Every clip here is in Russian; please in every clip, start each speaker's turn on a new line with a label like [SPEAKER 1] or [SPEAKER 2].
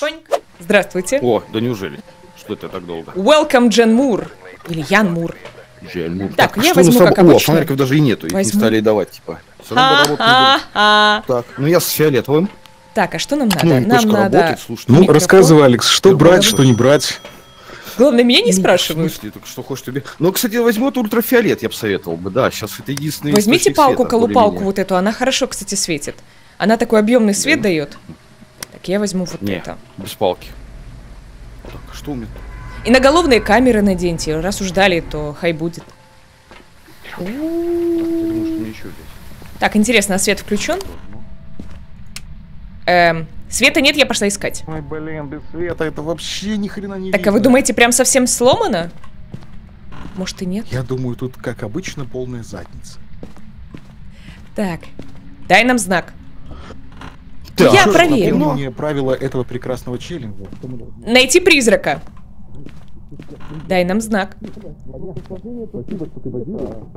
[SPEAKER 1] Поньк. Здравствуйте.
[SPEAKER 2] О, да неужели? Что это так долго?
[SPEAKER 1] Welcome, Джен Мур. Или Ян Мур.
[SPEAKER 2] Джен
[SPEAKER 1] Так, я
[SPEAKER 2] что у
[SPEAKER 1] возьму,
[SPEAKER 2] нас там-
[SPEAKER 1] как
[SPEAKER 2] О,
[SPEAKER 1] обычно.
[SPEAKER 2] фонариков даже и нету, их
[SPEAKER 1] Возьму.
[SPEAKER 2] не стали давать, типа. Так, ну я с фиолетовым.
[SPEAKER 1] Так, а что нам надо?
[SPEAKER 2] Ну,
[SPEAKER 1] нам надо...
[SPEAKER 2] работает, слушай.
[SPEAKER 3] Ну,
[SPEAKER 1] Микрофон.
[SPEAKER 3] рассказывай, Алекс, что
[SPEAKER 2] Да,
[SPEAKER 3] брать,
[SPEAKER 2] да,
[SPEAKER 3] что
[SPEAKER 2] да.
[SPEAKER 3] не брать.
[SPEAKER 1] Главное, меня не
[SPEAKER 2] Ну,
[SPEAKER 1] спрашивают.
[SPEAKER 2] В смысле, так что хочешь тебе? Ну, кстати, возьму вот ультрафиолет, я бы советовал бы, да, сейчас это единственный
[SPEAKER 1] Возьмите
[SPEAKER 2] источник
[SPEAKER 1] палку,
[SPEAKER 2] света,
[SPEAKER 1] колупалку
[SPEAKER 2] более-менее.
[SPEAKER 1] вот эту, она хорошо, кстати, светит. Она такой объемный свет дает. Так, я возьму вот
[SPEAKER 2] Не,
[SPEAKER 1] это.
[SPEAKER 2] без палки. Так, а что у меня?
[SPEAKER 1] И наголовные камеры наденьте. Раз уж дали, то хай будет.
[SPEAKER 2] Так, я думаю, что мне еще здесь.
[SPEAKER 1] Так, интересно, а свет включен? Эм, света нет, я пошла искать.
[SPEAKER 3] Ой, блин, без света это вообще ни хрена не
[SPEAKER 1] Так, а вы думаете, прям совсем сломано? Может и нет?
[SPEAKER 3] Я думаю, тут, как обычно, полная задница.
[SPEAKER 1] Так, дай нам знак.
[SPEAKER 2] Так,
[SPEAKER 1] Я проверю.
[SPEAKER 2] Напомню?
[SPEAKER 3] правила этого прекрасного челленджа.
[SPEAKER 1] Найти призрака. Дай нам знак.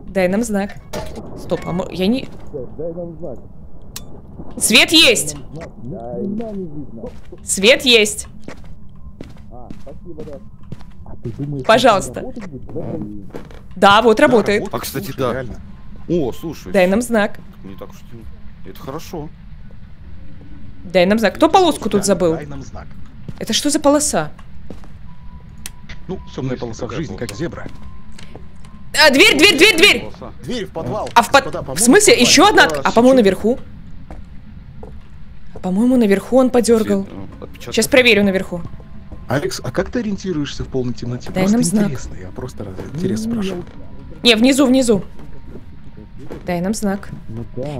[SPEAKER 1] Дай нам знак. Стоп, а я не... Свет есть! Свет есть! Пожалуйста. Да, вот работает.
[SPEAKER 2] А, кстати, да. О, слушай.
[SPEAKER 1] Дай нам знак.
[SPEAKER 2] Не так уж Это хорошо.
[SPEAKER 1] Дай нам знак. Кто полоску тут забыл?
[SPEAKER 3] Дай нам знак.
[SPEAKER 1] Это что за полоса?
[SPEAKER 3] Ну, темная
[SPEAKER 2] Смысле,
[SPEAKER 3] полоса в жизни, как зебра.
[SPEAKER 1] А, дверь, дверь, дверь, дверь!
[SPEAKER 3] Дверь в подвал.
[SPEAKER 1] А в, под- в смысле, еще одна? А по-моему, наверху. А, По-моему, наверху он подергал. Сейчас проверю наверху.
[SPEAKER 3] Алекс, а как ты ориентируешься в полной темноте?
[SPEAKER 1] Дай
[SPEAKER 3] просто
[SPEAKER 1] нам знак.
[SPEAKER 3] интересно, я просто ради интереса спрашиваю.
[SPEAKER 1] Не, внизу, внизу. Дай нам знак.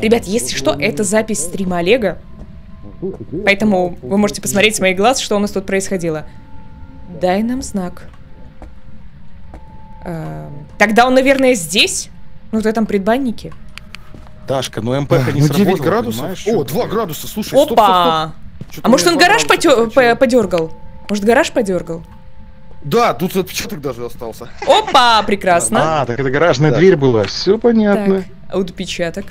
[SPEAKER 1] Ребят, если что, это запись стрима Олега. Поэтому вы можете посмотреть с моих глаз, что у нас тут происходило. Дай нам знак. Эм, Тогда он, наверное, здесь? Ну, в этом предбаннике.
[SPEAKER 3] Дашка, ну МПХ не
[SPEAKER 2] Ну, 9
[SPEAKER 3] сработала,
[SPEAKER 2] градусов.
[SPEAKER 3] понимаешь,
[SPEAKER 2] О,
[SPEAKER 3] что
[SPEAKER 2] 2
[SPEAKER 3] ты?
[SPEAKER 2] градуса, слушай, стоп, стоп,
[SPEAKER 1] Опа!
[SPEAKER 2] стоп. Чё-то
[SPEAKER 1] А может он гараж потё- по- подергал? Может гараж подергал?
[SPEAKER 2] Да, тут отпечаток даже остался.
[SPEAKER 1] Опа, прекрасно.
[SPEAKER 3] А, так это гаражная
[SPEAKER 2] Да.
[SPEAKER 3] дверь была, все понятно.
[SPEAKER 1] Так, отпечаток.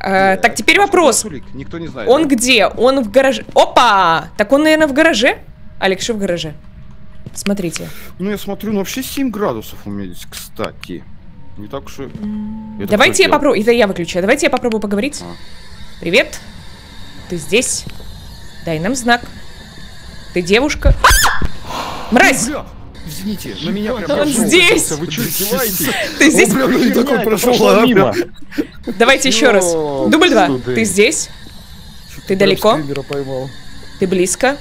[SPEAKER 1] А, так, теперь вопрос.
[SPEAKER 2] Никто не знает.
[SPEAKER 1] Он где? Он в гараже. Опа! Так он, наверное, в гараже? Алекс, что в гараже? Смотрите.
[SPEAKER 2] Ну, я смотрю, ну вообще 7 градусов у меня здесь, кстати. Не так уж и... Это
[SPEAKER 1] Давайте я попробую. Это я выключаю. Давайте я попробую поговорить.
[SPEAKER 2] А.
[SPEAKER 1] Привет. Ты здесь? Дай нам знак. Ты девушка? А! Мразь!
[SPEAKER 2] Бля, извините, на меня прям
[SPEAKER 1] Он здесь!
[SPEAKER 3] Вы что, издеваетесь?
[SPEAKER 1] Ты здесь?
[SPEAKER 2] О, бля, и
[SPEAKER 3] Херня,
[SPEAKER 2] такой прошел,
[SPEAKER 3] мимо.
[SPEAKER 2] прям.
[SPEAKER 1] Давайте еще раз. Дубль два. Ты здесь? Ты
[SPEAKER 2] Прям
[SPEAKER 1] далеко? Ты близко?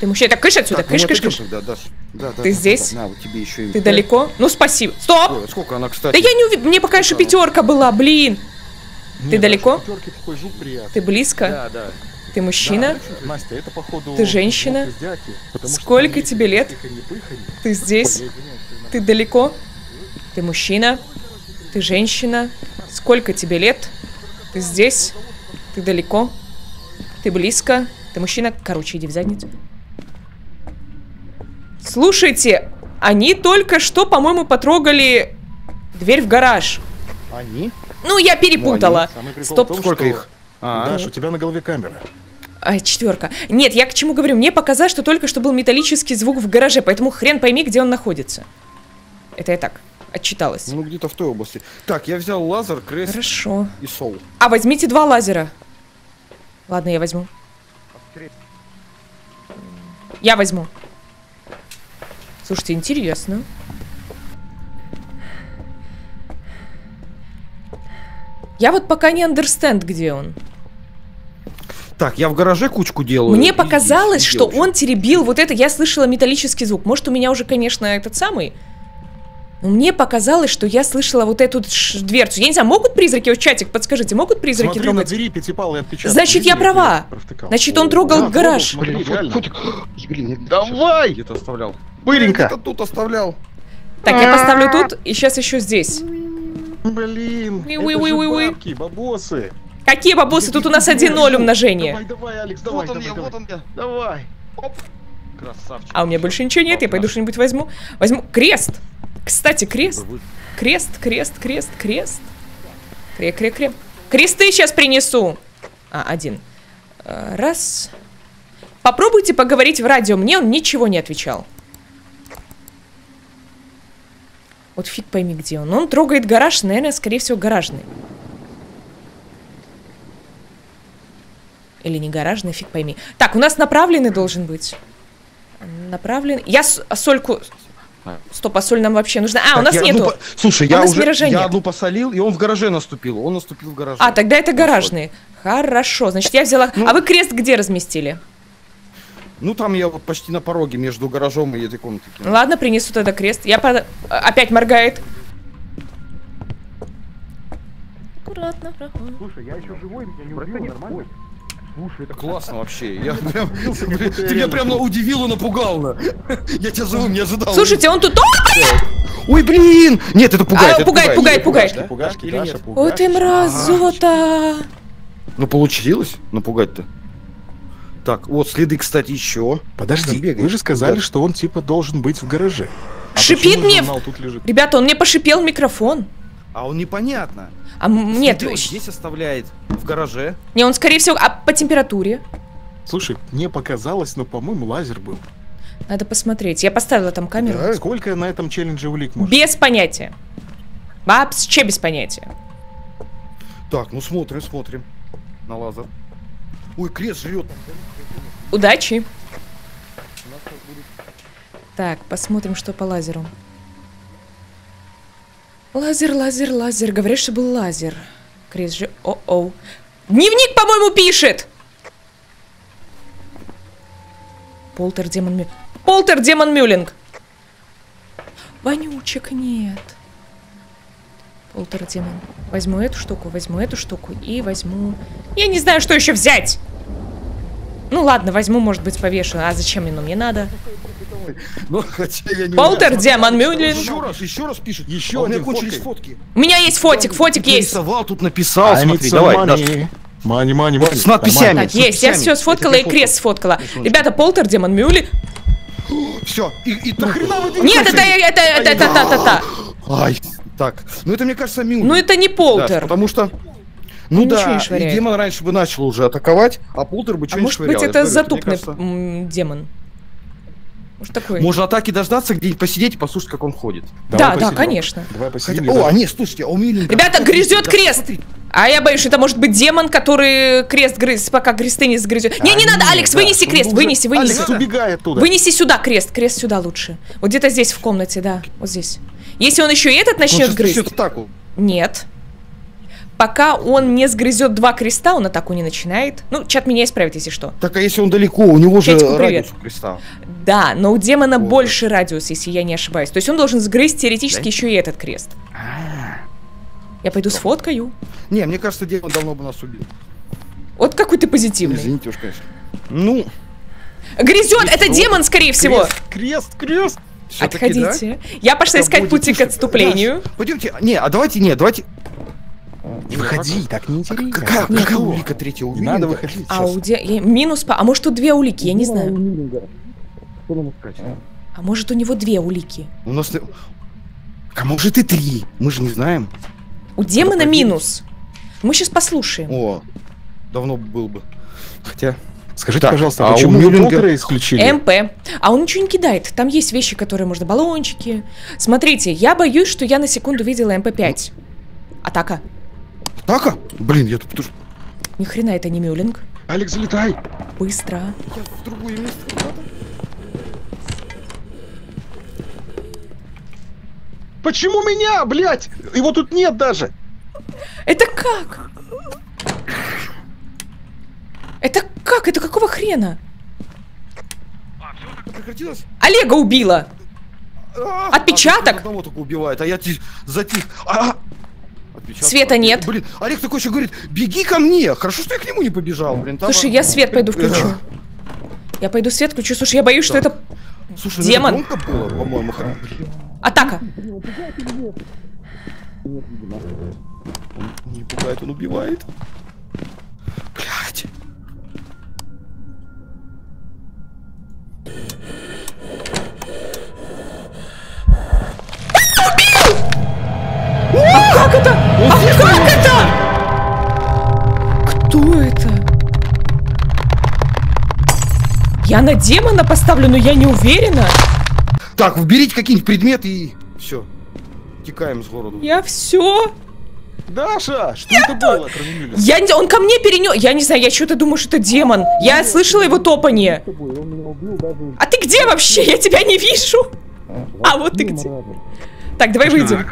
[SPEAKER 1] Ты мужчина? Так, кыш отсюда,
[SPEAKER 2] Так, ну
[SPEAKER 1] кыш, кыш, кыш. Ты
[SPEAKER 2] да,
[SPEAKER 1] здесь?
[SPEAKER 2] да, да. На, вот тебе еще и...
[SPEAKER 1] Ты далеко? Ну, спасибо. Стоп!
[SPEAKER 2] Ой, сколько она, кстати?
[SPEAKER 1] Да я не увидел. Мне пока еще пятерка была, блин. Ты далеко? Ты близко?
[SPEAKER 2] Да, да.
[SPEAKER 1] Ты мужчина?
[SPEAKER 3] Да, Настя, это походу...
[SPEAKER 1] Ты женщина? Сколько тебе лет? Ты здесь?
[SPEAKER 3] Ты
[SPEAKER 1] далеко? Ты мужчина? Ты женщина? Сколько тебе лет? Ты здесь? Ты далеко? Ты близко? Ты мужчина? Короче, иди в задницу. Слушайте, они только что, по-моему, потрогали дверь в гараж.
[SPEAKER 2] Они?
[SPEAKER 1] Ну, я перепутала.
[SPEAKER 3] Самый прикол
[SPEAKER 1] Стоп.
[SPEAKER 3] том,
[SPEAKER 2] Сколько
[SPEAKER 3] что-
[SPEAKER 2] их? А,
[SPEAKER 3] Даш, у тебя на голове камера.
[SPEAKER 1] А, четверка. Нет, я к чему говорю? Мне показалось, что только что был металлический звук в гараже, поэтому хрен пойми, где он находится. Это я так, отчиталась.
[SPEAKER 2] ну где-то в той области. Так, я взял лазер, крест
[SPEAKER 1] Хорошо.
[SPEAKER 2] и сол.
[SPEAKER 1] А возьмите два лазера. Ладно, я возьму. Я возьму. Слушайте, интересно. Я вот пока не understand, где он.
[SPEAKER 2] Так, я в гараже кучку делаю.
[SPEAKER 1] Мне показалось,
[SPEAKER 2] и
[SPEAKER 1] что он теребил вот это. Я слышала металлический звук. Может, у меня уже, конечно, этот самый. Но мне показалось, что я слышала вот эту дверцу. Я не знаю, могут призраки, вот чатик, подскажите, могут призраки
[SPEAKER 3] Смотри, на
[SPEAKER 1] трогать?
[SPEAKER 3] двери пятипалый отпечаток.
[SPEAKER 1] Значит, я права. Значит, он трогал
[SPEAKER 3] Да,
[SPEAKER 1] гараж.
[SPEAKER 3] трогал, смотри, реально.
[SPEAKER 2] Блин,
[SPEAKER 3] Давай!
[SPEAKER 2] Где-то оставлял.
[SPEAKER 3] Быренько.
[SPEAKER 2] Где-то тут оставлял.
[SPEAKER 1] Так, я поставлю тут и сейчас еще здесь.
[SPEAKER 3] Блин, это же бабки, бабосы.
[SPEAKER 1] Какие бабосы? Тут у нас 1-0 умножение.
[SPEAKER 3] Давай, давай, Алекс, давай,
[SPEAKER 2] вот он
[SPEAKER 3] давай,
[SPEAKER 2] я,
[SPEAKER 3] давай.
[SPEAKER 2] вот он я.
[SPEAKER 3] Давай.
[SPEAKER 2] Красавчик.
[SPEAKER 1] А у меня больше ничего нет, я пойду что-нибудь возьму. Возьму крест. Кстати, крест. Крест, крест, крест, крест. Кре, кре, кре. Кресты сейчас принесу. А, один. Э, Раз. попробуйте поговорить в радио. Мне он ничего не отвечал. Вот фиг пойми, где он. Он трогает гараж, наверное, скорее всего, гаражный. Или не гаражный, фиг пойми. Так, у нас направленный должен быть. Направленный. Я с- а сольку... Стоп, а соль нам вообще нужна? А, у
[SPEAKER 2] Так,
[SPEAKER 1] нас
[SPEAKER 2] я
[SPEAKER 1] нету.
[SPEAKER 2] одну по- Слушай,
[SPEAKER 1] У
[SPEAKER 2] я
[SPEAKER 1] нас
[SPEAKER 2] уже я одну посолил, и он в гараже наступил. Он наступил в гараже.
[SPEAKER 1] А, тогда это гаражные. Хорошо, значит, я взяла...
[SPEAKER 2] Ну-
[SPEAKER 1] А вы крест где разместили?
[SPEAKER 2] Ну там я вот почти на пороге между гаражом и этой комнатой.
[SPEAKER 1] Ладно, принесу тогда крест. Я под- опять моргает. Аккуратно.
[SPEAKER 3] Слушай, я еще живой, меня не убил, нормально? Слушай, это
[SPEAKER 2] Классно вообще. Я прям, ты меня прям удивил и напугал. на. Я тебя живым не ожидал.
[SPEAKER 1] Слушайте, он тут...
[SPEAKER 2] Ой, блин! Нет, это пугает.
[SPEAKER 1] А,
[SPEAKER 2] это
[SPEAKER 1] пугает, пугает, пугает.
[SPEAKER 3] Пугашки?
[SPEAKER 1] Ой,
[SPEAKER 3] пугашки.
[SPEAKER 1] ты мразота.
[SPEAKER 2] Ну получилось напугать-то. Так, вот следы, кстати, еще.
[SPEAKER 4] Подожди, вы же сказали,
[SPEAKER 2] Да.
[SPEAKER 4] что он типа должен быть в гараже. А
[SPEAKER 1] Шипит мне в-
[SPEAKER 4] журнал тут лежит?
[SPEAKER 1] Ребята, он мне пошипел микрофон.
[SPEAKER 2] А он непонятно.
[SPEAKER 1] А нет,
[SPEAKER 2] он здесь оставляет в гараже.
[SPEAKER 1] не, он скорее всего, а по температуре.
[SPEAKER 4] Слушай, мне показалось, но, по-моему, лазер был.
[SPEAKER 1] Надо посмотреть. Я поставила там камеру.
[SPEAKER 2] Да.
[SPEAKER 4] Сколько на этом челлендже улик может?
[SPEAKER 1] Без понятия. Вообще без понятия.
[SPEAKER 2] Так, ну смотрим, смотрим. На лазер. Ой, крест жрет.
[SPEAKER 1] Удачи. Так, посмотрим, что по лазеру. Лазер, лазер, лазер. Говорят, что был лазер. Крис же... О-оу. Дневник, по-моему, пишет! Полтер, демон Мю... Полтер, демон Мюллинг. Вонючек нет. Полтер, демон. Возьму эту штуку, возьму эту штуку и возьму... Я не знаю, что еще взять. Ну ладно, возьму, может быть, повешу. А зачем оно мне надо?
[SPEAKER 2] Ну, хотя я не
[SPEAKER 1] Полтер, демон Мюллин.
[SPEAKER 2] Еще раз, еще раз пишет.
[SPEAKER 4] Еще
[SPEAKER 2] А у меня кончились фотки.
[SPEAKER 1] У меня есть фотик, фотик есть.
[SPEAKER 2] нарисовал, тут написал, смотри, давай,
[SPEAKER 4] money,
[SPEAKER 2] Вот
[SPEAKER 4] money.
[SPEAKER 2] с надписями.
[SPEAKER 1] Так, есть, я все сфоткала и крест сфоткала. Ребята, Полтер, демон Мюли.
[SPEAKER 2] Все, и, и нахрена вы
[SPEAKER 1] Нет, это, это, это, это, та, та, та.
[SPEAKER 2] Ай, так, ну это мне кажется Мюллер.
[SPEAKER 1] Ну это не
[SPEAKER 2] Да,
[SPEAKER 1] Полтер.
[SPEAKER 2] потому что...
[SPEAKER 1] Ну, ничего
[SPEAKER 2] да,
[SPEAKER 1] не
[SPEAKER 2] и демон раньше бы начал уже атаковать, а Полтер бы
[SPEAKER 1] А
[SPEAKER 2] что-нибудь
[SPEAKER 1] может быть
[SPEAKER 2] швырял. Я
[SPEAKER 1] это
[SPEAKER 2] говорю,
[SPEAKER 1] затупный
[SPEAKER 2] кажется,
[SPEAKER 1] демон? Может такой?
[SPEAKER 2] Можно атаки дождаться, где-нибудь посидеть и послушать, как он ходит.
[SPEAKER 1] Да,
[SPEAKER 4] Давай
[SPEAKER 1] да,
[SPEAKER 4] посидим.
[SPEAKER 1] конечно.
[SPEAKER 4] Давай
[SPEAKER 2] Хотя-
[SPEAKER 4] посидим.
[SPEAKER 2] О, а нет, слушайте, а у Мюллинга...
[SPEAKER 1] Ребята, грызет
[SPEAKER 2] Да,
[SPEAKER 1] крест!
[SPEAKER 2] смотри.
[SPEAKER 1] А я боюсь, что это может быть демон, который крест грыз, пока кресты не сгрызет. Не, не
[SPEAKER 4] А,
[SPEAKER 1] надо,
[SPEAKER 4] нет,
[SPEAKER 1] Алекс,
[SPEAKER 4] да,
[SPEAKER 1] вынеси
[SPEAKER 4] он
[SPEAKER 1] крест, вынеси, вынеси.
[SPEAKER 4] Алекс, убегай оттуда.
[SPEAKER 1] Вынеси сюда крест, крест сюда лучше. Вот где-то здесь в комнате, да, вот здесь. Если он еще и этот
[SPEAKER 2] Он
[SPEAKER 1] начнет грызть.
[SPEAKER 2] начнет атаку.
[SPEAKER 1] Нет. Пока он не сгрызет два креста, он атаку не начинает. Ну, чат меня исправит, если что.
[SPEAKER 2] Так, а если он далеко, у него же
[SPEAKER 1] привет.
[SPEAKER 2] радиус у креста.
[SPEAKER 1] Да, но у демона
[SPEAKER 2] Вот.
[SPEAKER 1] больше радиус, если я не ошибаюсь. То есть он должен сгрызть теоретически
[SPEAKER 2] Да?
[SPEAKER 1] еще и этот крест. Я пойду сфоткаю.
[SPEAKER 2] Не, мне кажется, демон давно бы нас убил.
[SPEAKER 1] Вот какой ты позитивный.
[SPEAKER 2] Извините уж, конечно. Ну,
[SPEAKER 1] Грызет! Это демон, скорее всего!
[SPEAKER 4] Крест, крест.
[SPEAKER 2] да?
[SPEAKER 1] Отходите. Я пошла
[SPEAKER 2] Это
[SPEAKER 1] искать
[SPEAKER 2] будет,
[SPEAKER 1] пути к отступлению.
[SPEAKER 2] Пойдемте, не, а давайте, не, давайте...
[SPEAKER 4] Не выходи, так не
[SPEAKER 2] А. Какая, какая улика третья у
[SPEAKER 4] Не надо выходить
[SPEAKER 1] А де... я- Минус по... А может тут две улики, я не знаю.
[SPEAKER 2] Что нам искать?
[SPEAKER 1] А может у него две улики.
[SPEAKER 2] У нас... на- А может и три? Мы же не знаем.
[SPEAKER 1] У демона минус. Мы сейчас послушаем.
[SPEAKER 2] О, давно был бы. Хотя...
[SPEAKER 4] Скажите,
[SPEAKER 2] Так,
[SPEAKER 4] пожалуйста,
[SPEAKER 2] а
[SPEAKER 4] почему Полтера исключили?
[SPEAKER 1] МП. А он ничего не кидает. Там есть вещи, которые можно баллончики. Смотрите, я боюсь, что я на секунду видела МП5. Атака.
[SPEAKER 2] Така? Блин, я тут... тоже-
[SPEAKER 1] Ни хрена это не Мюллинг.
[SPEAKER 4] Алекс, залетай.
[SPEAKER 1] Быстро.
[SPEAKER 2] Я в другое место.
[SPEAKER 3] Почему меня, блядь? Его тут нет даже.
[SPEAKER 1] Это как? Это как? Это какого хрена?
[SPEAKER 2] Прекратилось?
[SPEAKER 1] Олега убила.
[SPEAKER 2] А,
[SPEAKER 1] Отпечаток?
[SPEAKER 2] а, одного только убивает, а я ти- затих. А! Отпечаток.
[SPEAKER 1] Света нет.
[SPEAKER 2] Блин, Олег такой еще говорит, беги ко мне. Хорошо, что я к нему не побежал, блин. там-
[SPEAKER 1] Слушай, я свет пойду включу. Я пойду свет включу. Слушай, я боюсь, что
[SPEAKER 2] Так.
[SPEAKER 1] это
[SPEAKER 2] Слушай,
[SPEAKER 1] демон.
[SPEAKER 2] ну это громко было, по-моему.
[SPEAKER 1] атака.
[SPEAKER 2] Не пугает, он убивает.
[SPEAKER 1] Я на демона поставлю, но я не уверена.
[SPEAKER 2] Так, вберите какие-нибудь предметы и все. Текаем с города.
[SPEAKER 1] Я все.
[SPEAKER 3] Даша, что это было, кроме Мюля?
[SPEAKER 1] Я, не- он ко мне перенес. Я не знаю, я что-то думаю, что это демон. Я слышала его топанье. А ты где вообще? Я тебя не вижу. А вот ты где. Так, давай выйдем.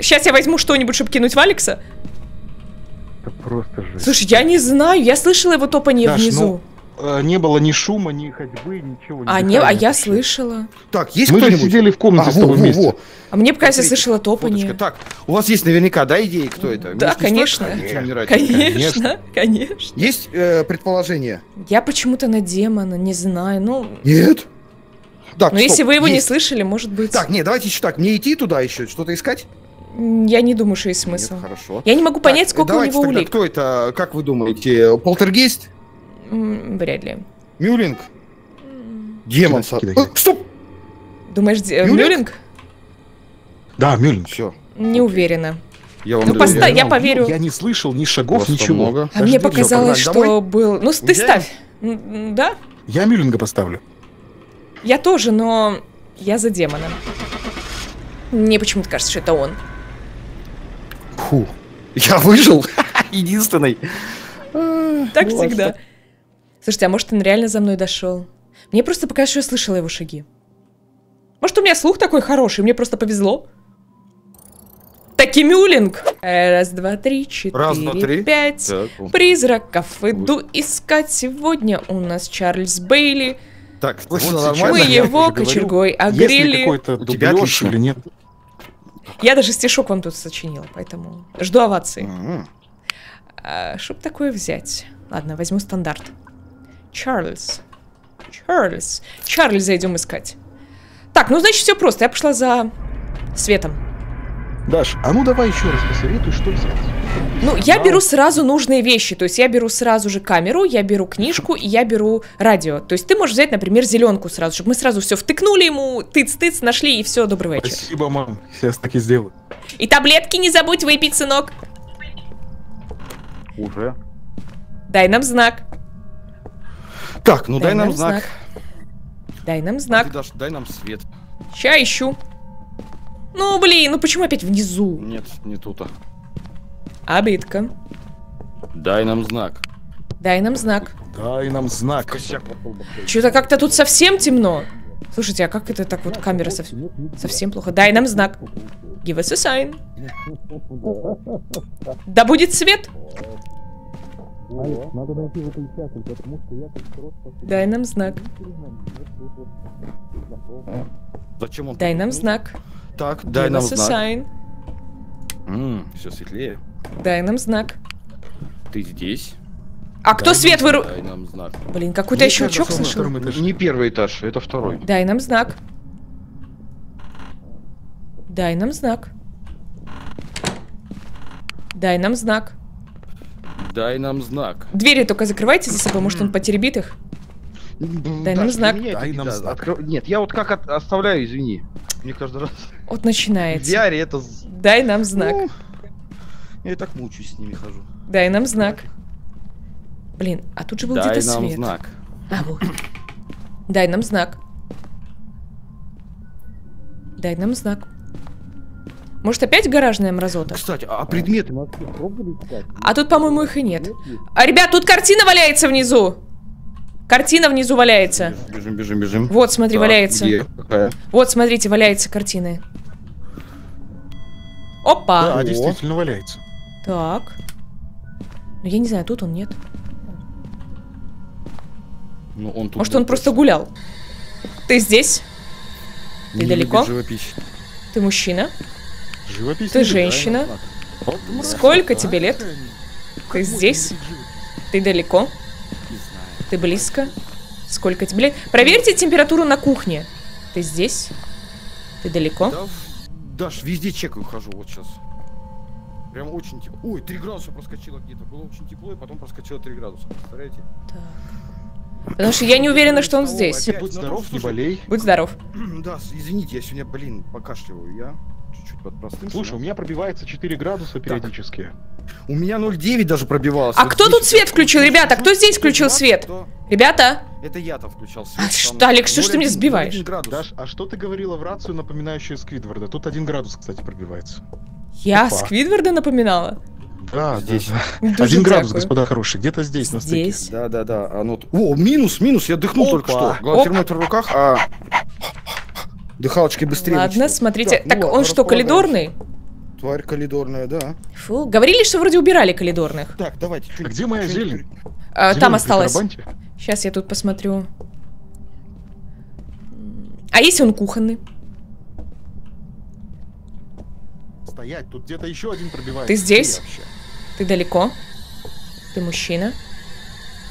[SPEAKER 1] Сейчас я возьму что-нибудь, чтобы кинуть в Алекса.
[SPEAKER 4] Это просто жесть.
[SPEAKER 1] Слушай, я не знаю, я слышала его топанье
[SPEAKER 3] Даш,
[SPEAKER 1] внизу.
[SPEAKER 3] Э, Не было ни шума, ни ходьбы, ничего. ни
[SPEAKER 1] а, не, а я
[SPEAKER 3] вообще.
[SPEAKER 1] слышала.
[SPEAKER 2] Так, есть
[SPEAKER 3] Мы же
[SPEAKER 2] кто-нибудь?
[SPEAKER 3] сидели в комнате
[SPEAKER 2] А,
[SPEAKER 3] с тобой
[SPEAKER 2] во,
[SPEAKER 3] вместе.
[SPEAKER 2] во.
[SPEAKER 1] А мне кажется, я слышала
[SPEAKER 2] фоточка.
[SPEAKER 1] топанье.
[SPEAKER 2] Так, у вас есть наверняка, да, идеи, кто это?
[SPEAKER 1] Да,
[SPEAKER 2] не
[SPEAKER 1] конечно.
[SPEAKER 2] умирать.
[SPEAKER 1] Конечно, конечно.
[SPEAKER 2] Есть э, предположение?
[SPEAKER 1] Я почему-то на демона, не знаю. Ну,
[SPEAKER 2] Нет. Так,
[SPEAKER 1] но
[SPEAKER 2] стоп,
[SPEAKER 1] если вы его не
[SPEAKER 2] есть.
[SPEAKER 1] слышали, может быть.
[SPEAKER 2] Так, нет, давайте еще так. Мне идти туда еще, что-то искать?
[SPEAKER 1] Я не думаю, что есть смысл.
[SPEAKER 2] Нет, хорошо.
[SPEAKER 1] Я не могу понять,
[SPEAKER 2] Так,
[SPEAKER 1] сколько у него
[SPEAKER 2] тогда,
[SPEAKER 1] улик.
[SPEAKER 2] Кто это, как вы думаете, полтергейст?
[SPEAKER 1] Вряд ли.
[SPEAKER 2] Мюлинг? Демон.
[SPEAKER 3] Кидай, кидай,
[SPEAKER 2] Э. Стоп!
[SPEAKER 1] Думаешь?
[SPEAKER 2] Мюллинг?
[SPEAKER 3] Да, Мюлин.
[SPEAKER 2] Все,
[SPEAKER 1] Не уверена.
[SPEAKER 2] я вам
[SPEAKER 1] Ну, поста- я поверю.
[SPEAKER 3] Я не слышал ни шагов,
[SPEAKER 2] Просто
[SPEAKER 3] ничего.
[SPEAKER 2] много.
[SPEAKER 1] А мне
[SPEAKER 3] Подожди,
[SPEAKER 1] показалось,
[SPEAKER 2] всё,
[SPEAKER 1] что
[SPEAKER 2] домой?
[SPEAKER 1] был... Ну, ты
[SPEAKER 2] Уезжаем?
[SPEAKER 1] ставь. Да?
[SPEAKER 3] Я Мюлинга поставлю.
[SPEAKER 1] Я тоже, но я за демона. Мне почему-то кажется, что это он.
[SPEAKER 2] Фу. Я выжил. Единственный.
[SPEAKER 1] Так всегда. Слушайте, а может он реально за мной дошел? Мне просто показалось, что я слышала его шаги. Может, у меня слух такой хороший, мне просто повезло. Таки Мюлинг. Раз, два, три,
[SPEAKER 2] Раз, два,
[SPEAKER 1] четыре,
[SPEAKER 2] три.
[SPEAKER 1] пять.
[SPEAKER 2] Так,
[SPEAKER 1] Призраков иду искать сегодня. У нас Чарльз Бейли.
[SPEAKER 2] так
[SPEAKER 3] Вот сейчас
[SPEAKER 1] Мы его
[SPEAKER 3] говорю,
[SPEAKER 1] кочергой
[SPEAKER 3] Если
[SPEAKER 1] огрели.
[SPEAKER 3] какой-то
[SPEAKER 2] У тебя
[SPEAKER 3] или нет.
[SPEAKER 1] Я даже стишок вам тут сочинила, поэтому жду овации.
[SPEAKER 2] М.
[SPEAKER 1] А, чтоб такое взять? Ладно, возьму стандарт. Чарльз. Чарльз. Чарльза идем искать. Так, ну значит все просто. Я пошла за светом.
[SPEAKER 3] Даш, а ну давай еще раз посоветуй, что взять.
[SPEAKER 1] Ну, я беру сразу нужные вещи. То есть я беру сразу же камеру, я беру книжку и я беру радио. То есть ты можешь взять, например, зеленку сразу, чтобы мы сразу все втыкнули ему, тыц-тыц, нашли и все, добрый вечер.
[SPEAKER 3] Спасибо, мам. Сейчас так и сделаю.
[SPEAKER 1] И таблетки не забудь выпить, сынок.
[SPEAKER 2] Уже.
[SPEAKER 1] Дай нам знак.
[SPEAKER 2] Так, ну дай нам знак.
[SPEAKER 1] Дай нам
[SPEAKER 2] Ты,
[SPEAKER 1] знак.
[SPEAKER 2] Даш, дай нам свет.
[SPEAKER 1] Ща ищу. Ну, блин, ну почему опять внизу?
[SPEAKER 2] Нет, не тут.
[SPEAKER 1] Обидка.
[SPEAKER 2] Дай нам знак.
[SPEAKER 1] Дай нам знак.
[SPEAKER 3] Дай нам знак.
[SPEAKER 2] Косяк.
[SPEAKER 1] Что-то как-то тут совсем темно. Слушайте, а как это так вот камера сов- совсем плохо? Дай нам знак. Give us a sign. Да будет свет. Дай нам знак.
[SPEAKER 2] Зачем он?
[SPEAKER 1] Дай нам знак.
[SPEAKER 2] Так, дай нам знак.
[SPEAKER 1] sign.
[SPEAKER 2] все светлее.
[SPEAKER 1] Дай нам знак.
[SPEAKER 2] Ты здесь?
[SPEAKER 1] А кто свет выру...
[SPEAKER 2] Дай нам знак.
[SPEAKER 1] Блин, какой-то я щелчок слышал.
[SPEAKER 2] Не первый этаж, это второй.
[SPEAKER 1] Дай нам знак. Дай нам знак. Дай нам знак.
[SPEAKER 2] Дай нам знак.
[SPEAKER 1] Двери только закрывайте за собой, может он потеребит их. Дай нам знак.
[SPEAKER 3] Дай нам знак.
[SPEAKER 2] Нет, я вот как от- оставляю, извини. Мне каждый раз
[SPEAKER 1] Вот начинается.
[SPEAKER 2] VR это...
[SPEAKER 1] Дай нам знак.
[SPEAKER 2] Ну, Я и так мучаюсь с ними хожу.
[SPEAKER 1] Дай нам знак. Блин, а тут же был
[SPEAKER 2] Дай
[SPEAKER 1] где-то
[SPEAKER 2] нам
[SPEAKER 1] свет.
[SPEAKER 2] знак.
[SPEAKER 1] А, вот. Дай нам знак. Дай нам знак. Может, опять гаражная мразота?
[SPEAKER 2] Кстати, а предметы?
[SPEAKER 1] А тут, по-моему, их и нет. А, ребят, тут картина валяется внизу. Картина внизу валяется.
[SPEAKER 2] Бежим, бежим, бежим.
[SPEAKER 1] Вот, смотри,
[SPEAKER 2] Так,
[SPEAKER 1] валяется.
[SPEAKER 2] где? Какая?
[SPEAKER 1] Вот, смотрите, валяется картина. Опа.
[SPEAKER 3] Да, действительно валяется.
[SPEAKER 1] Так. Ну, я не знаю, тут он нет.
[SPEAKER 2] Ну, он тут
[SPEAKER 1] Может, он просто гулял. Ты здесь? Ты
[SPEAKER 2] Не
[SPEAKER 1] далеко?
[SPEAKER 2] живопись.
[SPEAKER 1] Ты мужчина? Ты женщина? Сколько тебе лет? Ты здесь? Ты далеко? Ты близко? Сколько тебе лет? Проверьте температуру на кухне. Ты здесь? Ты далеко?
[SPEAKER 2] Да, Даш, везде чекаю хожу вот сейчас. Прям очень тепло. Ой, 3 градуса проскочило где-то. Было очень тепло, и потом проскочило 3 градуса. Представляете?
[SPEAKER 1] Потому что я не уверена, что он здесь.
[SPEAKER 2] Опять,
[SPEAKER 3] Будь
[SPEAKER 2] ну,
[SPEAKER 3] здоров, не болей.
[SPEAKER 1] Будь здоров.
[SPEAKER 2] Да, извините, я сегодня, блин, покашливаю. Я чуть-чуть под простым.
[SPEAKER 3] Слушай, у меня пробивается 4 градуса периодически.
[SPEAKER 2] У меня 0,9 даже пробивалось.
[SPEAKER 1] А
[SPEAKER 2] Вот
[SPEAKER 1] кто
[SPEAKER 2] здесь
[SPEAKER 1] тут свет включил, ребята? Кто здесь включил
[SPEAKER 2] вот,
[SPEAKER 1] свет? Ребята,
[SPEAKER 2] Это я-то включал свет.
[SPEAKER 1] А что, Алекс, что ж ты меня
[SPEAKER 2] 0,1
[SPEAKER 1] сбиваешь?
[SPEAKER 2] 0,1 градус.
[SPEAKER 3] Даш, а что ты говорила в рацию, напоминающую Сквидварда? Тут один градус, кстати, пробивается.
[SPEAKER 1] я
[SPEAKER 3] Опа.
[SPEAKER 1] Сквидварда напоминала.
[SPEAKER 3] Да,
[SPEAKER 2] Здесь.
[SPEAKER 3] да, да.
[SPEAKER 1] Дуже
[SPEAKER 3] Один градус,
[SPEAKER 1] дякую.
[SPEAKER 3] господа хорошие. Где-то здесь, на стыке.
[SPEAKER 1] Здесь.
[SPEAKER 2] Да, да, да. Оно... О, минус, минус, я дыхнул
[SPEAKER 3] Опа.
[SPEAKER 2] только что. Термометр в руках, а дыхалочкой быстрее.
[SPEAKER 1] Ладно,
[SPEAKER 2] начало.
[SPEAKER 1] смотрите.
[SPEAKER 2] ну
[SPEAKER 1] Так,
[SPEAKER 2] ладно,
[SPEAKER 1] он что, коридорный?
[SPEAKER 2] Тварь коридорная, да.
[SPEAKER 1] Фу, говорили, что вроде убирали коридорных.
[SPEAKER 2] Так, давайте.
[SPEAKER 3] А где моя зелень?
[SPEAKER 1] А,
[SPEAKER 3] Зелень
[SPEAKER 1] там осталось. Сейчас я тут посмотрю. А если он кухонный?
[SPEAKER 3] Стоять, тут где-то еще один пробивается.
[SPEAKER 1] Ты здесь? Ты далеко? Ты мужчина?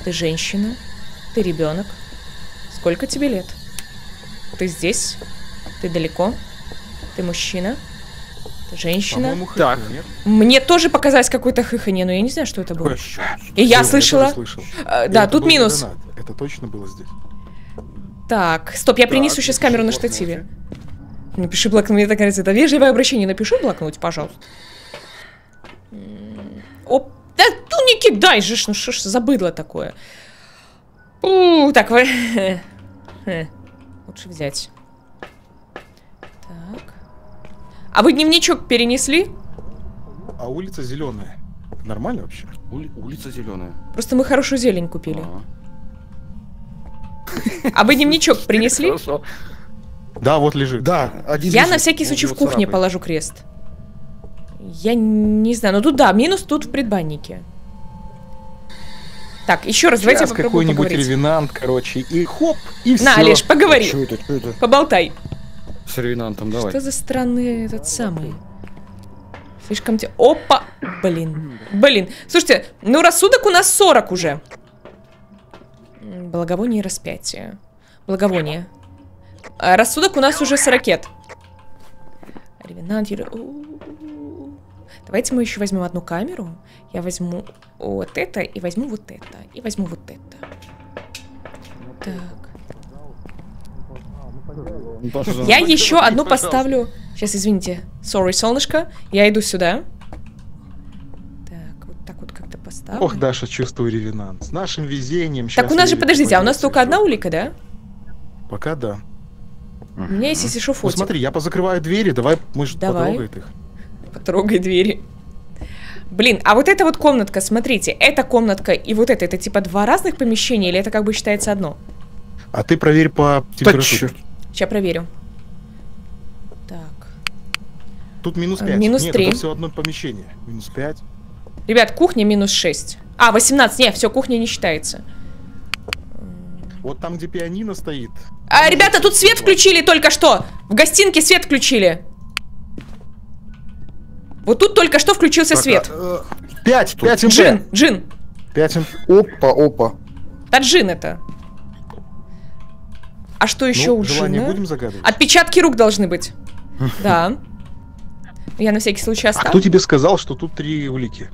[SPEAKER 1] Ты женщина? Ты ребенок? Сколько тебе лет? Ты здесь? Ты далеко? Ты мужчина? Ты женщина?
[SPEAKER 2] Так.
[SPEAKER 3] нет?
[SPEAKER 1] Мне тоже показалось какое-то хыханье, но я не знаю, что это было. И я слышала. А, да,
[SPEAKER 3] это
[SPEAKER 1] тут минус.
[SPEAKER 3] донат. Это точно было здесь.
[SPEAKER 1] Так, стоп, я принесу
[SPEAKER 2] Так,
[SPEAKER 1] сейчас камеру на
[SPEAKER 2] в блокноте.
[SPEAKER 1] штативе. Напиши блокнот, мне так нравится. Это вежливое обращение. Напиши блокнуть, пожалуйста. Оп. Да ну не кидай же, ну что ж забыдло такое. У, так, вы... Лучше взять. А вы дневничок перенесли?
[SPEAKER 3] А улица зеленая. Нормально вообще?
[SPEAKER 2] Ули- Улица зеленая.
[SPEAKER 1] Просто мы хорошую зелень купили. А вы дневничок принесли?
[SPEAKER 2] Хорошо.
[SPEAKER 3] Да, вот лежит.
[SPEAKER 2] Да, один
[SPEAKER 1] Я
[SPEAKER 2] лежит,
[SPEAKER 1] на всякий случай в кухне
[SPEAKER 2] царапает.
[SPEAKER 1] положу крест. Я не знаю, но тут да, минус тут в предбаннике. Так, еще раз, давайте я
[SPEAKER 3] Сейчас
[SPEAKER 1] попробую
[SPEAKER 3] какой-нибудь ревенант, короче, и хоп, и все.
[SPEAKER 1] На, Олеж, поговори,
[SPEAKER 2] Что это, что это?
[SPEAKER 1] поболтай.
[SPEAKER 2] С ревенантом, давай.
[SPEAKER 1] Что за странный этот самый? Слишком те... Опа! Блин. Блин. Слушайте, ну рассудок у нас 40 уже. Благовоние и распятие. Благовоние. А рассудок у нас уже 40. Ревенант. Давайте мы еще возьмем одну камеру. Я возьму вот это и возьму вот это. И возьму вот это. Так.
[SPEAKER 2] Пожалуйста.
[SPEAKER 1] Я еще одну поставлю. Сейчас, извините. Sorry, солнышко. Я иду сюда. Так, вот так вот как-то поставлю.
[SPEAKER 3] Ох, Даша, чувствую ревенант. С нашим везением.
[SPEAKER 1] так, у нас же, подождите, а у нас только одна улика, да?
[SPEAKER 3] Пока да.
[SPEAKER 1] У меня есть, если что,
[SPEAKER 3] Ну смотри, я позакрываю двери, давай, мы же потрогает их.
[SPEAKER 1] Потрогай двери. Блин, а вот эта вот комнатка, смотрите, эта комнатка и вот эта, это типа два разных помещения или это как бы считается одно?
[SPEAKER 3] А ты проверь по температуре.
[SPEAKER 2] чё?
[SPEAKER 1] Сейчас проверю. Так.
[SPEAKER 3] Тут минус
[SPEAKER 1] А,
[SPEAKER 3] 5.
[SPEAKER 1] минус
[SPEAKER 3] Нет,
[SPEAKER 1] три.
[SPEAKER 3] это все одно помещение. Минус 5.
[SPEAKER 1] Ребят, кухня минус 6. А, 18. Не, все, кухня не считается.
[SPEAKER 3] Вот там, где пианино стоит.
[SPEAKER 1] А, ребята, тут свет включили только что. В гостинке свет включили. Вот тут только что включился свет.
[SPEAKER 2] а,
[SPEAKER 3] 5, 5 МП.
[SPEAKER 1] Джин, джин.
[SPEAKER 3] 5 МП.
[SPEAKER 2] Опа, опа.
[SPEAKER 1] Да джин это. А что еще
[SPEAKER 3] Ну,
[SPEAKER 1] у
[SPEAKER 3] желание
[SPEAKER 1] джина?
[SPEAKER 3] будем загадывать?
[SPEAKER 1] Отпечатки рук должны быть. Да. Я на всякий случай
[SPEAKER 3] А
[SPEAKER 1] оставлю.
[SPEAKER 3] кто тебе сказал, что тут три улики?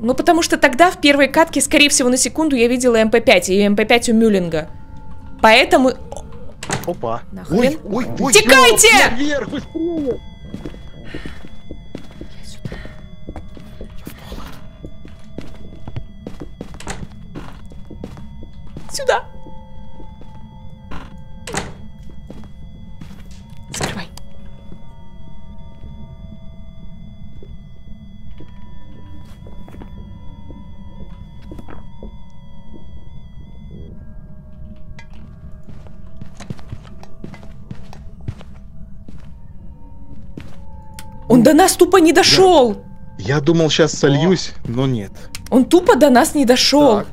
[SPEAKER 1] Ну, потому что тогда в первой катке, скорее всего, на секунду я видела МП5, и МП5 у Мюлинга. Поэтому...
[SPEAKER 3] Опа.
[SPEAKER 1] Нахрен?
[SPEAKER 2] ой, ой.
[SPEAKER 1] Текайте!
[SPEAKER 3] Наверх, быстрее!
[SPEAKER 1] Сюда! Закрывай. Он до нас тупо не дошел!
[SPEAKER 3] Я думал, сейчас сольюсь, но нет.
[SPEAKER 1] Он тупо до нас не дошел.
[SPEAKER 2] Так.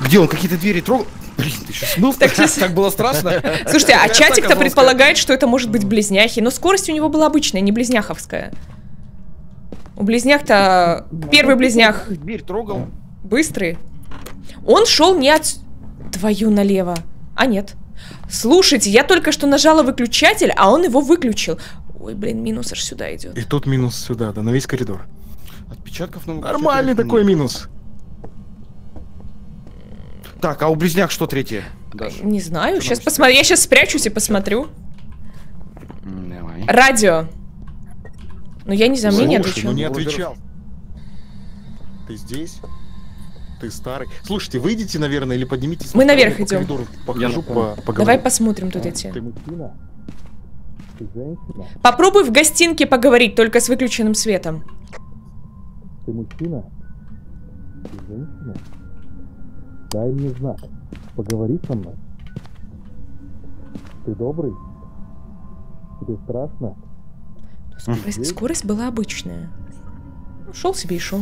[SPEAKER 2] Где он какие-то двери трогал? Блин, ты сейчас смыл?
[SPEAKER 1] Так, сейчас-
[SPEAKER 2] Так было страшно.
[SPEAKER 1] Слушайте, а чатик-то предполагает, что это может быть близняхи, но скорость у него была обычная, не близняховская. У близнях-то первый близнях
[SPEAKER 2] Дверь трогал.
[SPEAKER 1] быстрый. Он шел не от... Твою налево. А нет. Слушайте, я только что нажала выключатель, а он его выключил. Ой, блин, минус аж сюда идет.
[SPEAKER 3] И тут минус сюда, да, на весь коридор.
[SPEAKER 2] Отпечатков на
[SPEAKER 3] Нормальный такой минус.
[SPEAKER 2] Так, а у близняк что третье? Даша.
[SPEAKER 1] Не знаю,
[SPEAKER 2] Что
[SPEAKER 1] сейчас посмотрю. Я сейчас спрячусь и посмотрю.
[SPEAKER 2] Давай.
[SPEAKER 1] Радио. Но я не за мне не
[SPEAKER 3] Слушай,
[SPEAKER 1] отвечал.
[SPEAKER 3] ну не отвечал. Ты здесь? Ты старый. Слушайте, выйдите, наверное, или поднимитесь.
[SPEAKER 1] Мы
[SPEAKER 3] на
[SPEAKER 1] наверх
[SPEAKER 3] по
[SPEAKER 1] идем.
[SPEAKER 3] коридору Покажу,
[SPEAKER 2] Я
[SPEAKER 3] по, поговорим.
[SPEAKER 1] Давай посмотрим тут эти.
[SPEAKER 3] Ты мужчина? Ты женщина?
[SPEAKER 1] Попробуй в гостинке поговорить, только с выключенным светом.
[SPEAKER 3] Ты мужчина? Ты женщина? Дай мне знак. Поговори со мной. Ты добрый? Тебе страшно?
[SPEAKER 1] Скорость, скорость была обычная. Шел себе и шел.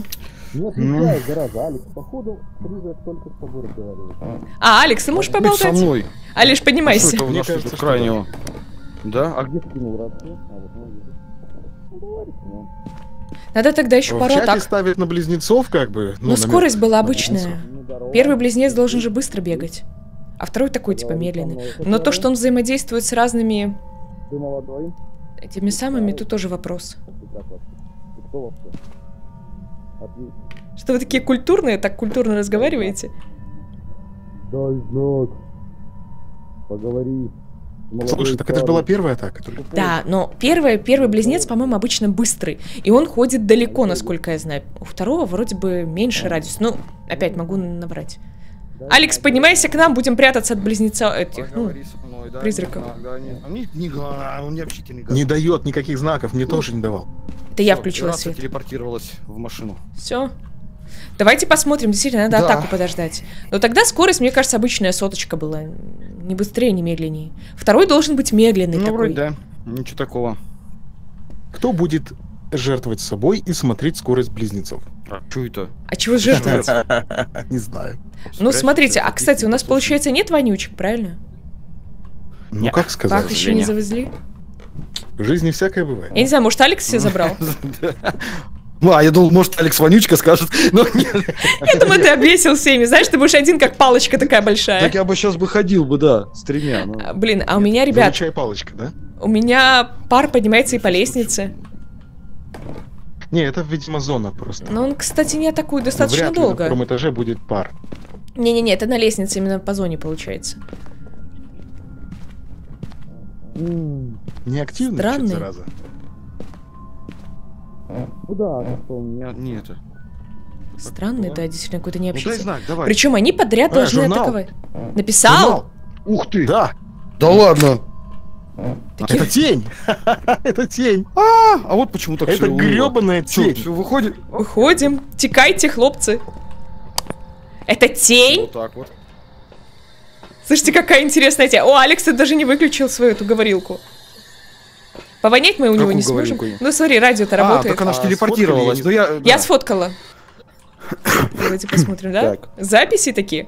[SPEAKER 3] Нет,
[SPEAKER 2] Ну.
[SPEAKER 3] не зараза, Алекс. Походу, призрак только с тобой разговаривает.
[SPEAKER 1] А, Алекс, ты можешь
[SPEAKER 2] Быть со
[SPEAKER 1] поболтать?
[SPEAKER 2] мной.
[SPEAKER 1] Алиш,
[SPEAKER 2] Что
[SPEAKER 1] поднимайся.
[SPEAKER 2] это у
[SPEAKER 3] Мне
[SPEAKER 2] нас
[SPEAKER 3] кажется, что
[SPEAKER 2] крайнего? Да? А
[SPEAKER 3] Где скинул рацию? А вот. Ну, ним.
[SPEAKER 1] Надо тогда еще
[SPEAKER 3] В
[SPEAKER 1] пару
[SPEAKER 3] чате
[SPEAKER 1] атак.
[SPEAKER 3] ставят на близнецов, как бы. ну,
[SPEAKER 1] Но
[SPEAKER 3] на
[SPEAKER 1] скорость
[SPEAKER 3] мер-
[SPEAKER 1] была
[SPEAKER 3] на
[SPEAKER 1] обычная.
[SPEAKER 3] Ну.
[SPEAKER 1] Первый близнец должен же быстро бегать. А второй такой, типа, медленный. Но то, что он взаимодействует с разными этими самыми, тут тоже вопрос. Что вы такие культурные, так культурно разговариваете?
[SPEAKER 3] Дай знак. Поговори.
[SPEAKER 4] Слушай, так это же была первая атака только.
[SPEAKER 1] Да, но первый, первый близнец, по-моему, обычно быстрый. И он ходит далеко, насколько я знаю. У второго вроде бы меньше радиус. Ну, опять могу набрать. Алекс, поднимайся к нам, будем прятаться от близнеца этих. Ну,
[SPEAKER 2] Поговори со мной, дай
[SPEAKER 1] призраков.
[SPEAKER 2] не он мне общительный гад.
[SPEAKER 3] Не дает никаких знаков, мне тоже не давал.
[SPEAKER 1] это я включила свет.
[SPEAKER 2] телепортировалась в машину.
[SPEAKER 1] Все. Давайте посмотрим, действительно, надо
[SPEAKER 2] Да.
[SPEAKER 1] атаку подождать. Но тогда скорость, мне кажется, обычная соточка была. Не быстрее, не медленнее. Второй должен быть медленный
[SPEAKER 2] Ну,
[SPEAKER 1] такой.
[SPEAKER 2] вроде да. Ничего такого.
[SPEAKER 3] Кто будет жертвовать собой и смотреть скорость близнецов?
[SPEAKER 2] Что это?
[SPEAKER 1] А чего жертвовать?
[SPEAKER 3] Не знаю.
[SPEAKER 1] Ну, смотрите, а, кстати, у нас, получается, нет вонючек, правильно?
[SPEAKER 3] Ну как сказать?
[SPEAKER 1] Пах еще не завезли.
[SPEAKER 3] В жизни всякое бывает.
[SPEAKER 1] Я не знаю, может, Алекс все забрал?
[SPEAKER 2] Ну, а я думал, может, Алекс Вонючка скажет. Но нет.
[SPEAKER 1] Я думаю, ты обвесил всеми. Знаешь, ты будешь один, как палочка такая большая.
[SPEAKER 2] Так я бы сейчас бы ходил бы, да, с тремя. ну.
[SPEAKER 1] А, Блин, а у меня, ребят,
[SPEAKER 3] Выручай палочка, да?
[SPEAKER 1] у меня пар поднимается и по лестнице.
[SPEAKER 3] Не, это, видимо, зона просто.
[SPEAKER 1] Но он, кстати, не атакует
[SPEAKER 3] Но
[SPEAKER 1] достаточно
[SPEAKER 3] вряд ли на
[SPEAKER 1] долго.
[SPEAKER 3] втором этаже будет пар.
[SPEAKER 1] Не-не-не, это на лестнице, именно по зоне получается.
[SPEAKER 3] Неактивный
[SPEAKER 1] Странный.
[SPEAKER 3] зараза.
[SPEAKER 2] Ну да, что у меня не это.
[SPEAKER 1] Странный, да, действительно, какой-то
[SPEAKER 2] Ну дай
[SPEAKER 1] необщительный.
[SPEAKER 2] знак, давай.
[SPEAKER 1] Причем они подряд
[SPEAKER 3] А,
[SPEAKER 1] должны
[SPEAKER 3] журнал.
[SPEAKER 1] атаковать. Написал?
[SPEAKER 2] Ух ты!
[SPEAKER 3] Да,
[SPEAKER 2] Да ладно!
[SPEAKER 1] Таких-
[SPEAKER 3] это тень. это тень.
[SPEAKER 2] А, а вот почему так
[SPEAKER 3] Это гребаная тень.
[SPEAKER 2] Все, выходит.
[SPEAKER 1] Выходим. Текайте, хлопцы. Это тень?
[SPEAKER 2] Вот так вот.
[SPEAKER 1] Слушайте, какая интересная тень. О, Алекс ты даже не выключил свою эту говорилку. Повонять мы у него не сможем. Ну, смотри, радио-то
[SPEAKER 2] А,
[SPEAKER 1] работает.
[SPEAKER 2] так она ж
[SPEAKER 3] А,
[SPEAKER 2] телепортировалась.
[SPEAKER 3] сфоткали,
[SPEAKER 2] Ну я...
[SPEAKER 1] Я сфоткала. Давайте посмотрим, да?
[SPEAKER 2] Так.
[SPEAKER 1] Записи такие.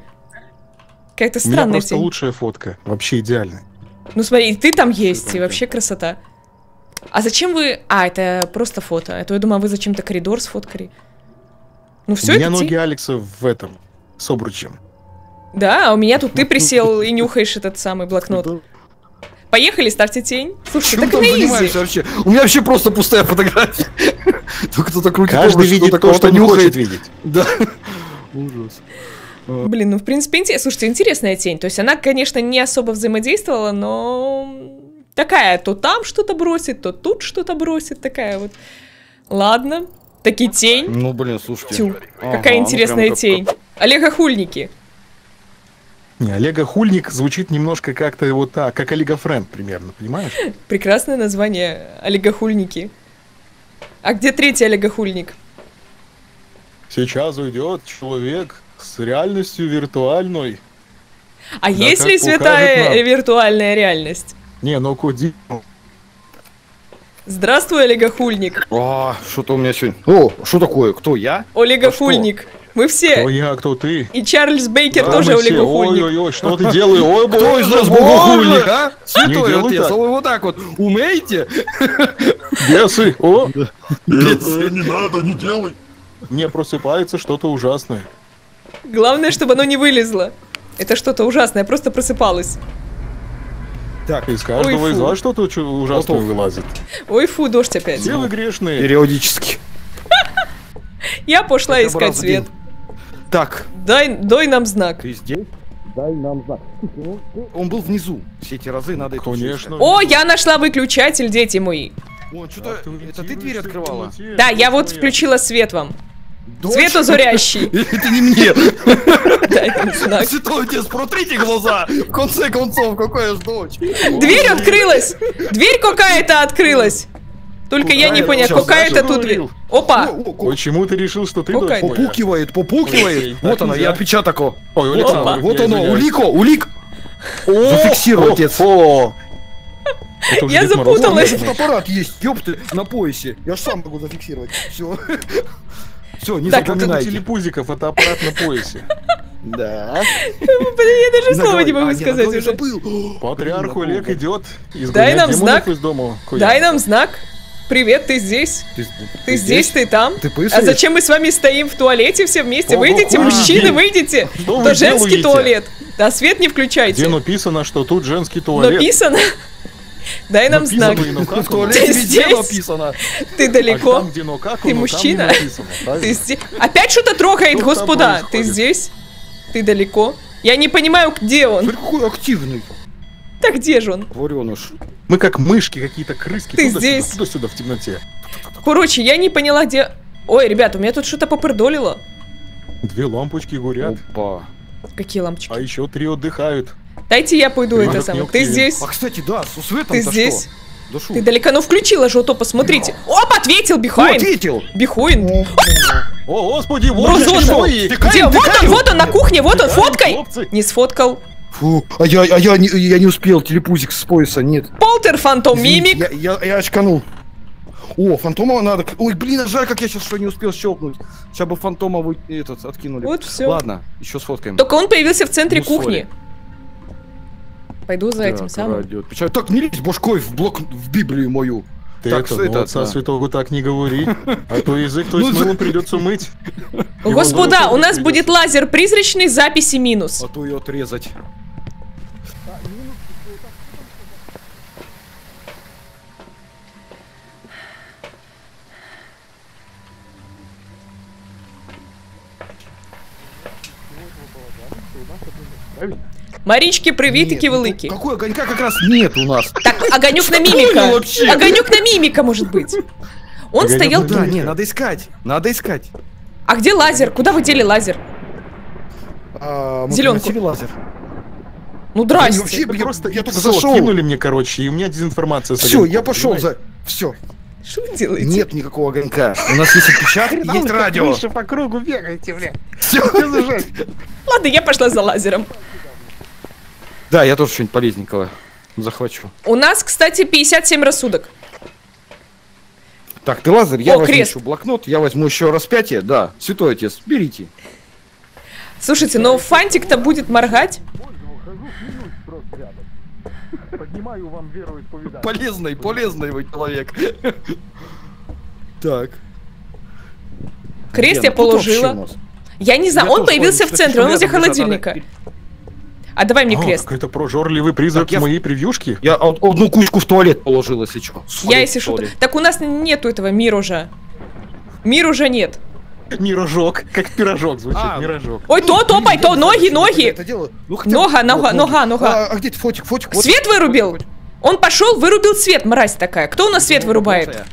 [SPEAKER 1] Какая-то
[SPEAKER 3] У меня
[SPEAKER 1] странная
[SPEAKER 3] просто
[SPEAKER 1] тень.
[SPEAKER 3] лучшая фотка. Вообще идеальная.
[SPEAKER 1] Ну смотри, и ты там есть, и вообще красота. А зачем вы... А, это просто фото. А то я думала, вы зачем-то коридор сфоткали. Ну все,
[SPEAKER 3] У меня
[SPEAKER 1] это
[SPEAKER 3] ноги
[SPEAKER 1] тень.
[SPEAKER 3] Алекса в этом, с обручем.
[SPEAKER 1] Да, а у меня тут ты присел и нюхаешь этот самый блокнот. Поехали, ставьте тень. Слушайте,
[SPEAKER 2] Чем
[SPEAKER 1] так на изи.
[SPEAKER 2] вообще? У меня вообще просто пустая фотография. Только кто-то крутит
[SPEAKER 3] Каждый видит то, что не хочет видеть.
[SPEAKER 2] Да. Ужас.
[SPEAKER 1] Блин, ну в принципе, интерес... слушайте, интересная тень. То есть она, конечно, не особо взаимодействовала, но такая, то там что-то бросит, то тут что-то бросит, такая вот. Ладно, таки тень.
[SPEAKER 2] Ну, блин, слушайте.
[SPEAKER 1] Тю,
[SPEAKER 2] Ага,
[SPEAKER 1] какая
[SPEAKER 2] ну
[SPEAKER 1] интересная
[SPEAKER 2] прям как-
[SPEAKER 1] тень. Олега Хульники.
[SPEAKER 3] Не, Олега Хульник звучит немножко как-то вот так, как Олега Френд примерно, понимаешь?
[SPEAKER 1] Прекрасное название Олега Хульники. А где третий Олега Хульник?
[SPEAKER 3] Сейчас уйдет человек с реальностью виртуальной.
[SPEAKER 1] А
[SPEAKER 3] Да,
[SPEAKER 1] есть ли святая
[SPEAKER 3] нам.
[SPEAKER 1] виртуальная реальность?
[SPEAKER 3] Не, ну куди.
[SPEAKER 1] Здравствуй, Олега Хульник.
[SPEAKER 2] А, что-то у меня сегодня... О, что такое? Кто, я?
[SPEAKER 1] Олега
[SPEAKER 2] А что?
[SPEAKER 1] Мы
[SPEAKER 3] Кто
[SPEAKER 1] все.
[SPEAKER 3] я, кто ты?
[SPEAKER 1] И Чарльз Бейкер
[SPEAKER 3] Да,
[SPEAKER 1] тоже
[SPEAKER 3] мы все.
[SPEAKER 1] Олега Хульник.
[SPEAKER 3] Ой-ой-ой, что ты делаешь? Ой,
[SPEAKER 2] Кто из нас богохульник, а? Святой отец, а вы вот так вот умеете?
[SPEAKER 3] Бесы! О!
[SPEAKER 2] Не
[SPEAKER 3] надо, не делай! Не просыпается что-то ужасное.
[SPEAKER 1] Главное, чтобы оно не вылезло. Это что-то ужасное, просто просыпалось.
[SPEAKER 2] Так,
[SPEAKER 3] Из каждого
[SPEAKER 1] Ой,
[SPEAKER 3] из вас что-то ужасное
[SPEAKER 2] Готов.
[SPEAKER 3] вылазит.
[SPEAKER 1] Ой, фу, дождь опять.
[SPEAKER 3] Все вы грешные.
[SPEAKER 2] периодически.
[SPEAKER 1] Я пошла искать свет.
[SPEAKER 2] Так,
[SPEAKER 1] Дай, дай нам знак.
[SPEAKER 2] ты здесь?
[SPEAKER 3] Дай нам знак.
[SPEAKER 2] Он был внизу. Все эти разы надо это
[SPEAKER 3] Конечно.
[SPEAKER 1] О, я нашла выключатель, дети мои.
[SPEAKER 2] Вон, что-то... Это ты дверь открывала?
[SPEAKER 1] Да, я вот включила свет вам.
[SPEAKER 2] Дочь?
[SPEAKER 1] Свету зорящий.
[SPEAKER 2] Это не мне.
[SPEAKER 1] Дай нам знак.
[SPEAKER 2] Святой отец, протрите глаза. В конце концов, какая ж дочь.
[SPEAKER 1] Дверь открылась! Дверь какая-то открылась! Только я не понял, какая-то
[SPEAKER 3] знаешь,
[SPEAKER 1] тут дверь.
[SPEAKER 3] говорил.
[SPEAKER 1] Опа!
[SPEAKER 2] О,
[SPEAKER 3] Почему ты решил, что ты
[SPEAKER 1] Какая
[SPEAKER 3] дочь?
[SPEAKER 2] Попукивает, попукивает. Вот она, я отпечаток.
[SPEAKER 3] Ой. Александр,
[SPEAKER 2] Вот оно, улико, улик.
[SPEAKER 3] О,
[SPEAKER 2] Зафиксируй, отец.
[SPEAKER 3] Это
[SPEAKER 1] Я
[SPEAKER 3] Дед Мороз.
[SPEAKER 1] запуталась.
[SPEAKER 2] Фотоаппарат есть, ёпты, на поясе. Я ж сам могу зафиксировать. Все. Все, не
[SPEAKER 1] Так,
[SPEAKER 3] Как это
[SPEAKER 2] запоминайте.
[SPEAKER 3] телепузиков, это аппарат на поясе.
[SPEAKER 2] Да.
[SPEAKER 1] Блин, я даже слова не могу
[SPEAKER 2] А,
[SPEAKER 1] сказать уже.
[SPEAKER 2] забыл.
[SPEAKER 3] Патриарх Олег идет
[SPEAKER 1] Дай нам знак. Дай нам знак. Привет, ты здесь?
[SPEAKER 2] Ты,
[SPEAKER 1] Ты здесь, ты там?
[SPEAKER 2] Ты
[SPEAKER 1] А зачем мы с вами стоим в туалете все вместе?
[SPEAKER 3] Ого,
[SPEAKER 1] Выйдите,
[SPEAKER 3] хуй.
[SPEAKER 1] мужчины, выйдите!
[SPEAKER 3] Что вы
[SPEAKER 1] То женский
[SPEAKER 3] делаете?
[SPEAKER 1] туалет. Да, свет не
[SPEAKER 3] Где
[SPEAKER 1] включайте.
[SPEAKER 3] написано, что тут женский туалет?
[SPEAKER 1] Написано. Дай нам
[SPEAKER 3] Написано,
[SPEAKER 1] знак.
[SPEAKER 3] ну как
[SPEAKER 2] В
[SPEAKER 3] он?
[SPEAKER 1] Ты
[SPEAKER 2] туалете везде
[SPEAKER 1] здесь?
[SPEAKER 2] написано.
[SPEAKER 1] Ты
[SPEAKER 3] А
[SPEAKER 1] далеко.
[SPEAKER 3] там, где ну как
[SPEAKER 1] Ты
[SPEAKER 3] ну,
[SPEAKER 1] мужчина?
[SPEAKER 3] написано,
[SPEAKER 1] Ты здесь. Опять что-то трогает,
[SPEAKER 3] Что
[SPEAKER 1] господа. Ты здесь? Ты далеко? Я не понимаю, где он.
[SPEAKER 2] Какой активный.
[SPEAKER 1] Так где же он?
[SPEAKER 2] Вареныш.
[SPEAKER 3] Мы как мышки, какие-то крыски.
[SPEAKER 1] Ты
[SPEAKER 3] туда-сюда,
[SPEAKER 1] здесь?
[SPEAKER 3] Туда-сюда в темноте.
[SPEAKER 1] Короче, я не поняла, где... Ой, ребят, у меня тут что-то попердолило.
[SPEAKER 3] Две лампочки горят,
[SPEAKER 2] Опа.
[SPEAKER 1] Какие лампочки?
[SPEAKER 3] а еще три отдыхают.
[SPEAKER 1] Дайте я пойду
[SPEAKER 3] Ты
[SPEAKER 1] это самое. Ты здесь?
[SPEAKER 2] А, кстати, да, с светом
[SPEAKER 1] Ты здесь?
[SPEAKER 2] Да шо?
[SPEAKER 1] Ты далеко, ну включила же, то посмотрите. Оп, ответил, Бихайн.
[SPEAKER 2] ответил!
[SPEAKER 1] Бихайн.
[SPEAKER 3] О, господи, вот что и-
[SPEAKER 1] Где? Вот он, вот он на кухне, вот он,
[SPEAKER 3] Тыкаем,
[SPEAKER 1] фоткай. Не сфоткал.
[SPEAKER 2] Фу, а я, а я, не, я не успел, телепузик с пояса, нет.
[SPEAKER 1] Полтер, фантом,
[SPEAKER 2] Извините,
[SPEAKER 1] мимик.
[SPEAKER 2] Я, я, я очканул. О, фантома надо. Ой, блин, а жаль, как я сейчас что не успел щелкнуть. Сейчас бы фантома вы этот откинули.
[SPEAKER 1] Вот всё.
[SPEAKER 2] Ладно, еще сфоткаем.
[SPEAKER 1] Только он появился в центре
[SPEAKER 2] Ну,
[SPEAKER 1] кухни. Пойду за этим
[SPEAKER 2] Так,
[SPEAKER 1] самым.
[SPEAKER 2] радио. Печаль. Так, не лезь башкой в блок в Библию мою.
[SPEAKER 3] Ты
[SPEAKER 2] Так,
[SPEAKER 3] это,
[SPEAKER 2] это,
[SPEAKER 3] ну, отца
[SPEAKER 2] да.
[SPEAKER 3] святого так не говори. А то язык твой
[SPEAKER 2] Ну,
[SPEAKER 3] с мылом придется мыть.
[SPEAKER 1] Господа, у нас будет лазер призрачный, записи минус.
[SPEAKER 2] А то ее отрезать.
[SPEAKER 1] Марічки, привітики
[SPEAKER 2] Нет, ну,
[SPEAKER 1] великі.
[SPEAKER 2] Какой огонька как раз нет у нас.
[SPEAKER 1] Так, огонек на
[SPEAKER 2] Что
[SPEAKER 1] мимика.
[SPEAKER 2] это вообще?
[SPEAKER 1] Огонек на мимика, может быть. Он
[SPEAKER 3] Огонек
[SPEAKER 1] стоял
[SPEAKER 3] на
[SPEAKER 1] тут.
[SPEAKER 2] Да, не, надо искать. Надо искать.
[SPEAKER 1] А где лазер? Куда вы дели лазер?
[SPEAKER 2] А, мы
[SPEAKER 1] Зелёнку.
[SPEAKER 2] приносили лазер.
[SPEAKER 1] Ну,
[SPEAKER 2] Они
[SPEAKER 1] здрасте.
[SPEAKER 2] вообще,
[SPEAKER 3] Вы
[SPEAKER 2] я,
[SPEAKER 3] просто
[SPEAKER 2] я только
[SPEAKER 3] ссылок
[SPEAKER 2] зашел.
[SPEAKER 3] кинули мне, короче, и у меня дезинформация. с
[SPEAKER 2] Все,
[SPEAKER 3] огоньком,
[SPEAKER 2] я пошел
[SPEAKER 3] понимаете?
[SPEAKER 2] за. Все.
[SPEAKER 1] Что вы делаете?
[SPEAKER 2] Нет никакого огонька. У нас есть отпечатки, есть радио.
[SPEAKER 3] по кругу бегаете, блядь.
[SPEAKER 2] Все.
[SPEAKER 1] Ладно, я пошла за лазером.
[SPEAKER 2] Да, я тоже что-нибудь полезненького захвачу.
[SPEAKER 1] У нас, кстати, 57 рассудок.
[SPEAKER 2] Так, ты лазер, я
[SPEAKER 1] О,
[SPEAKER 2] возьму
[SPEAKER 1] крест.
[SPEAKER 2] еще блокнот, я возьму еще распятие, да. Святой отец, берите.
[SPEAKER 1] Слушайте, но фантик-то будет моргать.
[SPEAKER 3] Поднимаю вам веру исповедания.
[SPEAKER 2] Полезный, полезный вы человек. Так.
[SPEAKER 1] Крест я положила. Я не знаю, он появился в центре, он возле холодильника. А давай мне
[SPEAKER 3] А,
[SPEAKER 1] крест.
[SPEAKER 3] какой-то прожорливый призрак
[SPEAKER 2] Так, я-
[SPEAKER 3] моей превьюшке.
[SPEAKER 2] Я од- одну кучку в туалет положил, если что.
[SPEAKER 1] Я, если что... Так у нас нету этого мирожа. Мирожа нет.
[SPEAKER 3] Мирожок, как пирожок звучит,
[SPEAKER 2] А.
[SPEAKER 3] мирожок.
[SPEAKER 1] Ой, то, топай, то, ноги, ноги.
[SPEAKER 2] Ну,
[SPEAKER 1] Нога, нога, нога, нога.
[SPEAKER 2] А, а где фотик, фотик?
[SPEAKER 1] Свет вырубил? Он пошел, вырубил свет, мразь такая. Кто у нас свет вырубает?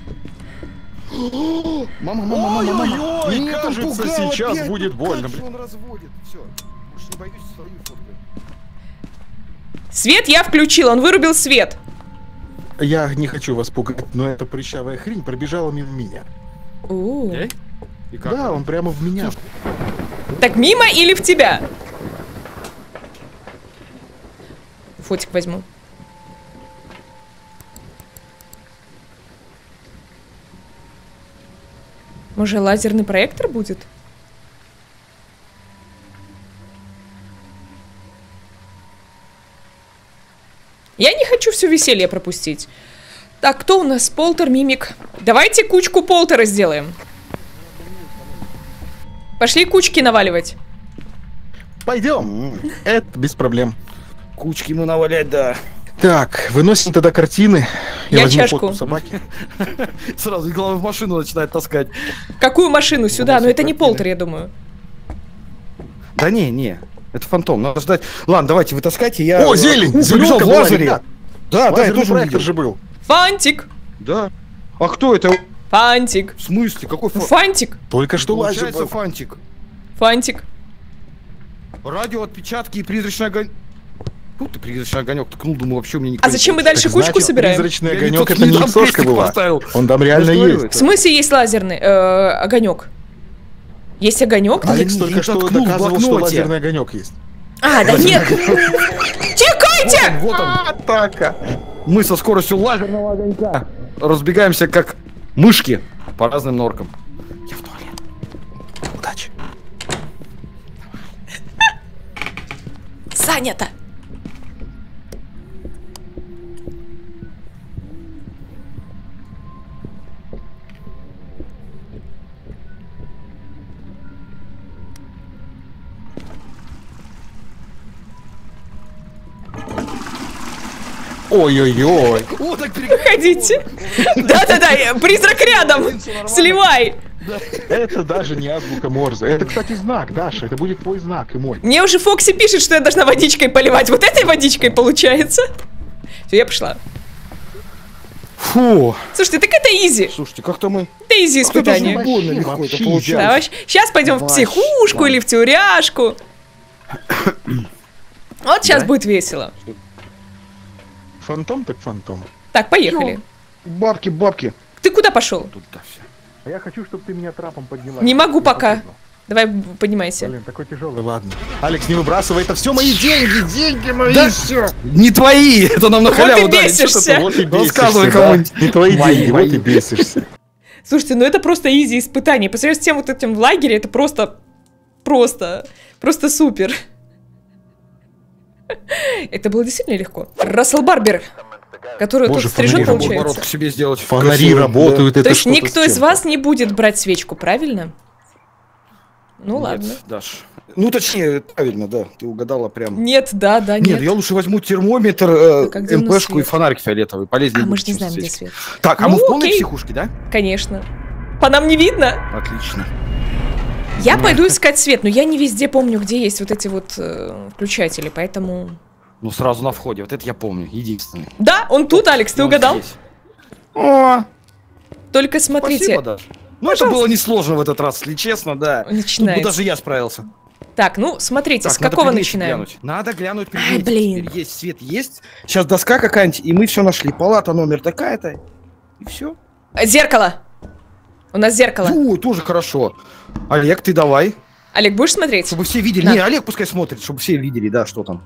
[SPEAKER 2] Мама, мама, мама, мама. Он
[SPEAKER 3] кажется, сейчас будет
[SPEAKER 2] Ну
[SPEAKER 3] больно,
[SPEAKER 2] как же
[SPEAKER 3] блин.
[SPEAKER 2] он разводит. Все. Уж не боюсь свою фотку.
[SPEAKER 1] Свет я включил, он вырубил свет.
[SPEAKER 3] Я не хочу вас пугать, но эта прыщавая хрень пробежала мимо меня.
[SPEAKER 1] У.
[SPEAKER 2] И как?
[SPEAKER 3] Да, он прямо в меня.
[SPEAKER 1] Так мимо или в тебя? Фотик возьму. Может, лазерный проектор будет? Я не хочу все веселье пропустить. Так, кто у нас? Полтер, мимик. Давайте кучку полтера сделаем. Пошли кучки наваливать.
[SPEAKER 3] Пойдем. Это без проблем.
[SPEAKER 2] Кучки ему навалять, да.
[SPEAKER 3] Так, выносим тогда картины.
[SPEAKER 1] Я
[SPEAKER 3] возьму
[SPEAKER 1] чашку.
[SPEAKER 3] собаки.
[SPEAKER 2] Сразу главное в машину начинает таскать.
[SPEAKER 1] Какую машину сюда? Ну это не полтер, я думаю.
[SPEAKER 2] Да не, не. Это фантом, надо ждать. Ладно, давайте вы таскайте, я...
[SPEAKER 3] О,
[SPEAKER 2] э,
[SPEAKER 3] зелень!
[SPEAKER 2] Забежал
[SPEAKER 3] Зеленка
[SPEAKER 2] в лазере. Да, да, я тоже
[SPEAKER 3] проектор
[SPEAKER 2] увидел.
[SPEAKER 3] же был.
[SPEAKER 1] Фантик!
[SPEAKER 2] Да. А кто это?
[SPEAKER 1] Фантик.
[SPEAKER 2] В смысле? Какой
[SPEAKER 1] Ну,
[SPEAKER 2] фа...
[SPEAKER 1] Фантик.
[SPEAKER 3] Только что лазер
[SPEAKER 2] Получается
[SPEAKER 3] был.
[SPEAKER 2] фантик.
[SPEAKER 1] Фантик.
[SPEAKER 2] Радиоотпечатки и призрачный огонек. Ну ты призрачный огонек ткнул, думаю, вообще у меня никто
[SPEAKER 1] А
[SPEAKER 2] не
[SPEAKER 1] зачем мы дальше кучку
[SPEAKER 3] Значит,
[SPEAKER 1] собираем?
[SPEAKER 3] Призрачный огонек это не
[SPEAKER 2] крестик
[SPEAKER 3] была.
[SPEAKER 2] поставил.
[SPEAKER 3] Он там реально есть.
[SPEAKER 1] В смысле есть лазерный э, огонек? Есть огонек?
[SPEAKER 2] А,
[SPEAKER 3] Алекс только
[SPEAKER 2] не
[SPEAKER 3] что доказывал, что лазерный огонек есть.
[SPEAKER 1] А, да нет! Тикайте!
[SPEAKER 2] Вот он.
[SPEAKER 3] Атака!
[SPEAKER 2] Мы со скоростью лазерного огонька разбегаемся как мышки по разным норкам. Я в туалет.
[SPEAKER 3] Удачи.
[SPEAKER 1] Занято!
[SPEAKER 3] Ой-ой-ой.
[SPEAKER 2] О, так перег-
[SPEAKER 1] Ходите. Да-да-да, призрак рядом. Сливай.
[SPEAKER 3] Это даже не азбука Морзе. Это, кстати, знак, Даша. Это будет твой знак и мой.
[SPEAKER 1] Мне уже Фокси пишет, что я должна водичкой поливать. Вот этой водичкой получается. Все, я пошла.
[SPEAKER 2] Фу.
[SPEAKER 1] Слушайте, так это изи.
[SPEAKER 2] Слушайте, как-то мы...
[SPEAKER 1] Это изи испытание.
[SPEAKER 2] больно легко
[SPEAKER 3] Вообще
[SPEAKER 2] это получается.
[SPEAKER 1] Давай, сейчас пойдем в психушку или в тюряшку. Вот сейчас будет весело.
[SPEAKER 3] Фантом так фантом.
[SPEAKER 1] Так, поехали.
[SPEAKER 2] Бабки, бабки.
[SPEAKER 1] Ты куда пошел?
[SPEAKER 2] Все.
[SPEAKER 3] А я хочу, чтобы ты меня трапом подняла.
[SPEAKER 1] Не могу
[SPEAKER 3] Я
[SPEAKER 1] пока.
[SPEAKER 3] поднял.
[SPEAKER 1] Давай, поднимайся.
[SPEAKER 3] Блин, такой тяжелый, ладно. Алекс, не выбрасывай, это все мои деньги, деньги мои,
[SPEAKER 2] Да.
[SPEAKER 3] все.
[SPEAKER 2] Не твои, это нам на
[SPEAKER 1] Вот
[SPEAKER 2] халяву дали.
[SPEAKER 1] бесишься.
[SPEAKER 3] Вот и
[SPEAKER 2] Рассказывай
[SPEAKER 3] бесишься, да.
[SPEAKER 2] кому-нибудь.
[SPEAKER 3] Не твои
[SPEAKER 2] Мои,
[SPEAKER 3] деньги, вот
[SPEAKER 2] мои.
[SPEAKER 3] и бесишься.
[SPEAKER 1] Слушайте, ну это просто изи испытание. По сравнению с тем вот этим в лагере, это просто... Просто... Просто супер. Это было действительно легко. Рассел Барбер, который
[SPEAKER 3] Боже,
[SPEAKER 1] тут стрижет,
[SPEAKER 3] фонари
[SPEAKER 1] получается.
[SPEAKER 2] К себе сделать.
[SPEAKER 3] Фонари работают,
[SPEAKER 1] То
[SPEAKER 3] это
[SPEAKER 1] есть
[SPEAKER 3] что-то
[SPEAKER 1] никто из вас не будет брать свечку, правильно? Ну ладно.
[SPEAKER 2] Даш. Ну, точнее, правильно, да. Ты угадала прям.
[SPEAKER 1] Нет, да, да,
[SPEAKER 2] Нет,
[SPEAKER 1] нет.
[SPEAKER 2] я лучше возьму термометр, э,
[SPEAKER 1] а где нас
[SPEAKER 2] МПшку и фонарик фиолетовый. Полезнее
[SPEAKER 1] А мы же не знаем, где
[SPEAKER 2] свечка.
[SPEAKER 1] свет.
[SPEAKER 2] Так, а
[SPEAKER 1] Ну,
[SPEAKER 2] мы в полной
[SPEAKER 1] окей.
[SPEAKER 2] психушке, да?
[SPEAKER 1] Конечно. По нам не видно.
[SPEAKER 2] Отлично.
[SPEAKER 1] Я пойду искать свет, но я не везде помню, где есть вот эти вот э, включатели, поэтому...
[SPEAKER 2] Ну, сразу на входе. Вот это я помню. Единственный.
[SPEAKER 1] Да, он тут, Алекс, ты
[SPEAKER 2] Он
[SPEAKER 1] угадал?
[SPEAKER 2] здесь. О,
[SPEAKER 1] Только смотрите,
[SPEAKER 2] спасибо, Даш. Ну, это было несложно в этот раз, если честно, да. Тут бы
[SPEAKER 1] начинается.
[SPEAKER 2] даже я справился.
[SPEAKER 1] Так, ну, смотрите,
[SPEAKER 2] Так,
[SPEAKER 1] с какого начинаем?
[SPEAKER 2] глянуть. Надо глянуть
[SPEAKER 1] Ай, блин.
[SPEAKER 2] Теперь есть свет, есть. Сейчас доска какая-нибудь, и мы все нашли. Палата номер такая-то. И все.
[SPEAKER 1] Зеркало. У нас зеркало.
[SPEAKER 2] Ой, тоже хорошо. Олег, ты давай.
[SPEAKER 1] Олег, будешь смотреть?
[SPEAKER 2] Чтобы все видели.
[SPEAKER 1] На.
[SPEAKER 2] Не, Олег пускай смотрит, чтобы все видели, да, что там.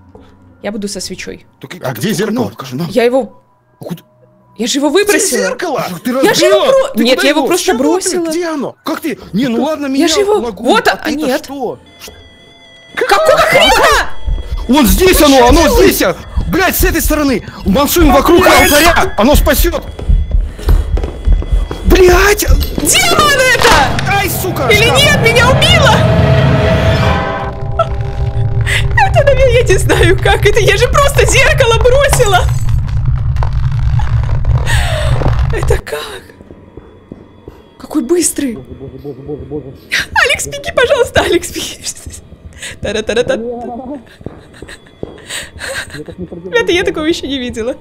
[SPEAKER 1] Я буду со свечой.
[SPEAKER 2] Только-
[SPEAKER 3] А где зеркало?
[SPEAKER 2] покажи, нам.
[SPEAKER 1] Я его...
[SPEAKER 2] А куда-
[SPEAKER 1] Я же его выбросила.
[SPEAKER 3] Зеркало!
[SPEAKER 2] Ты
[SPEAKER 1] Я же его бро-
[SPEAKER 2] Ты
[SPEAKER 1] Нет, я его просто
[SPEAKER 3] Чего ты?
[SPEAKER 1] бросила.
[SPEAKER 3] Где оно?
[SPEAKER 2] Как ты? Не, ну ладно, меня
[SPEAKER 1] же его-
[SPEAKER 2] лагун,
[SPEAKER 1] вот,
[SPEAKER 2] а
[SPEAKER 1] а нет.
[SPEAKER 2] что?
[SPEAKER 1] Какого хрена?
[SPEAKER 2] Вон здесь оно, оно здесь! Блядь, с этой стороны! Мансуем вокруг алтаря! Оно спасет! Блядь!
[SPEAKER 1] Демон это!
[SPEAKER 2] Ай, сука!
[SPEAKER 1] Или
[SPEAKER 2] шкаф!
[SPEAKER 1] нет, меня убило! Это, наверное, я не знаю как. Это я же просто зеркало бросила. Это как? Какой быстрый. Алекс, беги, пожалуйста, Алекс, беги. Тара-тара-та. Ребята, я такого еще не видела.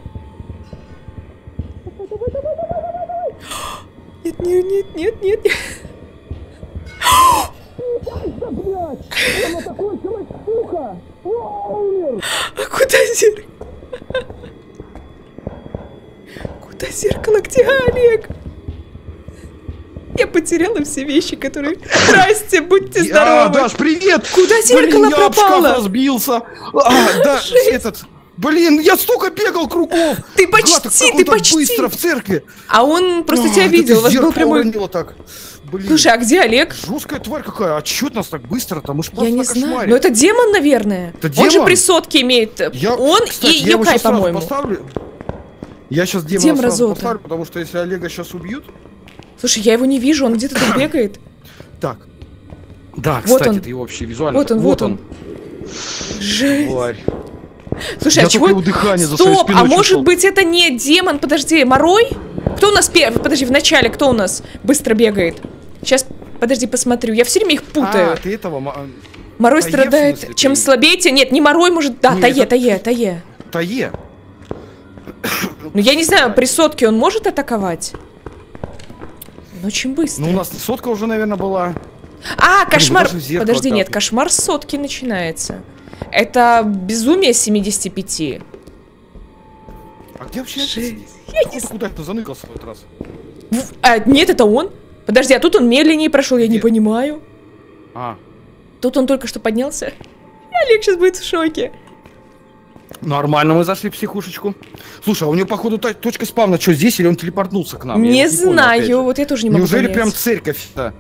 [SPEAKER 1] Нет, нет, нет, нет, нет. нет. А куда зеркало? Куда зеркало? Где Олег? Я потеряла все вещи, которые... Здрасте, будьте
[SPEAKER 2] А,
[SPEAKER 1] здоровы.
[SPEAKER 2] Даш, привет!
[SPEAKER 1] Куда зеркало
[SPEAKER 2] Блин, я об шкаф
[SPEAKER 1] пропало?
[SPEAKER 2] разбился. А, да, этот... Блин, я столько бегал кругов!
[SPEAKER 1] Ты почти,
[SPEAKER 2] как
[SPEAKER 1] ты
[SPEAKER 2] он
[SPEAKER 1] почти.
[SPEAKER 2] быстро в церкви!
[SPEAKER 1] А он просто
[SPEAKER 2] А,
[SPEAKER 1] тебя видел, у вас был прямой...
[SPEAKER 2] так. Блин.
[SPEAKER 1] Слушай, а где Олег?
[SPEAKER 2] Жесткая тварь какая, а чё нас так быстро-то? Мы ж просто
[SPEAKER 1] Я не
[SPEAKER 2] на
[SPEAKER 1] знаю.
[SPEAKER 2] кошмаре.
[SPEAKER 1] Ну это демон, наверное.
[SPEAKER 2] Это
[SPEAKER 1] Он же
[SPEAKER 2] демон?
[SPEAKER 1] присотки имеет.
[SPEAKER 2] Я,
[SPEAKER 1] Он
[SPEAKER 2] кстати,
[SPEAKER 1] и Юкай, по-моему.
[SPEAKER 2] Я сейчас демона
[SPEAKER 1] Где
[SPEAKER 2] сразу
[SPEAKER 1] мразота?
[SPEAKER 2] поставлю, потому что если Олега сейчас убьют...
[SPEAKER 1] Слушай, я его не вижу, он где-то тут бегает.
[SPEAKER 2] Так. Да,
[SPEAKER 1] Вот
[SPEAKER 2] кстати,
[SPEAKER 1] он.
[SPEAKER 2] это его вообще визуально.
[SPEAKER 1] Вот он, вот он. Жесть.
[SPEAKER 2] Тварь.
[SPEAKER 1] Слушай,
[SPEAKER 2] Я
[SPEAKER 1] а чего...
[SPEAKER 2] дыхание за своей
[SPEAKER 1] Стоп, а
[SPEAKER 2] спиной
[SPEAKER 1] может
[SPEAKER 2] чувствовал.
[SPEAKER 1] быть это не демон, подожди, Морой? Кто у нас первый? Подожди, в начале кто у нас быстро бегает? Сейчас, подожди, посмотрю. Я все время их путаю.
[SPEAKER 2] А, ты этого... ма-
[SPEAKER 1] Морой
[SPEAKER 2] Тае,
[SPEAKER 1] страдает.
[SPEAKER 2] смысле,
[SPEAKER 1] Чем
[SPEAKER 2] ты?
[SPEAKER 1] слабее, тем... Нет, не Морой, может... Да,
[SPEAKER 2] Не,
[SPEAKER 1] Тае,
[SPEAKER 2] это-
[SPEAKER 1] Тае, Тае.
[SPEAKER 2] Тае.
[SPEAKER 1] Ну, я не знаю, при сотке он может атаковать? Он очень быстро.
[SPEAKER 2] Ну, у нас сотка уже, наверное, была.
[SPEAKER 1] А, кошмар! Подожди, нет, кошмар с сотки начинается. Это безумие 75.
[SPEAKER 2] А где вообще отец? Я куда-то заныкался в этот раз.
[SPEAKER 1] В- А, нет, это он. Подожди, а тут он медленнее прошел, я не
[SPEAKER 2] Где?
[SPEAKER 1] понимаю.
[SPEAKER 2] А,
[SPEAKER 1] Тут он только что поднялся. Олег сейчас будет в шоке.
[SPEAKER 2] нормально мы зашли в психушечку. Слушай, а у него, походу, точка спавна что, здесь или он телепортнулся к нам? Я
[SPEAKER 1] не
[SPEAKER 2] вот понял,
[SPEAKER 1] знаю, вот я тоже не могу
[SPEAKER 2] Неужели
[SPEAKER 1] понять.
[SPEAKER 2] прям церковь-то?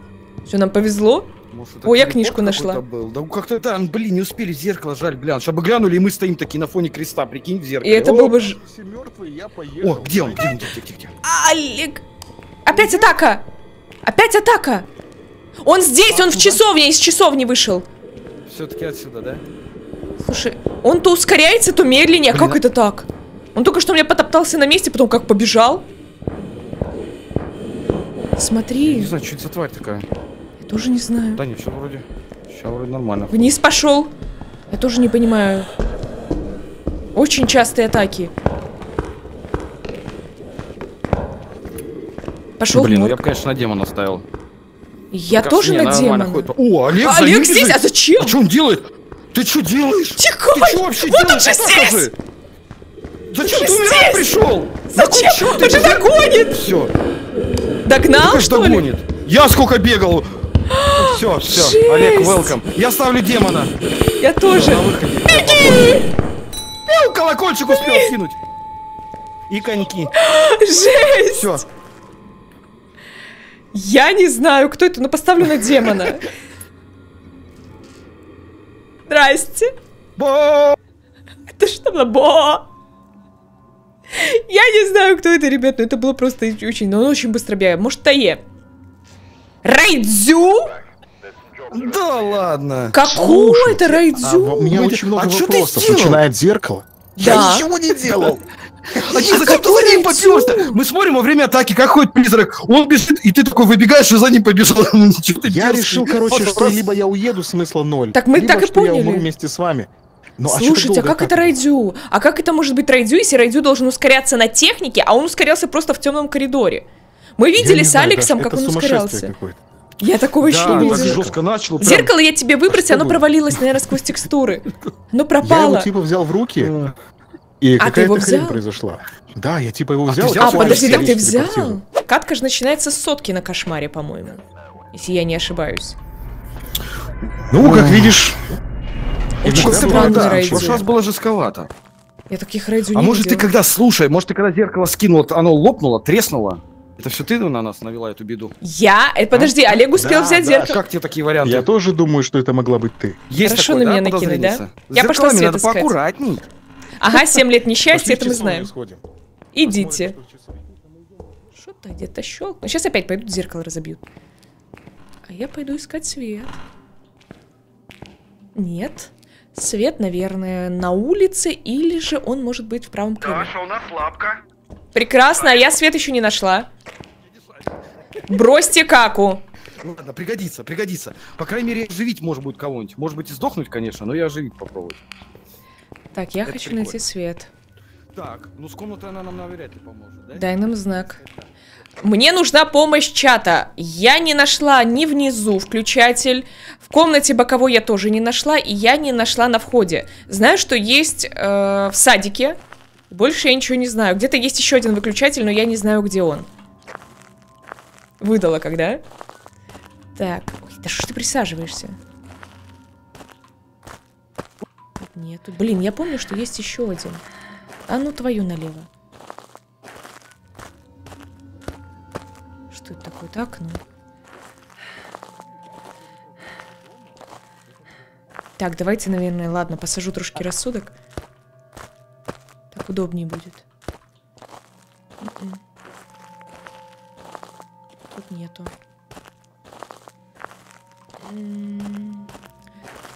[SPEAKER 1] Что, нам повезло?
[SPEAKER 2] Может,
[SPEAKER 1] Ой, я книжку нашла.
[SPEAKER 2] Был. Да как-то это, блин, не успели зеркало, жаль, глянуть. Чтобы глянули, и мы стоим такие на фоне креста, прикинь, в
[SPEAKER 1] И
[SPEAKER 2] зеркале.
[SPEAKER 1] это
[SPEAKER 2] О,
[SPEAKER 1] был бы... ж-
[SPEAKER 3] Все мертвые, я поехал.
[SPEAKER 2] О, где он? Где он? Где, где, где, где?
[SPEAKER 1] Олег! Опять атака! Опять атака! Он здесь, он в часовне, из часовни вышел.
[SPEAKER 2] Все-таки отсюда, да?
[SPEAKER 1] Слушай, он то ускоряется, то медленнее. А
[SPEAKER 2] Блин,
[SPEAKER 1] как это так? Он только что у меня потоптался на месте, потом как побежал.
[SPEAKER 2] Не
[SPEAKER 1] Смотри,
[SPEAKER 2] знаю, что это за тварь такая.
[SPEAKER 1] Тоже не знаю.
[SPEAKER 2] Да не, все вроде. Сейчас вроде нормально.
[SPEAKER 1] Вниз пошел. Я тоже не понимаю. Очень частые атаки. Пошел
[SPEAKER 2] Блин, ну я бы, конечно, на демона ставил.
[SPEAKER 1] Я
[SPEAKER 2] Кажется,
[SPEAKER 1] тоже
[SPEAKER 2] не,
[SPEAKER 1] на демона.
[SPEAKER 2] ходит. О, Олег,
[SPEAKER 1] А, Олег здесь?
[SPEAKER 2] бежит.
[SPEAKER 1] А зачем?
[SPEAKER 2] А что он делает? Ты что делаешь?
[SPEAKER 1] Тихо!
[SPEAKER 2] Ты что вообще
[SPEAKER 1] Вот он
[SPEAKER 2] делаешь?
[SPEAKER 1] же
[SPEAKER 2] Покажи.
[SPEAKER 1] здесь!
[SPEAKER 2] Зачем
[SPEAKER 1] же
[SPEAKER 2] ты умирать пришел?
[SPEAKER 1] Зачем? Он же догонит!
[SPEAKER 2] Все,
[SPEAKER 1] Догнал,
[SPEAKER 2] ты
[SPEAKER 1] что ли?
[SPEAKER 2] догонит. Я сколько бегал. Все, все,
[SPEAKER 1] Жесть!
[SPEAKER 2] Олег, welcome. Я ставлю демона.
[SPEAKER 1] Я тоже.
[SPEAKER 2] Выходе. Пиу, колокольчик успел кинуть. И коньки.
[SPEAKER 1] Жесть!
[SPEAKER 2] Все.
[SPEAKER 1] Я не знаю, кто это, но поставлю на демона. Здрасте.
[SPEAKER 2] Бо!
[SPEAKER 1] Это что было? Бо! Я не знаю, кто это, ребят, но это было просто очень... Но он очень быстро бегает. Может, Тае? Райдзю?
[SPEAKER 2] Да ладно.
[SPEAKER 1] Какого
[SPEAKER 3] Слушайте,
[SPEAKER 1] это
[SPEAKER 3] А,
[SPEAKER 1] Райдзю?
[SPEAKER 3] во- у меня очень много
[SPEAKER 2] а
[SPEAKER 3] вопросов,
[SPEAKER 2] сделал?
[SPEAKER 3] начиная от зеркала.
[SPEAKER 2] Я
[SPEAKER 1] Да.
[SPEAKER 2] ничего не делал. А
[SPEAKER 1] какой
[SPEAKER 2] зачем ты за ним
[SPEAKER 1] Райдзю?
[SPEAKER 2] попёрся? Мы смотрим во время атаки, как ходит призрак. Он бежит, и ты такой выбегаешь и за ним побежал. Ну,
[SPEAKER 3] Я решил, короче, что либо я уеду, смысла ноль.
[SPEAKER 1] Так мы так и
[SPEAKER 3] что я
[SPEAKER 1] поняли.
[SPEAKER 3] умру вместе с вами. Ну, а
[SPEAKER 1] Слушайте, а
[SPEAKER 3] долго
[SPEAKER 1] как это
[SPEAKER 3] откатывать?
[SPEAKER 1] Райдзю? А как это может быть Райдзю, если Райдзю должен ускоряться на технике, а он ускорялся просто в темном коридоре? Мы
[SPEAKER 3] Я
[SPEAKER 1] видели с Алексом, как он ускорялся. Я такого еще
[SPEAKER 2] Да,
[SPEAKER 1] не
[SPEAKER 2] так
[SPEAKER 1] видела.
[SPEAKER 2] жестко начал. прям.
[SPEAKER 1] Зеркало я тебе выбросил, оно провалилось, наверное, сквозь текстуры. Оно
[SPEAKER 3] Я
[SPEAKER 1] пропало.
[SPEAKER 3] его типа взял в руки, и
[SPEAKER 1] А ты
[SPEAKER 3] какая-то хрень
[SPEAKER 1] взял?
[SPEAKER 3] произошла. Да, я типа его
[SPEAKER 2] А ты
[SPEAKER 3] взял.
[SPEAKER 2] взял
[SPEAKER 1] А, подожди, так ты взял? Катка же начинается с сотки на кошмаре, по-моему. Если я не ошибаюсь.
[SPEAKER 3] Ну, как видишь,
[SPEAKER 1] Очень
[SPEAKER 3] да,
[SPEAKER 2] В прошлый раз было жестковато.
[SPEAKER 1] Я таких Райдзю
[SPEAKER 2] А
[SPEAKER 1] не
[SPEAKER 2] может ты
[SPEAKER 1] видела.
[SPEAKER 2] когда, слушай, может ты когда зеркало скинул, оно лопнуло, треснуло? Это все ты на нас навела эту беду?
[SPEAKER 1] Я? Э, подожди, Олег успел
[SPEAKER 3] Да,
[SPEAKER 1] взять
[SPEAKER 3] да,
[SPEAKER 1] зеркало.
[SPEAKER 2] Как тебе такие варианты?
[SPEAKER 3] я тоже думаю, что это могла быть ты.
[SPEAKER 2] Есть
[SPEAKER 1] Хорошо
[SPEAKER 2] такое,
[SPEAKER 1] на меня
[SPEAKER 2] да,
[SPEAKER 1] накинуть, да? Я пошла свет
[SPEAKER 2] надо
[SPEAKER 1] искать.
[SPEAKER 2] поаккуратней.
[SPEAKER 1] Ага, 7 лет несчастья, это мы знаем.
[SPEAKER 3] сходим.
[SPEAKER 1] Идите. Что-то где-то щелкнул. Сейчас опять пойдут зеркало разобьют. А я пойду искать свет. Нет. Свет, наверное, на улице, или же он может быть в правом крыле.
[SPEAKER 2] у нас лапка.
[SPEAKER 1] Прекрасно, а я свет еще не нашла. Бросьте каку.
[SPEAKER 2] Ладно, пригодится, пригодится. По крайней мере, оживить может будет кого-нибудь. Может быть и сдохнуть, конечно, но и оживить попробовать.
[SPEAKER 1] Так, я
[SPEAKER 2] Это
[SPEAKER 1] хочу
[SPEAKER 2] прикольно.
[SPEAKER 1] найти свет.
[SPEAKER 2] Так, ну с комнатой она нам навряд ли поможет, да?
[SPEAKER 1] Дай нам знак. Мне нужна помощь чата. Я не нашла ни внизу включатель, в комнате боковой я тоже не нашла, и я не нашла на входе. Знаю, что есть э, в садике. Больше я ничего не знаю. Где-то есть еще один выключатель, но я не знаю, где он. Выдала когда? Так. Ой, да что ты присаживаешься? Нету. Блин, я помню, что есть еще один. А ну твою налево. Что это такое? Это окно. Так, давайте, наверное, ладно, посажу трошки рассудок. Так удобнее будет. М-м. Тут нету.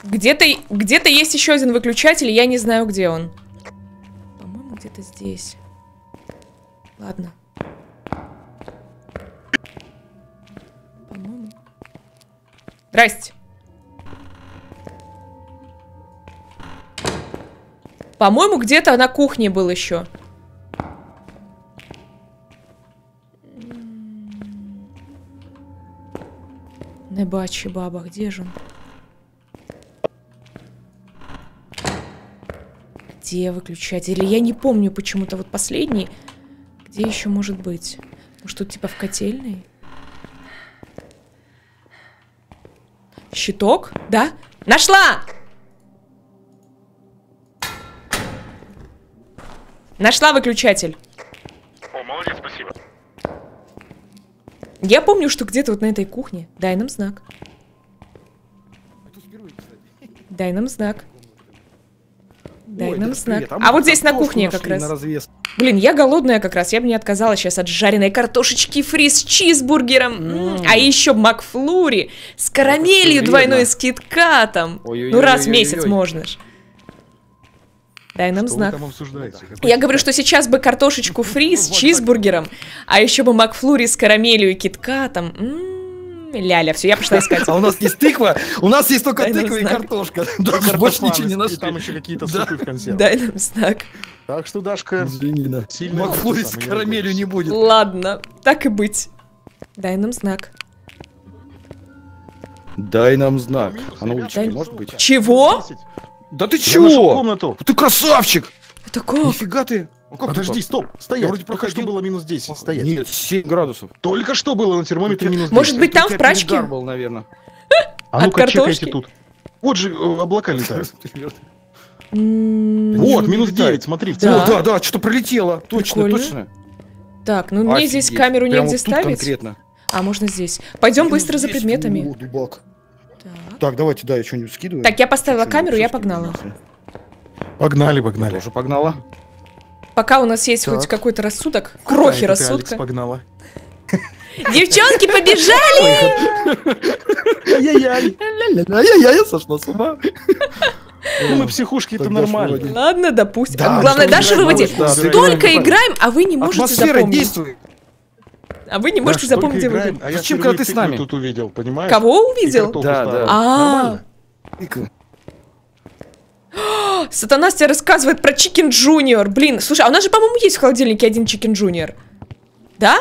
[SPEAKER 1] Где-то где-то есть еще один выключатель, я не знаю, где он. По-моему, где-то здесь. Ладно. По-моему. Здрасте. По-моему, где-то на кухне был еще. Не бачу, баба, где же он? Где выключатель? Или я не помню почему-то вот последний. Где еще может быть? Может тут типа в котельной? Щиток? Да? Нашла! Нашла выключатель.
[SPEAKER 5] О, молодец, спасибо.
[SPEAKER 1] Я помню, что где-то вот на этой кухне. Дай нам знак. Дай нам знак. Дай
[SPEAKER 2] Ой,
[SPEAKER 1] нам
[SPEAKER 2] да,
[SPEAKER 1] знак.
[SPEAKER 2] привет.
[SPEAKER 1] А,
[SPEAKER 2] мы
[SPEAKER 1] вот здесь на кухне как раз.
[SPEAKER 2] На развес.
[SPEAKER 1] Блин, я голодная как раз. Я бы не отказалась сейчас от жареной картошечки фри с чизбургером. М, А еще Макфлури с карамелью двойной с киткатом. Ну раз в месяц можешь. Дай нам
[SPEAKER 4] Что вы
[SPEAKER 1] знак.
[SPEAKER 4] там обсуждаете?
[SPEAKER 1] Я говорю, что сейчас бы картошечку фри с чизбургером, а еще бы Макфлури с карамелью и киткатом. М, Ляля, все, я пошла искать.
[SPEAKER 2] А у нас есть тыква, у нас есть только тыква и картошка. Больше ничего не нашли.
[SPEAKER 4] там еще какие-то супы в консервах.
[SPEAKER 1] Дай нам знак.
[SPEAKER 4] Так что, Дашка, сильно...
[SPEAKER 2] Макфлури с карамелью не будет.
[SPEAKER 1] Ладно, так и быть. Дай нам знак.
[SPEAKER 2] Дай нам знак. А на уличке может быть?
[SPEAKER 1] Чего?
[SPEAKER 2] Да ты чего?
[SPEAKER 4] комнату.
[SPEAKER 2] Ты красавчик!
[SPEAKER 1] Это как?
[SPEAKER 2] Нифига ты! А как
[SPEAKER 4] Подожди,
[SPEAKER 2] ты
[SPEAKER 4] стоп,
[SPEAKER 2] Я
[SPEAKER 4] стоять.
[SPEAKER 2] вроде
[SPEAKER 4] Только что
[SPEAKER 2] проходил.
[SPEAKER 4] было минус 10,
[SPEAKER 2] так?
[SPEAKER 4] стоять.
[SPEAKER 2] Нет, 7 градусов.
[SPEAKER 4] Только что было на термометре минус 10.
[SPEAKER 1] Может быть, там в прачке?
[SPEAKER 2] был, наверное.
[SPEAKER 4] А
[SPEAKER 1] от
[SPEAKER 4] ну-ка,
[SPEAKER 1] картошки?
[SPEAKER 4] чекайте тут. Вот же э, облака летают.
[SPEAKER 1] М,
[SPEAKER 4] Вот, минус
[SPEAKER 2] летает.
[SPEAKER 4] 9, смотри.
[SPEAKER 1] Да.
[SPEAKER 2] О, да, да, что-то пролетело. Точно, точно.
[SPEAKER 1] Так, ну мне здесь камеру негде ставить.
[SPEAKER 2] конкретно.
[SPEAKER 1] А, можно здесь. Пойдем быстро за
[SPEAKER 2] 10.
[SPEAKER 1] предметами. Так.
[SPEAKER 2] Давайте, да, я что-нибудь скидываю.
[SPEAKER 1] Так, я поставила камеру, я погнала.
[SPEAKER 4] Погнали,
[SPEAKER 2] Я
[SPEAKER 4] погнали.
[SPEAKER 2] Тоже погнала.
[SPEAKER 1] Пока у нас есть
[SPEAKER 4] Так.
[SPEAKER 1] хоть какой-то рассудок, крохи рассудка.
[SPEAKER 4] погнала.
[SPEAKER 1] Девчонки, побежали!
[SPEAKER 2] Ай-яй-яй. Ай-яй-яй, я сошла с ума.
[SPEAKER 4] Ну, мы психушки, это нормально.
[SPEAKER 1] Ладно, допустим.
[SPEAKER 2] Да,
[SPEAKER 1] главное, Даша
[SPEAKER 2] играем,
[SPEAKER 1] выводи.
[SPEAKER 2] да,
[SPEAKER 1] Столько
[SPEAKER 2] играем.
[SPEAKER 1] а вы не можете
[SPEAKER 2] Атмосфера
[SPEAKER 1] запомнить.
[SPEAKER 2] действует.
[SPEAKER 1] А вы не можете запомнить, где
[SPEAKER 4] играем,
[SPEAKER 1] вы.
[SPEAKER 4] а
[SPEAKER 2] Зачем, когда ты с нами?
[SPEAKER 4] тут увидел, понимаешь?
[SPEAKER 1] Кого увидел?
[SPEAKER 2] Да, да.
[SPEAKER 1] А? Сатана тебе рассказывает про Chicken Junior. Блин, слушай, а у нас же, по-моему, есть в холодильнике один Chicken Junior. Да?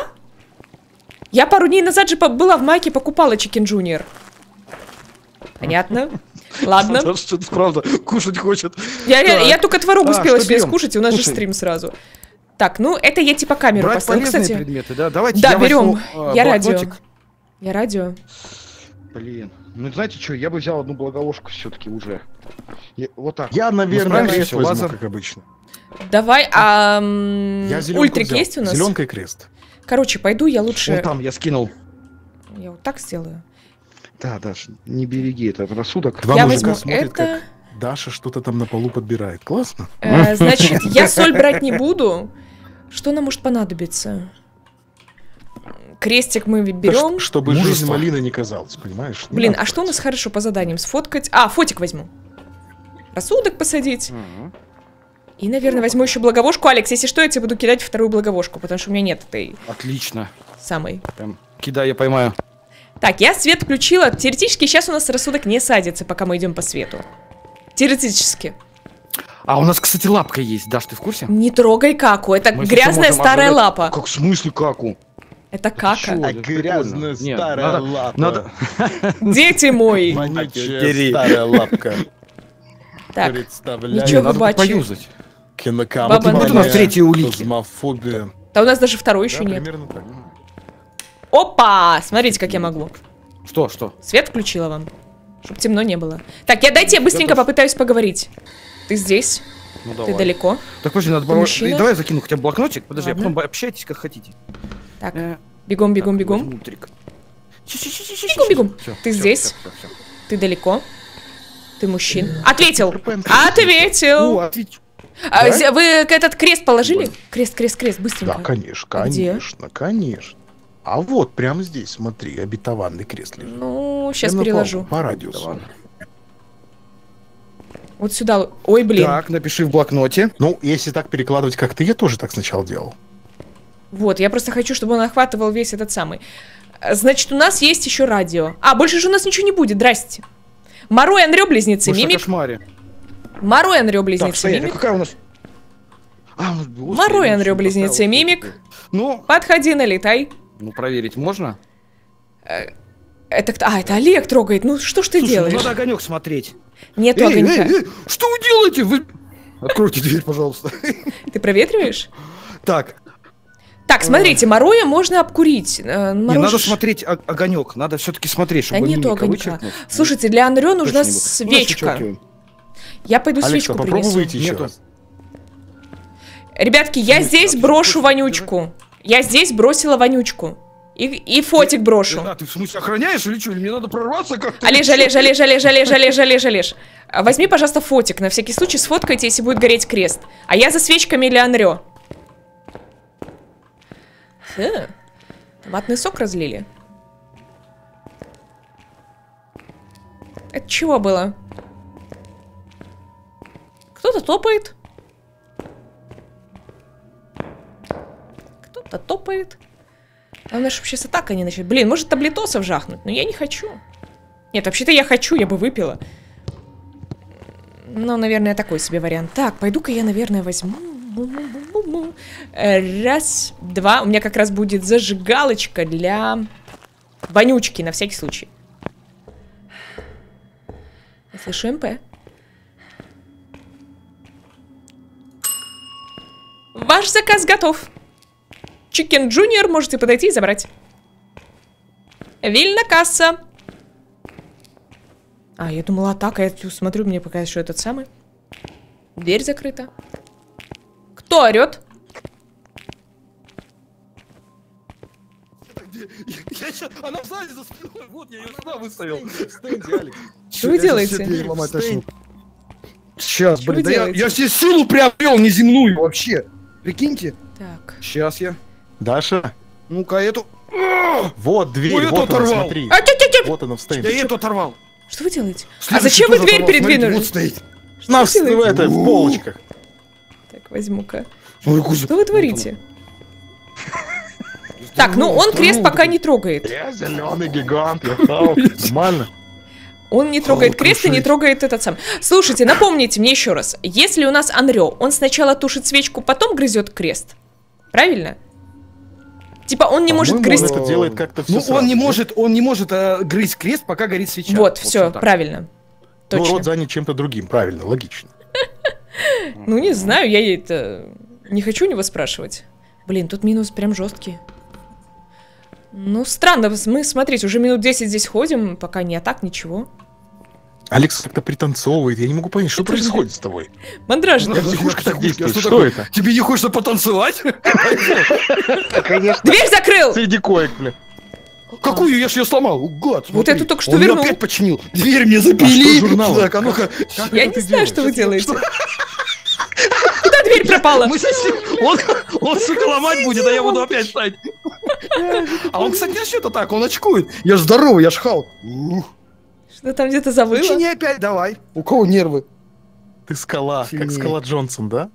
[SPEAKER 1] Я пару дней назад же была в Маке, покупала Chicken Junior. Понятно. Ладно.
[SPEAKER 2] Что-то правда кушать хочет.
[SPEAKER 1] Я, я, я только творог успела себе скушать, и у нас же стрим сразу. Так, ну это я типа камеру
[SPEAKER 2] Брать полезные
[SPEAKER 1] Кстати,
[SPEAKER 2] предметы, да? Давайте
[SPEAKER 1] Да,
[SPEAKER 2] я
[SPEAKER 1] берем.
[SPEAKER 2] возьму, э,
[SPEAKER 1] Я радио.
[SPEAKER 2] блокнотик.
[SPEAKER 1] я радио.
[SPEAKER 2] Блин. Ну, знаете что, я бы взял одну благовушку все-таки уже. Я- вот так.
[SPEAKER 4] Я, наверное,
[SPEAKER 2] справимся,
[SPEAKER 4] крест возьму,
[SPEAKER 2] лазер.
[SPEAKER 4] как обычно.
[SPEAKER 1] Давай, а
[SPEAKER 4] Я
[SPEAKER 1] ультрик
[SPEAKER 4] взял.
[SPEAKER 1] есть у нас?
[SPEAKER 4] Зеленка и крест.
[SPEAKER 1] Короче, пойду я лучше...
[SPEAKER 2] Вот там я скинул.
[SPEAKER 1] Я вот так сделаю.
[SPEAKER 2] Да, Даш, не береги этот рассудок.
[SPEAKER 4] Два
[SPEAKER 1] я
[SPEAKER 4] мужика
[SPEAKER 1] возьму
[SPEAKER 4] смотрят,
[SPEAKER 1] это.
[SPEAKER 4] как Даша что-то там на полу подбирает. Классно.
[SPEAKER 1] Э, значит, я соль брать не буду. Что нам может понадобиться? Крестик мы
[SPEAKER 4] Да
[SPEAKER 1] берем.
[SPEAKER 4] ш- чтобы жизнь
[SPEAKER 2] Мужество.
[SPEAKER 4] малиной не казалась, понимаешь? Не
[SPEAKER 1] Блин,
[SPEAKER 4] надо
[SPEAKER 1] а что у нас хорошо по заданиям? Сфоткать? А, фотик возьму. Рассудок посадить. И, наверное, возьму еще благовошку. Алекс, если что, я тебе буду кидать вторую благовошку, потому что у меня нет этой
[SPEAKER 2] Отлично.
[SPEAKER 1] самой.
[SPEAKER 2] Прям кидай, я поймаю.
[SPEAKER 1] Так, я свет включила. Теоретически сейчас у нас рассудок не садится, пока мы идем по свету. Теоретически.
[SPEAKER 2] А у нас, кстати, лапка есть. Даш, ты в курсе?
[SPEAKER 1] Не трогай каку. Это
[SPEAKER 2] Мы
[SPEAKER 1] грязная старая
[SPEAKER 2] обжигать-
[SPEAKER 1] лапа.
[SPEAKER 2] Как в смысле каку?
[SPEAKER 1] Это кака.
[SPEAKER 4] А
[SPEAKER 2] это прикольно.
[SPEAKER 4] грязная
[SPEAKER 2] Нет,
[SPEAKER 4] старая
[SPEAKER 2] надо-
[SPEAKER 4] лапа.
[SPEAKER 2] надо-
[SPEAKER 1] Дети мои.
[SPEAKER 4] Вонючая старая лапка.
[SPEAKER 1] Так. Ничего,
[SPEAKER 2] Надо
[SPEAKER 1] бачи.
[SPEAKER 2] поюзать.
[SPEAKER 4] Кинокомпания,
[SPEAKER 1] Баба, вот у
[SPEAKER 2] нас третьи улики.
[SPEAKER 4] плазмофобия.
[SPEAKER 1] да у нас даже второй еще нет. Опа! Смотрите, как я могу.
[SPEAKER 2] Что, что?
[SPEAKER 1] Свет включила вам. Чтоб темно не было. Так, я дайте я быстренько попытаюсь поговорить. Ты здесь?
[SPEAKER 2] Ну
[SPEAKER 1] Ты
[SPEAKER 2] давай.
[SPEAKER 1] далеко?
[SPEAKER 2] Так, подожди, надо...
[SPEAKER 1] Ты мужчина?
[SPEAKER 2] Давай я закину хотя бы блокнотик. Подожди, а
[SPEAKER 1] Ладно.
[SPEAKER 2] потом общайтесь как хотите.
[SPEAKER 1] Так,
[SPEAKER 2] Э,
[SPEAKER 1] бегом, бегом,
[SPEAKER 2] так,
[SPEAKER 1] бегом. Бегом, бегом. Ты здесь? Ты далеко? Ты мужчина? Ответил!
[SPEAKER 2] О,
[SPEAKER 1] Ответил!
[SPEAKER 2] ответь.
[SPEAKER 1] А,
[SPEAKER 4] Да?
[SPEAKER 1] Вы этот крест положили? Крест, крест, крест, быстренько.
[SPEAKER 4] Да, конечно,
[SPEAKER 1] А где?
[SPEAKER 4] конечно, конечно. А вот, прямо здесь, смотри, обетованный крест лежит.
[SPEAKER 1] Ну, сейчас
[SPEAKER 4] Прямо по-
[SPEAKER 1] переложу.
[SPEAKER 4] По, радиусу.
[SPEAKER 2] ладно.
[SPEAKER 1] Вот сюда. Ой, блин.
[SPEAKER 2] Так, напиши в блокноте.
[SPEAKER 4] Ну, если так перекладывать, как ты, я тоже так сначала делал.
[SPEAKER 1] Вот, я просто хочу, чтобы он охватывал весь этот самый. Значит, у нас есть еще радио. А, больше же у нас ничего не будет, здрасте. Маро и близнецы,
[SPEAKER 2] о
[SPEAKER 1] мимик.
[SPEAKER 2] кошмаре.
[SPEAKER 1] Маро и Андрё
[SPEAKER 2] Так,
[SPEAKER 1] близнецы,
[SPEAKER 2] стоять, а
[SPEAKER 1] мимик.
[SPEAKER 2] какая у нас... А, у нас- господи,
[SPEAKER 1] Маро и близнецы, мимик.
[SPEAKER 2] Ну,
[SPEAKER 1] Подходи, налетай.
[SPEAKER 2] ну, проверить можно?
[SPEAKER 1] Это кто? А, это Олег трогает. Ну что ж ты
[SPEAKER 2] Слушай, ну
[SPEAKER 1] делаешь?
[SPEAKER 2] надо огонек смотреть.
[SPEAKER 1] Нету
[SPEAKER 2] Эй,
[SPEAKER 1] огонька.
[SPEAKER 2] эй, эй, что вы делаете? Вы... Откройте дверь, пожалуйста.
[SPEAKER 1] Ты проветриваешь?
[SPEAKER 2] Так,
[SPEAKER 1] Так, смотрите, мороя можно обкурить. Э,
[SPEAKER 2] не, надо смотреть огонек. Надо все-таки смотреть,
[SPEAKER 1] Да
[SPEAKER 2] чтобы
[SPEAKER 1] нету
[SPEAKER 2] мимика
[SPEAKER 1] огонька.
[SPEAKER 2] вычеркнуть.
[SPEAKER 1] Слушайте, для Анрё нужна.
[SPEAKER 2] Ну,
[SPEAKER 1] свечка. Я пойду
[SPEAKER 3] Алекса,
[SPEAKER 1] свечку
[SPEAKER 3] попробуй
[SPEAKER 1] принесу.
[SPEAKER 3] выйти еще
[SPEAKER 2] Нету.
[SPEAKER 3] раз.
[SPEAKER 1] Ребятки, я здесь брошу вонючку. Я здесь бросила вонючку. И, и фотик брошу.
[SPEAKER 2] А, ты в смысле охраняешь или что? Или мне надо прорваться как-то?
[SPEAKER 1] Олеж, Олеж, Олеж, Олеж, Олеж, Олеж, Олеж, Олеж. А Возьми, пожалуйста, фотик. На всякий случай сфоткайте, если будет гореть крест. А я за свечками для Анрё. Фу. Томатный сок разлили. Это чего было? Кто-то топает. Кто-то топает. Главное, чтобы сейчас атака не начать. Блин, может таблетосов жахнуть, но я не хочу. Нет, вообще-то я хочу, я бы выпила. Ну, наверное, такой себе вариант. Так, пойду-ка я, наверное, возьму... Раз, два. У меня как раз будет зажигалочка для вонючки, на всякий случай. Я слышу МП. Ваш заказ готов. Chicken Junior можете подойти и забрать. Вильна касса. А, я думала атака. Я смотрю, мне показалось, что этот самый. Дверь закрыта. Кто орет?
[SPEAKER 2] Я щас- Она сзади за спиной. Вот, я ее сюда выставил.
[SPEAKER 1] Что вы делаете?
[SPEAKER 2] Сейчас, блин, я, я себе силу приобрел неземную вообще. Прикиньте.
[SPEAKER 1] Так.
[SPEAKER 2] Сейчас я.
[SPEAKER 3] Даша,
[SPEAKER 2] Ну-ка, эту.
[SPEAKER 3] вот дверь,
[SPEAKER 2] Ой, это
[SPEAKER 3] вот она, смотри.
[SPEAKER 1] А, тя- тя- тя-
[SPEAKER 3] Вот она в
[SPEAKER 2] Я эту оторвал.
[SPEAKER 1] Что вы делаете? А
[SPEAKER 2] Следующий
[SPEAKER 1] зачем вы дверь
[SPEAKER 2] оторвал. Смотрите,
[SPEAKER 1] передвинули?
[SPEAKER 2] Вот стоит.
[SPEAKER 3] На,
[SPEAKER 1] Что
[SPEAKER 3] в,
[SPEAKER 1] вы делаете?
[SPEAKER 3] это, в полочках.
[SPEAKER 1] Так, возьму-ка. Что вы творите? Так, ну он крест пока не трогает.
[SPEAKER 3] Я зеленый гигант, я. Нормально.
[SPEAKER 1] Он не трогает
[SPEAKER 2] О,
[SPEAKER 1] крест и не трогает этот сам. Слушайте, напомните мне еще раз. Если у нас Анрё, он сначала тушит свечку, потом грызет крест. Правильно? Типа он не может
[SPEAKER 3] По-моему,
[SPEAKER 1] грызть...
[SPEAKER 3] это делает как-то все
[SPEAKER 2] Ну, он не может, он не может э, грызть крест, пока горит свеча.
[SPEAKER 1] Вот,
[SPEAKER 2] В общем,
[SPEAKER 1] все,
[SPEAKER 2] так.
[SPEAKER 1] правильно.
[SPEAKER 3] Ну, рот занят чем-то другим, правильно, логично.
[SPEAKER 1] Ну, не знаю, я это... Не хочу у него спрашивать. Блин, тут минус прям жесткий. Ну, странно, мы, смотрите, уже минут 10 здесь ходим, пока не атак, ничего.
[SPEAKER 3] Алекс как-то пританцовывает, я не могу понять, что
[SPEAKER 1] Это же-
[SPEAKER 3] происходит с тобой.
[SPEAKER 1] Мандражно.
[SPEAKER 3] Как психушка так действует,
[SPEAKER 2] что
[SPEAKER 3] что это?
[SPEAKER 2] Тебе не хочется потанцевать?
[SPEAKER 3] Конечно.
[SPEAKER 1] Дверь закрыл!
[SPEAKER 3] Среди коек, бля.
[SPEAKER 2] Какую? Я ж ее сломал. Гад, смотри.
[SPEAKER 1] эту только что вернул.
[SPEAKER 2] опять починил. Дверь мне запили.
[SPEAKER 3] А?
[SPEAKER 2] Так, а ну-ка.
[SPEAKER 3] Как
[SPEAKER 1] Я не знаю, что вы делаете. Куда дверь пропала?
[SPEAKER 2] Мы Он, он, сука, ломать будет, а я буду опять ставить. А он, кстати, что-то так, он очкует. Я ж здоровый, я ж Халк. Ух.
[SPEAKER 1] Что там где-то завыло?
[SPEAKER 2] Почини опять, давай. У кого нервы?
[SPEAKER 3] Ты скала, как
[SPEAKER 2] Сильнее.
[SPEAKER 3] скала Джонсон, да?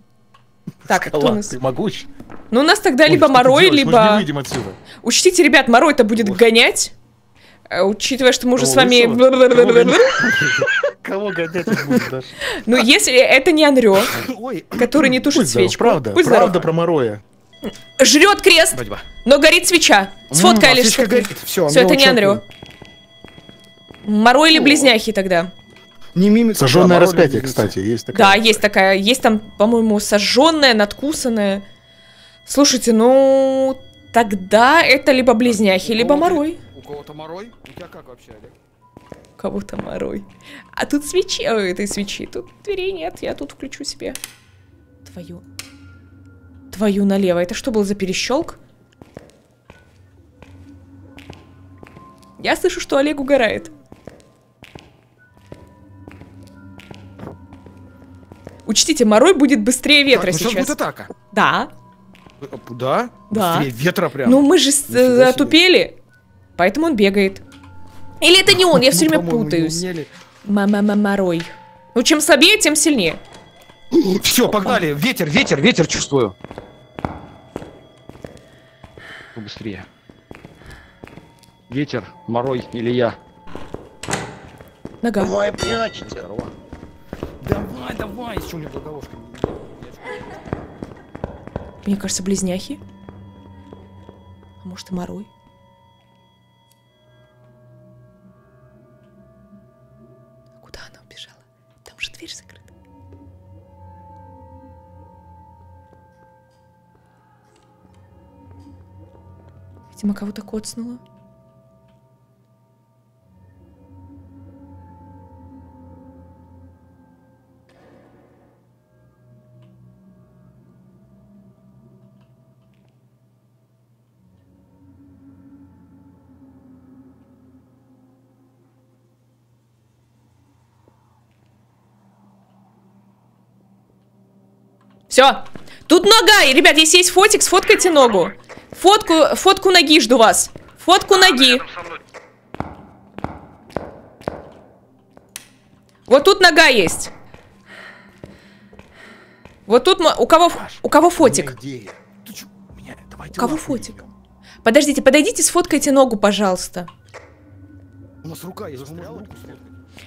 [SPEAKER 1] Так, кто у
[SPEAKER 3] Скала,
[SPEAKER 1] нас?
[SPEAKER 3] ты могуч.
[SPEAKER 1] Ну, у нас тогда
[SPEAKER 3] Ой,
[SPEAKER 1] либо Морой,
[SPEAKER 3] делаешь? Мы же не
[SPEAKER 1] либо...
[SPEAKER 3] выйдем отсюда.
[SPEAKER 1] Учтите, ребят, Морой-то будет гонять. Э, Учитывая, что мы уже
[SPEAKER 3] Кого,
[SPEAKER 1] с вами...
[SPEAKER 3] Кого гонять он будет, Даша?
[SPEAKER 1] Ну, если это не Анрё,
[SPEAKER 2] Ой.
[SPEAKER 1] который не тушит свечку.
[SPEAKER 3] правда, правда про Мороя.
[SPEAKER 1] Жрет крест, но горит свеча. Сфоткай
[SPEAKER 2] М, а
[SPEAKER 1] лишь. сфоткай.
[SPEAKER 2] Все,
[SPEAKER 1] это не Анрё. Морой или близняхи тогда?
[SPEAKER 2] Не мимика.
[SPEAKER 3] Сожженное
[SPEAKER 2] да,
[SPEAKER 3] распятие, кстати, есть такая.
[SPEAKER 1] Да, есть такая. Есть там, по-моему, сожженная, надкусанная. Слушайте, ну... Тогда это либо близняхи, либо? Морой.
[SPEAKER 2] У кого-то морой? У тебя как вообще, Олег?
[SPEAKER 1] Кого-то Морой. А тут свечи... Ой, этой свечи. Тут дверей нет, я тут включу себе. Твою... Твою налево. Это что был за перещелк? Я слышу, что Олег угорает. Учтите, Морой будет быстрее ветра
[SPEAKER 2] Так, ну сейчас
[SPEAKER 1] сейчас.
[SPEAKER 2] будет атака.
[SPEAKER 1] Да.
[SPEAKER 2] Да?
[SPEAKER 1] Да.
[SPEAKER 2] Быстрее ветра прям.
[SPEAKER 1] Ну мы же
[SPEAKER 2] Нифига себе.
[SPEAKER 1] отупели, поэтому он бегает. Или это не он, я все время
[SPEAKER 2] Ну, по-моему, не
[SPEAKER 1] путаюсь.
[SPEAKER 2] умели.
[SPEAKER 1] Мама Морой. Ну чем слабее, тем сильнее.
[SPEAKER 2] Все, погнали. Ветер, ветер, ветер чувствую. Быстрее. Ветер, морой или я.
[SPEAKER 1] Нога.
[SPEAKER 4] Давай, прячься.
[SPEAKER 2] Давай, давай, еще у меня под головушкой.
[SPEAKER 1] Мне кажется, близняхи. А может и морой. Куда она убежала? Там же дверь закрыта. Видимо, кого-то коцнуло. Все. Тут нога. И, Ребят, если есть фотик, сфоткайте ногу. Фотку, фотку ноги жду вас. Фотку ноги. Вот тут нога есть. Вот тут у кого у кого фотик?
[SPEAKER 4] У
[SPEAKER 1] кого фотик? Подождите, подойдите, сфоткайте ногу, пожалуйста.
[SPEAKER 2] У нас рука есть.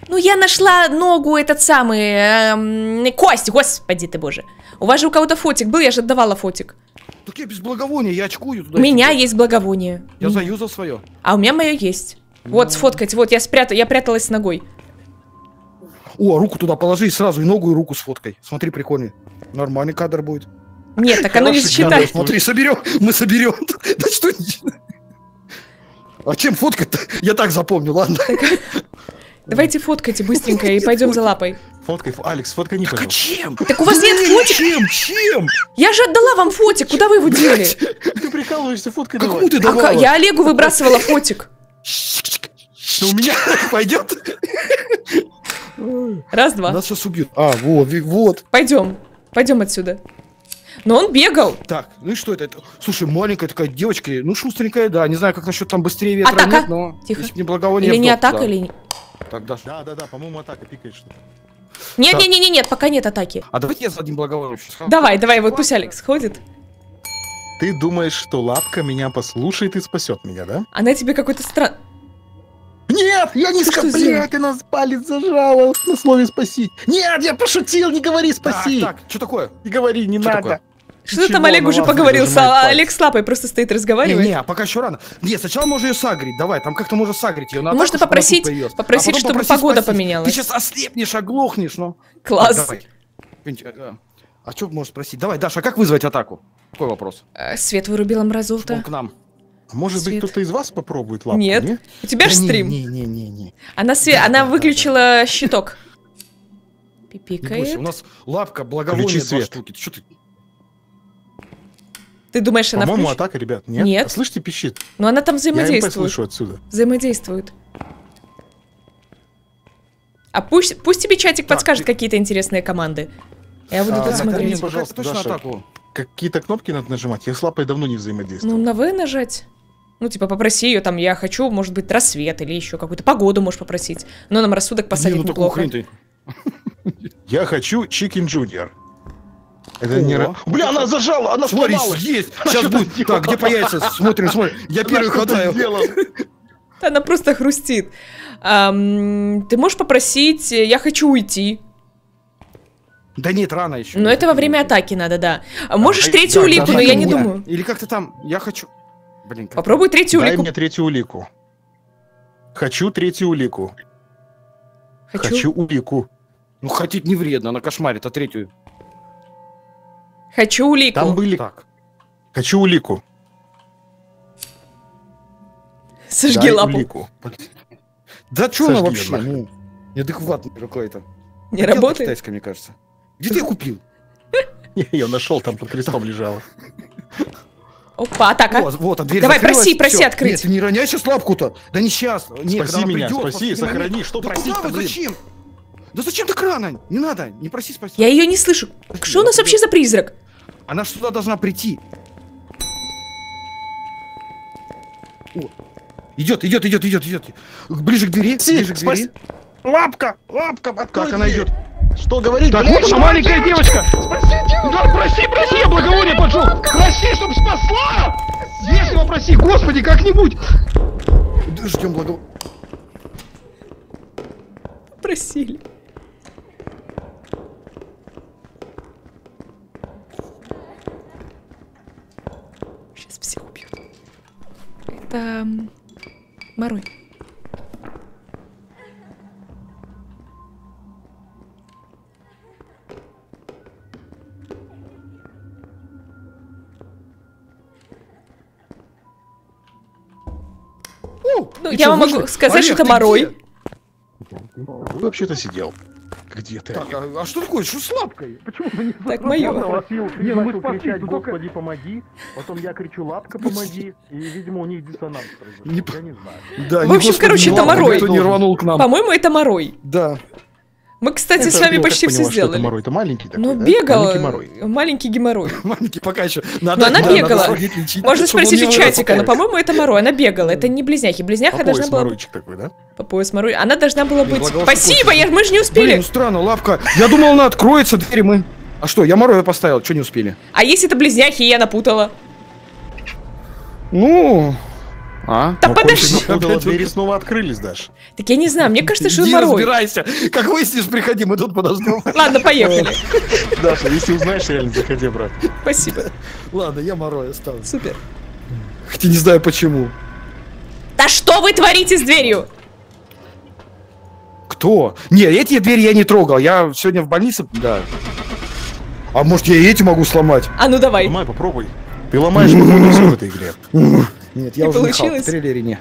[SPEAKER 1] Ну, я нашла ногу, этот самый, эм, кость, господи ты боже. У вас же у кого-то фотик был, я же отдавала фотик.
[SPEAKER 2] Так я без благовония, я очкую
[SPEAKER 1] У
[SPEAKER 2] туда.
[SPEAKER 1] меня
[SPEAKER 2] сидеть.
[SPEAKER 1] есть благовоние.
[SPEAKER 2] Я заюзал свое.
[SPEAKER 1] А у меня мое есть. Вот, сфоткайте, вот, я спрятала, я пряталась с ногой.
[SPEAKER 2] О, руку туда положи сразу и ногу, и руку сфоткай. Смотри, прикольный. Нормальный кадр будет.
[SPEAKER 1] Нет, так оно не засчитает.
[SPEAKER 2] Смотри, соберем, мы соберем. Да что А чем фоткать-то? Я так запомню, ладно.
[SPEAKER 1] Давайте фоткайте быстренько и пойдем за лапой.
[SPEAKER 3] Фоткай, фо- Алекс, фоткай не,
[SPEAKER 2] Так а чем?
[SPEAKER 1] Так у вас нет фотик?
[SPEAKER 2] Чем? Чем?
[SPEAKER 1] Я же отдала вам фотик, куда вы его дели?
[SPEAKER 3] Ты прикалываешься, фоткай
[SPEAKER 2] Какую
[SPEAKER 3] давай.
[SPEAKER 2] ты
[SPEAKER 1] А
[SPEAKER 2] давала?
[SPEAKER 1] я Олегу выбрасывала фотик.
[SPEAKER 2] Ну, у меня пойдет?
[SPEAKER 1] Раз, два.
[SPEAKER 2] Нас сейчас убьют. А, вот, вот.
[SPEAKER 1] Пойдем. Пойдем отсюда. Но он бегал.
[SPEAKER 2] Так, ну и что это? Слушай, маленькая такая девочка, ну шустренькая, да. Не знаю, как насчет там быстрее ветра
[SPEAKER 1] Атака.
[SPEAKER 2] нет, но...
[SPEAKER 1] Тихо.
[SPEAKER 2] если не благовоние
[SPEAKER 1] Или не атака,
[SPEAKER 2] да.
[SPEAKER 1] или...
[SPEAKER 2] Так, Даша.
[SPEAKER 3] Да, да, да, по-моему, атака пикает что-то.
[SPEAKER 1] Нет,
[SPEAKER 2] Так.
[SPEAKER 1] нет, нет, нет, пока нет атаки.
[SPEAKER 2] А давайте я за одним благовонием сейчас.
[SPEAKER 1] Давай, давай, вот пусть Алекс ходит.
[SPEAKER 3] Ты думаешь, что лапка меня послушает и спасет меня, да?
[SPEAKER 1] Она тебе какой-то стран...
[SPEAKER 3] Нет, я не сказал, блядь, она палец зажала на слове спасить. Нет, я пошутил, не говори спаси.
[SPEAKER 2] Так, так, что такое?
[SPEAKER 3] Не говори, не
[SPEAKER 2] Что
[SPEAKER 3] надо.
[SPEAKER 2] такое?
[SPEAKER 1] Что ты там, Олег, уже а
[SPEAKER 3] палец?
[SPEAKER 1] Олег с лапой просто стоит
[SPEAKER 2] Не,
[SPEAKER 1] разговаривает.
[SPEAKER 2] не, а пока еще рано. Нет, сначала можно ее сагрить. Давай, там как-то можно сагрить ее. на
[SPEAKER 1] Можно
[SPEAKER 2] чтобы она
[SPEAKER 1] попросить-
[SPEAKER 2] появилась.
[SPEAKER 1] попросить,
[SPEAKER 2] А
[SPEAKER 1] чтобы
[SPEAKER 2] попросить
[SPEAKER 1] погода
[SPEAKER 2] спасти.
[SPEAKER 1] поменялась.
[SPEAKER 2] Ты сейчас ослепнешь, оглохнешь, ну.
[SPEAKER 1] Класс.
[SPEAKER 2] Так, давай. Винтик, а, А что можешь спросить? Давай, Даша, а как вызвать атаку? Какой вопрос?
[SPEAKER 1] Э, Свет вырубила
[SPEAKER 2] Он
[SPEAKER 1] мразота.
[SPEAKER 2] к нам.
[SPEAKER 3] А Может быть,
[SPEAKER 1] Свет.
[SPEAKER 3] кто-то из вас попробует лапку?
[SPEAKER 1] Нет.
[SPEAKER 3] не?
[SPEAKER 1] У тебя же
[SPEAKER 2] Да не,
[SPEAKER 1] стрим.
[SPEAKER 2] Не, не, не, не.
[SPEAKER 1] Она, све...
[SPEAKER 2] Да,
[SPEAKER 1] она
[SPEAKER 2] да, да,
[SPEAKER 1] выключила щиток.
[SPEAKER 2] Не бойся, у
[SPEAKER 1] Пипикает.
[SPEAKER 2] нас лапка, благовоние,
[SPEAKER 3] Включи
[SPEAKER 2] два
[SPEAKER 3] свет.
[SPEAKER 2] штуки. Что ты?
[SPEAKER 1] Ты думаешь, она
[SPEAKER 3] По-моему,
[SPEAKER 1] включ-
[SPEAKER 3] атака, ребят. Нет?
[SPEAKER 1] Нет.
[SPEAKER 3] А слышите, пищит.
[SPEAKER 1] Но она там
[SPEAKER 3] Я МП
[SPEAKER 1] взаимодействует.
[SPEAKER 3] слышу отсюда.
[SPEAKER 1] Взаимодействует. А пусть, пусть тебе чатик
[SPEAKER 2] Так,
[SPEAKER 1] подскажет
[SPEAKER 2] ты-
[SPEAKER 1] какие-то интересные команды. Я буду
[SPEAKER 3] А,
[SPEAKER 1] тут смотреть.
[SPEAKER 3] мне, пожалуйста,
[SPEAKER 2] точно
[SPEAKER 3] Даша.
[SPEAKER 2] атаку?
[SPEAKER 3] Какие-то кнопки надо нажимать. Я с лапой давно не
[SPEAKER 1] Ну,
[SPEAKER 3] взаимодействую.
[SPEAKER 1] на В нажать. Ну, типа, попроси ее там, я хочу, может быть, рассвет или еще какую-то погоду можешь попросить. Но нам рассудок
[SPEAKER 2] Не,
[SPEAKER 1] посадить
[SPEAKER 2] ну такую
[SPEAKER 1] неплохо.
[SPEAKER 2] хрень ты.
[SPEAKER 3] Я хочу Chicken Junior. Это не... Бля, она зажала, она
[SPEAKER 2] Смотри,
[SPEAKER 3] сломалась.
[SPEAKER 2] есть!
[SPEAKER 3] Она
[SPEAKER 2] Сейчас будет. Так, где появится? Смотрим, смотрим. Я первый
[SPEAKER 3] сделала.
[SPEAKER 1] Она просто хрустит. Ты можешь попросить, э, я хочу уйти.
[SPEAKER 2] Да нет, рано еще.
[SPEAKER 1] Но это во время атаки надо, да. А можешь
[SPEAKER 3] дай-
[SPEAKER 1] третью улику, но я не думаю.
[SPEAKER 2] Или как-то там, я хочу... Блин,
[SPEAKER 1] Попробуй третью
[SPEAKER 3] Дай
[SPEAKER 1] улику.
[SPEAKER 3] мне третью улику. Хочу третью улику.
[SPEAKER 1] Хочу.
[SPEAKER 3] Хочу улику.
[SPEAKER 2] Ну, хотеть не вредно, она кошмарит, а третью...
[SPEAKER 1] Хочу улику.
[SPEAKER 3] Там были...
[SPEAKER 2] Так.
[SPEAKER 3] Хочу улику.
[SPEAKER 1] Сожги
[SPEAKER 3] Дай
[SPEAKER 1] лапу.
[SPEAKER 3] улику.
[SPEAKER 2] Да что она вообще? Ну, неадекватный какой-то.
[SPEAKER 1] Не работает?
[SPEAKER 2] китайская, мне кажется. Где ты ее купил?
[SPEAKER 3] Я ее нашел, там под крестом лежала.
[SPEAKER 1] Опа, атака.
[SPEAKER 2] Вот, вот, а дверь
[SPEAKER 1] Давай, проси, проси
[SPEAKER 2] всё.
[SPEAKER 1] открыть.
[SPEAKER 2] Нет, не роняй сейчас лапку-то. Да не сейчас. Нет,
[SPEAKER 3] Спаси меня,
[SPEAKER 2] придёт,
[SPEAKER 3] спаси, сохрани. Что
[SPEAKER 2] Да
[SPEAKER 3] просить-то, блин?
[SPEAKER 2] зачем? Да зачем так рано? Не надо, не проси спасибо.
[SPEAKER 1] Я ее не слышу. Что у нас вообще за призрак?
[SPEAKER 2] Она ж сюда должна прийти. О, идет, идет, идет, идет, идет. Ближе к двери,
[SPEAKER 3] Спаси,
[SPEAKER 2] ближе к двери.
[SPEAKER 3] спаси. Лапка, лапка, открой
[SPEAKER 2] Как она идет?
[SPEAKER 3] Что говорить?
[SPEAKER 5] Так, вот она, маленькая девочка! Да, проси, проси, я благовоние пошел! Проси, чтоб спасла! Если попроси, господи, как-нибудь!
[SPEAKER 2] Ждем благо...
[SPEAKER 1] Просили. Сейчас всех убьют. Это... м, Морой.
[SPEAKER 2] О,
[SPEAKER 1] Ну, я вам могу сказать, что это морой.
[SPEAKER 4] вообще-то сидел. Где ты?
[SPEAKER 2] Так, а, а что такое? Что с лапкой?
[SPEAKER 5] Почему вы не
[SPEAKER 1] Так, мое.
[SPEAKER 5] попросил,
[SPEAKER 6] Не,
[SPEAKER 5] не
[SPEAKER 6] ну
[SPEAKER 5] мы спаслись,
[SPEAKER 6] кричать,
[SPEAKER 5] только...
[SPEAKER 6] господи, помоги. Потом я кричу, лапка, помоги. И, видимо, у них диссонанс произошел.
[SPEAKER 2] Не
[SPEAKER 6] Я не знаю.
[SPEAKER 2] Да,
[SPEAKER 1] В
[SPEAKER 2] не
[SPEAKER 1] общем,
[SPEAKER 2] господи,
[SPEAKER 1] короче, это морой.
[SPEAKER 2] Никто не рванул к нам.
[SPEAKER 1] По-моему, это морой.
[SPEAKER 2] Да.
[SPEAKER 1] Мы, кстати,
[SPEAKER 4] Это
[SPEAKER 1] с вами
[SPEAKER 4] как
[SPEAKER 1] почти все
[SPEAKER 4] поняла,
[SPEAKER 1] сделали.
[SPEAKER 4] Это морой, это маленький такой,
[SPEAKER 1] Ну,
[SPEAKER 4] да?
[SPEAKER 1] бегал.
[SPEAKER 4] Маленький морой.
[SPEAKER 1] Маленький геморрой.
[SPEAKER 2] Маленький пока еще.
[SPEAKER 1] Но она
[SPEAKER 2] надо
[SPEAKER 1] бегала.
[SPEAKER 2] лечить,
[SPEAKER 1] Можно спросить у чатика, но, по-моему, это морой. Она бегала. Это не близняхи. Близняха
[SPEAKER 4] По
[SPEAKER 1] должна была...
[SPEAKER 4] такой, да?
[SPEAKER 1] По пояс морой. Она должна была быть... Спасибо, я, мы же не
[SPEAKER 2] Блин,
[SPEAKER 1] успели.
[SPEAKER 2] ну странно, лапка. Я думал, она откроется, дверь мы... А что, я мороя поставил, что не успели?
[SPEAKER 1] А если это близняхи, я напутала?
[SPEAKER 2] Ну... А?
[SPEAKER 1] Да
[SPEAKER 4] Ну,
[SPEAKER 1] подожди.
[SPEAKER 4] Напутала, двери снова открылись, Даш.
[SPEAKER 1] Так я не знаю, мне кажется, что
[SPEAKER 2] Иди
[SPEAKER 1] морой.
[SPEAKER 2] разбирайся. Как выяснишь, приходи, мы тут подождем.
[SPEAKER 1] Ладно, поехали.
[SPEAKER 4] Даша, если узнаешь, реально заходи, брат.
[SPEAKER 1] Спасибо.
[SPEAKER 2] Ладно, я морой оставлю.
[SPEAKER 1] Супер.
[SPEAKER 2] Хотя не знаю почему.
[SPEAKER 1] Да что вы творите с дверью?
[SPEAKER 2] Кто? Не, эти двери я не трогал. Я сегодня в больнице... Да. А может, я и эти могу сломать?
[SPEAKER 1] А ну давай.
[SPEAKER 4] Ломай, попробуй. Ты ломаешь, походу, все в этой игре.
[SPEAKER 2] Нет, я
[SPEAKER 1] Не
[SPEAKER 2] уже не
[SPEAKER 1] получилось?
[SPEAKER 2] в трейлере не.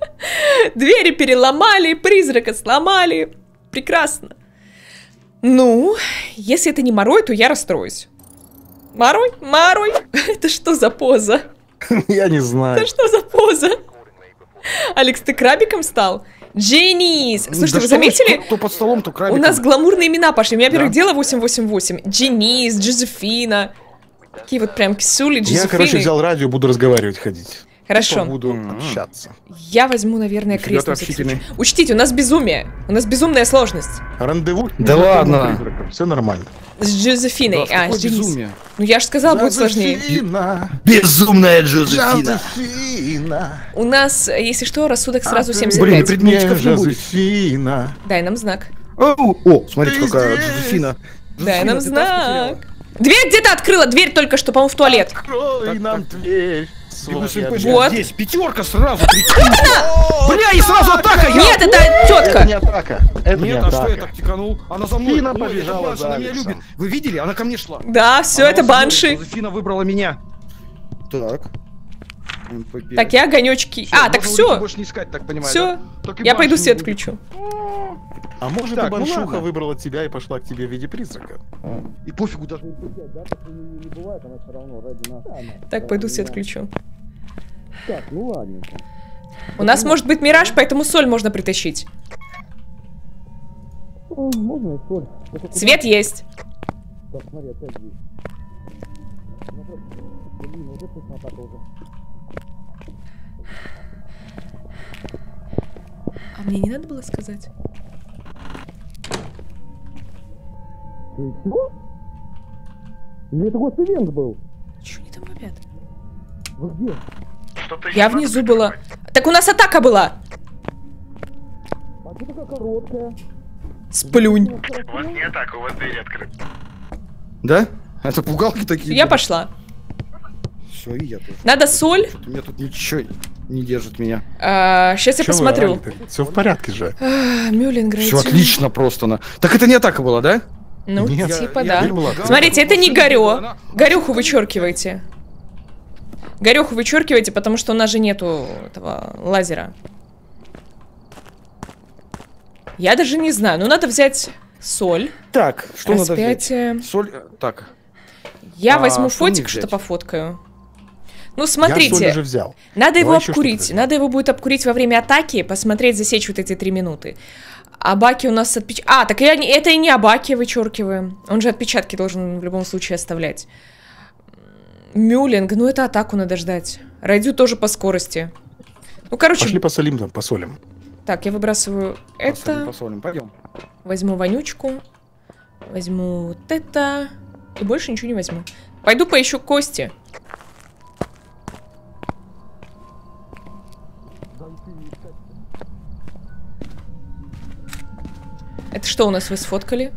[SPEAKER 1] Двери переломали, призрака сломали. Прекрасно. Ну, если это не морой, то я расстроюсь. Морой? Морой? Это что за поза?
[SPEAKER 4] Я не знаю.
[SPEAKER 1] Это что за поза? Алекс, ты крабиком стал? Дженис! Слушайте,
[SPEAKER 2] Да
[SPEAKER 1] вы заметили?
[SPEAKER 2] Кто, кто под столом, то
[SPEAKER 1] У
[SPEAKER 2] крабиком.
[SPEAKER 1] нас гламурные имена пошли. У меня, во-первых,
[SPEAKER 2] Да.
[SPEAKER 1] дело 888. Дженис, Джозефина. Такие вот прям кисули,
[SPEAKER 4] Я, короче, взял радио, буду разговаривать, ходить.
[SPEAKER 1] Хорошо.
[SPEAKER 4] Буду общаться.
[SPEAKER 1] Я возьму, наверное, крест. Учтите, у нас безумие. У нас безумная сложность.
[SPEAKER 4] Рандеву.
[SPEAKER 2] Да ладно.
[SPEAKER 4] Все нормально.
[SPEAKER 1] С Джозефиной.
[SPEAKER 2] Да,
[SPEAKER 1] а, с
[SPEAKER 2] безумие.
[SPEAKER 1] Ну я же сказала, будет сложнее.
[SPEAKER 4] Джозефина,
[SPEAKER 2] Безумная
[SPEAKER 4] Джозефина.
[SPEAKER 1] У нас, если что, рассудок сразу
[SPEAKER 2] Блин,
[SPEAKER 1] 75.
[SPEAKER 2] предметчиков не будет.
[SPEAKER 1] Дай нам знак.
[SPEAKER 2] О, о, смотрите,
[SPEAKER 4] Ты
[SPEAKER 2] какая
[SPEAKER 4] здесь?
[SPEAKER 2] Джозефина.
[SPEAKER 1] Дай нам
[SPEAKER 2] Джозефина,
[SPEAKER 1] знак. Дверь где-то открыла, дверь только что, по-моему, в туалет.
[SPEAKER 4] Открой нам дверь.
[SPEAKER 1] Вот.
[SPEAKER 2] Здесь пятерка сразу. Бля, и сразу атака.
[SPEAKER 1] Нет, это
[SPEAKER 4] Это
[SPEAKER 1] тетка.
[SPEAKER 4] не атака. Это не
[SPEAKER 2] Нет, а что я так тиканул? Она за мной.
[SPEAKER 4] Фина побежала за
[SPEAKER 2] она меня любит. Вы видели? Она ко мне шла.
[SPEAKER 1] Да, все, это банши.
[SPEAKER 2] Жозефина выбрала меня. Так. МП5.
[SPEAKER 1] Так, я огонечки.
[SPEAKER 2] Всё,
[SPEAKER 1] А, так все.
[SPEAKER 2] больше не искать, так понимаю.
[SPEAKER 1] Все.
[SPEAKER 2] да?
[SPEAKER 1] Я пойду свет
[SPEAKER 2] будет.
[SPEAKER 1] включу.
[SPEAKER 4] А может,
[SPEAKER 2] Так,
[SPEAKER 4] и
[SPEAKER 2] ну
[SPEAKER 4] Баншуха
[SPEAKER 2] ладно.
[SPEAKER 4] выбрала тебя и пошла к тебе в виде призрака?
[SPEAKER 2] И пофигу даже.
[SPEAKER 1] Так, пойду свет включу.
[SPEAKER 2] Так, ну ладно.
[SPEAKER 1] У нас может быть мираж, поэтому соль можно притащить.
[SPEAKER 2] Можно и соль.
[SPEAKER 1] Свет есть.
[SPEAKER 2] Так, смотри, опять здесь. Блин, уже пусто уже.
[SPEAKER 1] А мне не надо было сказать?
[SPEAKER 2] Или это госивент был?
[SPEAKER 1] Чего они там вопят?
[SPEAKER 2] Вы где?
[SPEAKER 1] Я внизу была. Так у нас атака была.
[SPEAKER 2] А такая короткая?
[SPEAKER 1] Сплюнь.
[SPEAKER 6] У вас не атака, у вас дверь открыта.
[SPEAKER 2] Да? Это пугалки такие.
[SPEAKER 1] Я пошла.
[SPEAKER 2] Все, и я тоже.
[SPEAKER 1] Надо соль.
[SPEAKER 2] У меня тут ничего не держит меня.
[SPEAKER 1] сейчас я посмотрю.
[SPEAKER 4] Все в порядке же.
[SPEAKER 1] А,
[SPEAKER 2] Все отлично просто. На... Так это не атака была, да?
[SPEAKER 1] Ну,
[SPEAKER 4] Нет.
[SPEAKER 1] типа
[SPEAKER 2] Я-
[SPEAKER 1] да.
[SPEAKER 4] я была.
[SPEAKER 1] Смотрите, это не горё.
[SPEAKER 2] Она-
[SPEAKER 1] Горюху вычеркивайте. Горюху вычеркивайте, потому что у нас же нету этого лазера. Я даже не знаю. Ну, надо взять соль.
[SPEAKER 2] Так, что надо взять?
[SPEAKER 1] распятие.
[SPEAKER 2] Соль. э, Так.
[SPEAKER 1] Я
[SPEAKER 2] А,
[SPEAKER 1] возьму
[SPEAKER 2] что
[SPEAKER 1] фотик, что
[SPEAKER 2] взять?
[SPEAKER 1] пофоткаю. Ну,
[SPEAKER 4] Я соль
[SPEAKER 1] смотрите,
[SPEAKER 4] уже взял.
[SPEAKER 1] надо его
[SPEAKER 4] Давай еще
[SPEAKER 1] обкурить. Надо его будет обкурить во время атаки, посмотреть, засечь вот эти три минуты. А баки у нас отпеч... А, так я это и не Абаки вычеркиваем. Он же отпечатки должен в любом случае оставлять. Мюллинг, ну это атаку надо ждать. Райдю тоже по скорости. Ну, короче,
[SPEAKER 4] Пошли посолим там, посолим.
[SPEAKER 1] так, я выбрасываю
[SPEAKER 2] Посолим,
[SPEAKER 1] это,
[SPEAKER 2] посолим. Пойдем.
[SPEAKER 1] возьму вонючку, возьму вот это, и больше ничего не возьму. Пойду поищу кости. Это что у нас вы сфоткали?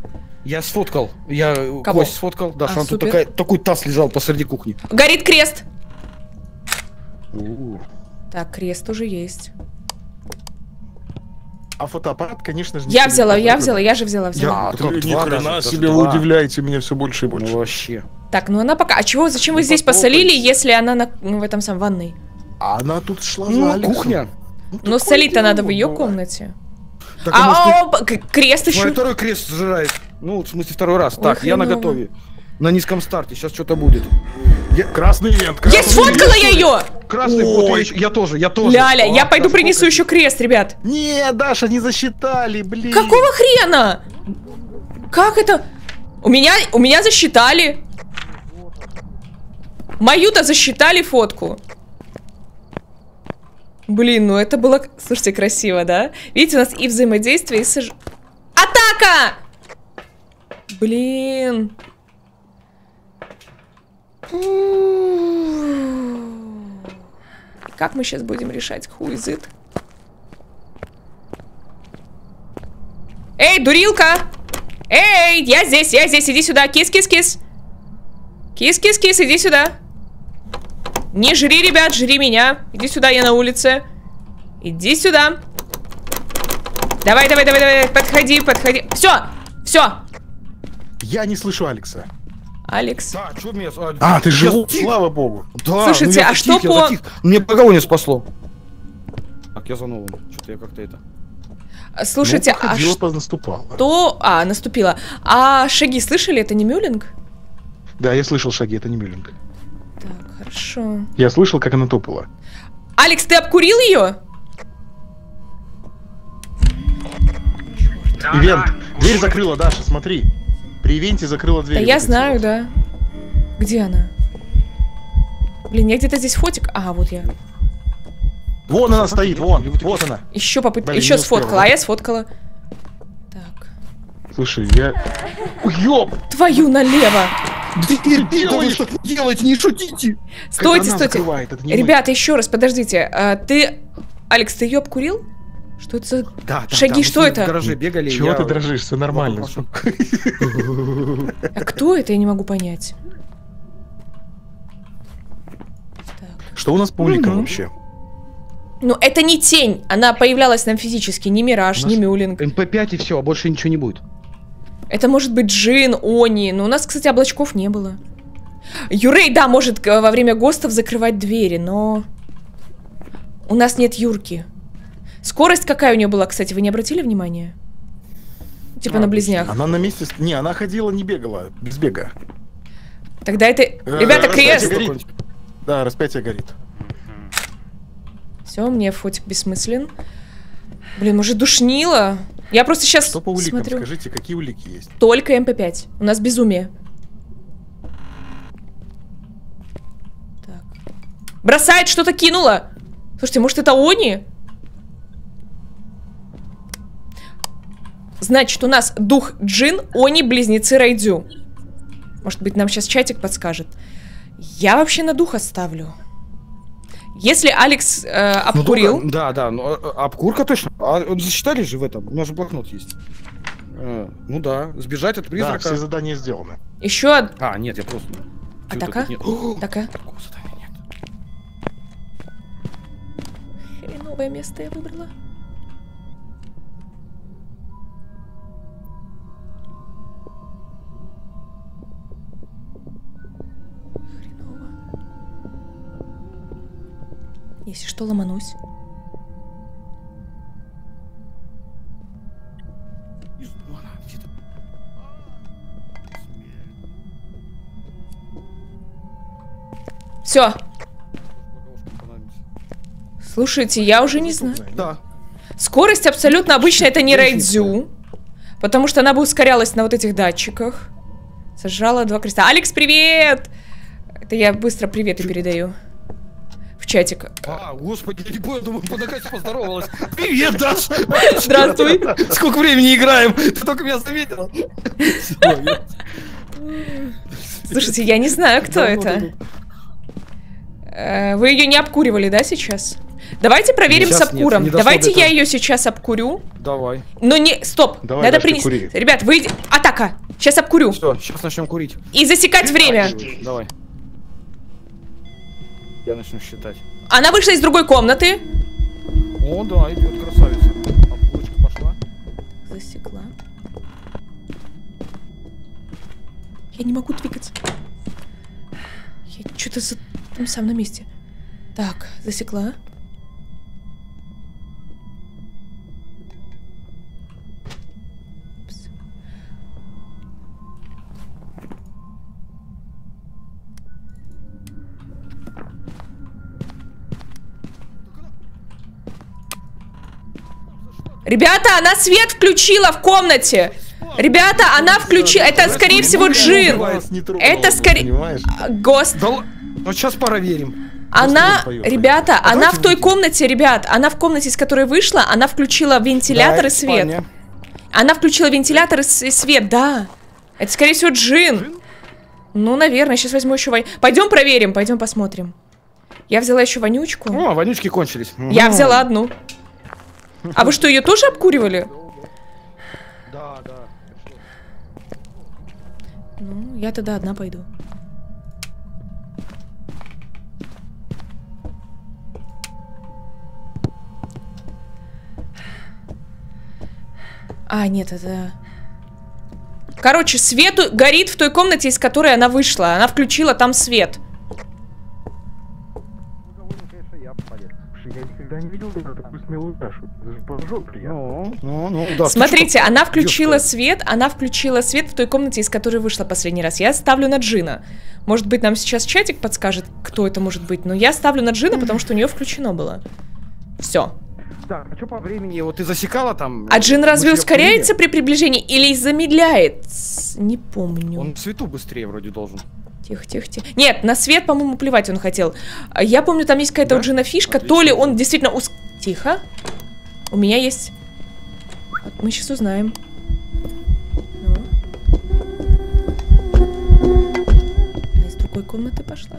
[SPEAKER 2] Я сфоткал. Я
[SPEAKER 1] Кого?
[SPEAKER 2] кость сфоткал. Да,
[SPEAKER 1] А,
[SPEAKER 2] там тут такая, такой таз лежал посреди кухни.
[SPEAKER 1] Горит крест!
[SPEAKER 4] У-у.
[SPEAKER 1] Так, крест уже есть.
[SPEAKER 4] А фотоаппарат, конечно же... не
[SPEAKER 1] Я взяла, я взяла, я же взяла, взяла.
[SPEAKER 2] Я-
[SPEAKER 4] А,
[SPEAKER 2] Да
[SPEAKER 4] ты
[SPEAKER 2] как
[SPEAKER 4] ни
[SPEAKER 2] два
[SPEAKER 4] хрена себе, вы удивляете меня все больше и больше.
[SPEAKER 2] Ну вообще.
[SPEAKER 1] Так, ну она пока... А чего, зачем вы
[SPEAKER 2] Ну,
[SPEAKER 1] здесь
[SPEAKER 2] попробуй.
[SPEAKER 1] посолили, если она на, ну, в этом самом ванной?
[SPEAKER 4] А она тут шла за
[SPEAKER 2] Ну,
[SPEAKER 4] Алексом.
[SPEAKER 2] кухня.
[SPEAKER 4] Ну,
[SPEAKER 1] Но
[SPEAKER 4] такое
[SPEAKER 1] солить-то надо в ее
[SPEAKER 4] бывает.
[SPEAKER 1] комнате.
[SPEAKER 2] Так, а
[SPEAKER 1] А, к- крест
[SPEAKER 2] ты-
[SPEAKER 1] еще.
[SPEAKER 2] Второй крест сжирает. Ну, в смысле, второй раз.
[SPEAKER 1] Ой,
[SPEAKER 2] Так, я на готове. На низком старте. Сейчас что-то будет.
[SPEAKER 4] Красный вент,
[SPEAKER 1] Я
[SPEAKER 4] красный
[SPEAKER 1] сфоткала я ее!
[SPEAKER 2] Красный вот, я,
[SPEAKER 4] Ой.
[SPEAKER 2] я тоже, я тоже.
[SPEAKER 1] Ляля, я
[SPEAKER 2] А,
[SPEAKER 1] пойду принесу
[SPEAKER 2] сколько-
[SPEAKER 1] еще крест, ребят.
[SPEAKER 4] Не, Даша, не засчитали, блин.
[SPEAKER 1] Какого хрена? Как это? У меня, у меня засчитали. Мою-то засчитали фотку. Блин, ну это было, слушайте, красиво, да? Видите, у нас и взаимодействие, и сож... Атака! Блин. Как мы сейчас будем решать хуизит? Эй, дурилка! Эй, я здесь, я здесь, иди сюда, кис-кис-кис. Кис-кис-кис, иди сюда. Не жри, ребят, жри меня. Иди сюда, я на улице. Иди сюда. Давай, давай, давай, давай, подходи, подходи. Все, все.
[SPEAKER 4] Я не слышу Алекса.
[SPEAKER 1] Алекс.
[SPEAKER 2] Да, что мне...
[SPEAKER 4] А, ты
[SPEAKER 2] тих.
[SPEAKER 4] слава богу.
[SPEAKER 2] Да,
[SPEAKER 1] Слушайте,
[SPEAKER 2] ну
[SPEAKER 1] а что
[SPEAKER 2] затих,
[SPEAKER 1] по-
[SPEAKER 2] затих. Мне кого не спасло. Так, я за новым. Что-то я как-то это...
[SPEAKER 1] Слушайте,
[SPEAKER 4] ну,
[SPEAKER 1] а
[SPEAKER 4] походила, понаступала.
[SPEAKER 1] что... А, наступила. А шаги слышали? Это не Мюлинг?
[SPEAKER 4] Да, я слышал шаги, это не Мюллинг.
[SPEAKER 1] Хорошо.
[SPEAKER 4] Я слышал, как она топала.
[SPEAKER 1] Алекс, ты обкурил ее?
[SPEAKER 4] Ивент. Дверь закрыла, Даша, смотри. При ивенте закрыла дверь.
[SPEAKER 1] Да
[SPEAKER 4] вот
[SPEAKER 1] я знаю,
[SPEAKER 4] вот.
[SPEAKER 1] да. Где она? Блин, я где-то здесь фотик. Ага, вот я.
[SPEAKER 4] Вон она стоит, вон, вот она.
[SPEAKER 1] Еще попытка.
[SPEAKER 4] Блин,
[SPEAKER 1] Еще
[SPEAKER 4] успела,
[SPEAKER 1] сфоткала,
[SPEAKER 4] да?
[SPEAKER 1] а я сфоткала. Так.
[SPEAKER 4] Слушай, я... Ёб!
[SPEAKER 1] Твою налево.
[SPEAKER 2] Ты
[SPEAKER 4] делаешь?
[SPEAKER 2] что делаете, не шутите.
[SPEAKER 1] Стойте, стойте. Ребята, еще раз, подождите. А, ты. Алекс, ты ее обкурил? Что это за.
[SPEAKER 2] Да, да,
[SPEAKER 1] Шаги,
[SPEAKER 2] да,
[SPEAKER 1] что это?
[SPEAKER 2] В гараже бегали.
[SPEAKER 4] Чего
[SPEAKER 2] я-
[SPEAKER 4] ты дрожишь? Все нормально.
[SPEAKER 1] А кто это? Я не могу понять.
[SPEAKER 4] Что у нас по уликам вообще?
[SPEAKER 1] Ну, это не тень. Она появлялась нам физически. Не Мираж, не Мюлинг.
[SPEAKER 2] МП5 и все, а больше ничего не будет.
[SPEAKER 1] Это может быть Джин, Они. Но у нас, кстати, облачков не было. Юрей, да, может во время ghost ов закрывать двери, но... У нас нет Юрки. Скорость какая у нее была, кстати, вы не обратили внимания? Типа
[SPEAKER 2] А,
[SPEAKER 1] на близнях.
[SPEAKER 4] Она на месте... Не, она ходила, не бегала, без бега.
[SPEAKER 1] Тогда это... Ребята,
[SPEAKER 4] распятие
[SPEAKER 1] крест!
[SPEAKER 4] горит. Да, распятие горит.
[SPEAKER 1] Все, мне фотик бессмыслен. Блин, уже душнило. Я просто сейчас
[SPEAKER 4] Что по уликам?
[SPEAKER 1] смотрю.
[SPEAKER 4] Скажите, какие улики есть?
[SPEAKER 1] Только МП5. У нас безумие. Так. Бросает, что-то кинула. Слушайте, может это Они? Значит, у нас дух Джин, Они, близнецы Райдзю. Может быть, нам сейчас чатик подскажет. Я вообще на духа ставлю. Если Алекс э, обкурил...
[SPEAKER 2] Ну, да, да, ну, а- а обкурка точно. А засчитали же в этом? У меня же блокнот есть. Э, ну да, сбежать от
[SPEAKER 4] Да,
[SPEAKER 2] призрака.
[SPEAKER 4] все задания сделаны.
[SPEAKER 1] Еще од-
[SPEAKER 2] А, нет, я просто...
[SPEAKER 1] А
[SPEAKER 2] Чё-то
[SPEAKER 1] така?
[SPEAKER 2] тут нет. О,
[SPEAKER 1] такая
[SPEAKER 2] такого задания нет.
[SPEAKER 1] хреновое место я выбрала. Если что, ломанусь.
[SPEAKER 2] Ну,
[SPEAKER 1] Все. Слушайте, я уже не знаю.
[SPEAKER 2] Да.
[SPEAKER 1] Скорость абсолютно обычная, это не Райдзю. Потому что она бы ускорялась на вот этих датчиках. Сожрала два креста. Алекс, привет! Это я быстро приветы передаю. В чатик.
[SPEAKER 2] А, господи, я не понял, думаю, подокатись поздоровалась. Привет, Даш!
[SPEAKER 1] Здравствуй.
[SPEAKER 2] Сколько времени играем? Ты только меня заметила.
[SPEAKER 1] Слушайте, я не знаю, кто это. Э, Вы ее не обкуривали, да, сейчас? Давайте проверим
[SPEAKER 2] Сейчас
[SPEAKER 1] с
[SPEAKER 2] нет,
[SPEAKER 1] обкуром.
[SPEAKER 2] не дошло
[SPEAKER 1] Давайте я ее сейчас обкурю.
[SPEAKER 2] Давай.
[SPEAKER 1] Но не... Стоп!
[SPEAKER 4] Давай,
[SPEAKER 1] Надо принести... Ребят, вы... Атака! Сейчас обкурю.
[SPEAKER 2] Все, сейчас начнем курить.
[SPEAKER 1] И засекать время.
[SPEAKER 2] Давай. Я начну считать.
[SPEAKER 1] Она вышла из другой комнаты.
[SPEAKER 2] О, да, идет красавица. Обкурочка пошла.
[SPEAKER 1] Засекла. Я не могу двигаться. Я что-то за... там сам на месте. Так, засекла. Ребята, она свет включила в комнате. Ребята, она включила... Это, скорее всего, Джин. Это скорее- Гост.
[SPEAKER 2] Ну сейчас проверим.
[SPEAKER 1] Она, ребята, она в той комнате, ребят, она в комнате, из которой вышла, она включила вентилятор
[SPEAKER 2] Да,
[SPEAKER 1] и свет. Она включила вентилятор и свет, да. Это, скорее всего, джин. Ну, наверное, сейчас возьму еще вонь. Пойдем проверим, пойдем посмотрим. Я взяла еще вонючку.
[SPEAKER 2] О, вонючки кончились.
[SPEAKER 1] Я взяла одну. А вы что, ее тоже обкуривали?
[SPEAKER 2] Да, да.
[SPEAKER 1] Ну, я тогда одна пойду. А, нет, это... Короче, свет горит в той комнате, из которой она вышла. Она включила там свет.
[SPEAKER 6] Я никогда не видел такую смелую Дашу. Даже пожог приятно.
[SPEAKER 2] Ну, ну, ну, да.
[SPEAKER 1] Смотрите, она включила
[SPEAKER 2] Девушка.
[SPEAKER 1] свет, она включила свет в той комнате, из которой вышла последний раз. Я ставлю на Джина. Может быть, нам сейчас чатик подскажет, кто это может быть, но я ставлю на Джина, потому что у нее включено было. Все.
[SPEAKER 2] Так, а что по времени? Вот ты засекала там?
[SPEAKER 1] А Джин разве ускоряется при приближении или замедляет? Не помню.
[SPEAKER 2] Он в свету быстрее вроде должен.
[SPEAKER 1] Тихо, тихо, тихо. Нет, на свет, по-моему, плевать он хотел. Я помню, там есть какая-то
[SPEAKER 2] Да?
[SPEAKER 1] у Джина фишка,
[SPEAKER 2] Отлично.
[SPEAKER 1] то ли он действительно ус... Тихо. У меня есть... Вот мы сейчас узнаем. Ну. Она из другой комнаты пошла.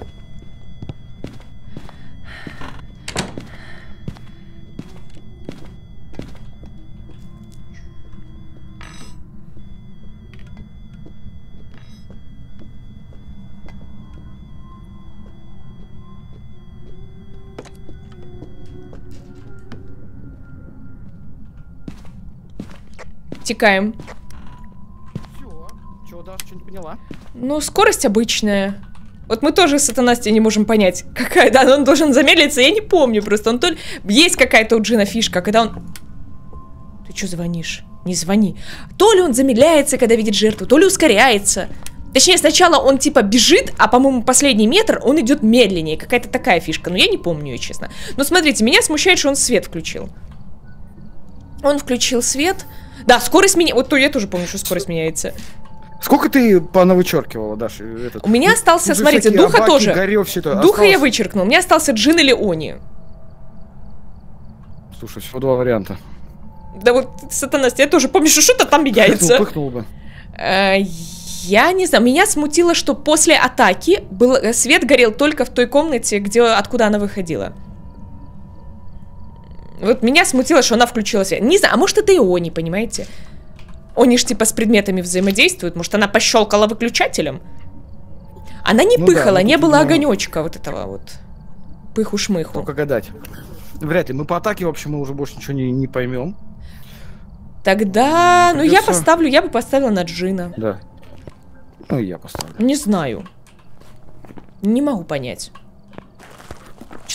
[SPEAKER 1] Текаем.
[SPEAKER 2] Все. Че, Даш, что-нибудь поняла?
[SPEAKER 1] Ну, скорость обычная. Вот мы тоже с Атанастей не можем понять, какая, да, он должен замедлиться, я не помню просто, он то ли... Есть какая-то у Джина фишка, когда он... Ты что звонишь? Не звони. То ли он замедляется, когда видит жертву, то ли ускоряется. Точнее, сначала он типа бежит, а, по-моему, последний метр он идет медленнее. Какая-то такая фишка, но я не помню ее, честно. Но смотрите, меня смущает, что он свет включил. Он включил свет. Да, скорость меня... Вот то я тоже помню, что скорость меняется.
[SPEAKER 2] Сколько ты понавычеркивала, Даш, этот?
[SPEAKER 1] У меня остался,
[SPEAKER 2] Тут же
[SPEAKER 1] смотрите, духа
[SPEAKER 2] абаки,
[SPEAKER 1] тоже.
[SPEAKER 2] горё, всё это
[SPEAKER 1] Духа я
[SPEAKER 2] осталось.
[SPEAKER 1] вычеркнул. У меня остался Джин или Они.
[SPEAKER 2] Слушай, всего два варианта.
[SPEAKER 1] Да вот, сатанаст, я тоже помню, что что-то там меняется.
[SPEAKER 2] Пыхнул бы.
[SPEAKER 1] Э, Я не знаю, меня смутило, что после атаки был, э, свет горел только в той комнате, где, откуда она выходила. Вот меня смутило, что она включила свет. Не знаю, а может это и Они, понимаете? Они ж типа с предметами взаимодействуют. Может она пощелкала выключателем? Она не
[SPEAKER 2] Ну да,
[SPEAKER 1] пыхала,
[SPEAKER 2] ну
[SPEAKER 1] не было
[SPEAKER 2] ну,
[SPEAKER 1] огонечка вот этого вот. Пыху-шмыху.
[SPEAKER 2] Только гадать. Вряд ли. Мы по атаке, в общем, мы уже больше ничего не, не поймем.
[SPEAKER 1] Тогда, ну я поставлю, я бы поставила на Джина.
[SPEAKER 2] Да. Ну я поставлю.
[SPEAKER 1] Не знаю. Не могу понять.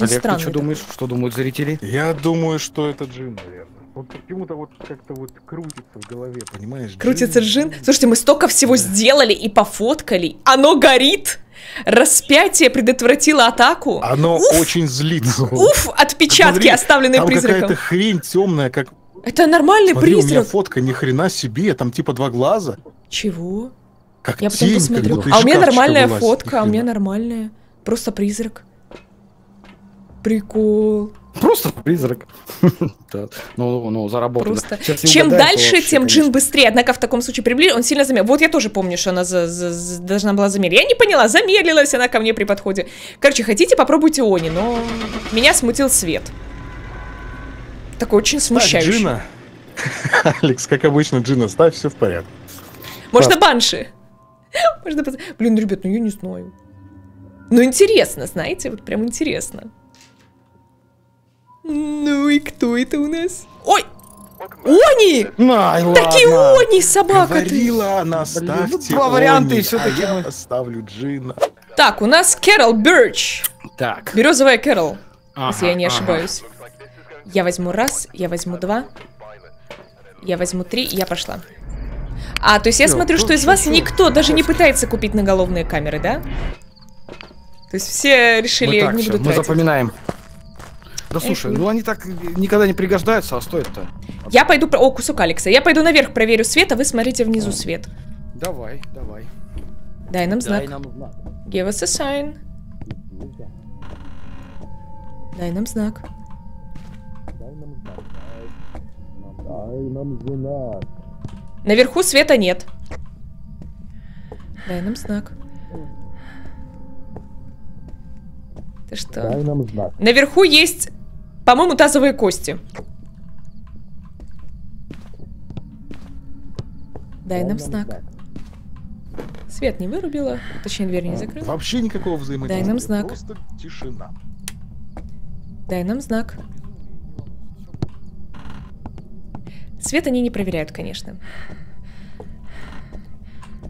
[SPEAKER 1] Очень
[SPEAKER 2] Олег,
[SPEAKER 1] странно.
[SPEAKER 2] ты что
[SPEAKER 1] это.
[SPEAKER 2] думаешь? Что думают зрители?
[SPEAKER 4] Я думаю, что это Джин, наверное.
[SPEAKER 6] Вот почему-то вот как-то вот крутится в голове.
[SPEAKER 4] Понимаешь?
[SPEAKER 1] Крутится джин. Слушайте, мы столько всего сделали и пофоткали. Оно горит. Распятие предотвратило атаку.
[SPEAKER 4] Оно
[SPEAKER 1] Уф!
[SPEAKER 4] очень злится.
[SPEAKER 1] Уф, отпечатки,
[SPEAKER 4] Смотри,
[SPEAKER 1] оставленные
[SPEAKER 4] Там
[SPEAKER 1] призраком.
[SPEAKER 4] какая-то хрень темная, как...
[SPEAKER 1] Это нормальный
[SPEAKER 4] Смотри, у меня
[SPEAKER 1] призрак.
[SPEAKER 4] фотка, ни хрена себе, там типа два глаза,
[SPEAKER 1] Чего?
[SPEAKER 4] как
[SPEAKER 1] Я потом
[SPEAKER 4] тень,
[SPEAKER 1] посмотрю.
[SPEAKER 4] как будто из
[SPEAKER 1] А у меня нормальная
[SPEAKER 4] вылазит,
[SPEAKER 1] фотка, а у меня нормальная. Просто призрак. Прикол.
[SPEAKER 2] Просто призрак. Да. Ну, ну, заработано.
[SPEAKER 1] Просто. Чем
[SPEAKER 2] угадаешь, то
[SPEAKER 1] дальше,
[SPEAKER 2] вообще,
[SPEAKER 1] тем
[SPEAKER 2] конечно.
[SPEAKER 1] Джин быстрее. Однако в таком случае приближен, он сильно замедлил. Вот я тоже помню, что она за- за- за- должна была замедлить. Я не поняла, замедлилась она ко мне при подходе. Короче, хотите, попробуйте Они, но меня смутил свет. Такой очень
[SPEAKER 4] Ставь
[SPEAKER 1] смущающий.
[SPEAKER 4] Джина. Алекс, как обычно, Джина, ставь, все в порядке.
[SPEAKER 1] Можно банши. Можно Блин, ребят, ну я не знаю. Ну интересно, знаете, вот прям интересно. Ну и кто это у нас? Ой! Они!
[SPEAKER 2] Ай,
[SPEAKER 1] Такие
[SPEAKER 2] ладно.
[SPEAKER 1] они, собака ты!
[SPEAKER 4] Говорила она,
[SPEAKER 2] Блин, ну,
[SPEAKER 4] ставьте
[SPEAKER 2] два варианта, и
[SPEAKER 4] Они,
[SPEAKER 2] всё-таки
[SPEAKER 4] а я поставлю Джина.
[SPEAKER 1] Так, у нас Кэрол Бирч.
[SPEAKER 2] Так.
[SPEAKER 1] Березовая Кэрол. если я не ошибаюсь. Я возьму раз, я возьму два, я возьму три, и я пошла. А, то есть я
[SPEAKER 2] Всё,
[SPEAKER 1] смотрю,
[SPEAKER 2] ну,
[SPEAKER 1] что из вас никто даже не пытается купить наголовные камеры, да? То есть все решили,
[SPEAKER 2] Мы так
[SPEAKER 1] не
[SPEAKER 2] всё,
[SPEAKER 1] буду
[SPEAKER 2] мы
[SPEAKER 1] тратить.
[SPEAKER 2] запоминаем. Да слушай, ну они так никогда не пригождаются, а стоят-то.
[SPEAKER 1] Я пойду... про- О, кусок Алекса. Я пойду наверх проверю свет, а вы смотрите внизу свет.
[SPEAKER 2] Давай, давай.
[SPEAKER 1] Дай нам знак.
[SPEAKER 2] Дай нам знак.
[SPEAKER 1] Give us a sign. Дай нам знак. Наверху света нет. Дай нам знак. Ты что? Наверху есть, по-моему, тазовые кости. Дай нам знак. Свет не вырубила, точнее дверь не закрыла.
[SPEAKER 4] Вообще никакого взаимодействия.
[SPEAKER 1] Дай нам знак.
[SPEAKER 4] Просто тишина.
[SPEAKER 1] Дай нам знак. Свет они не проверяют, конечно.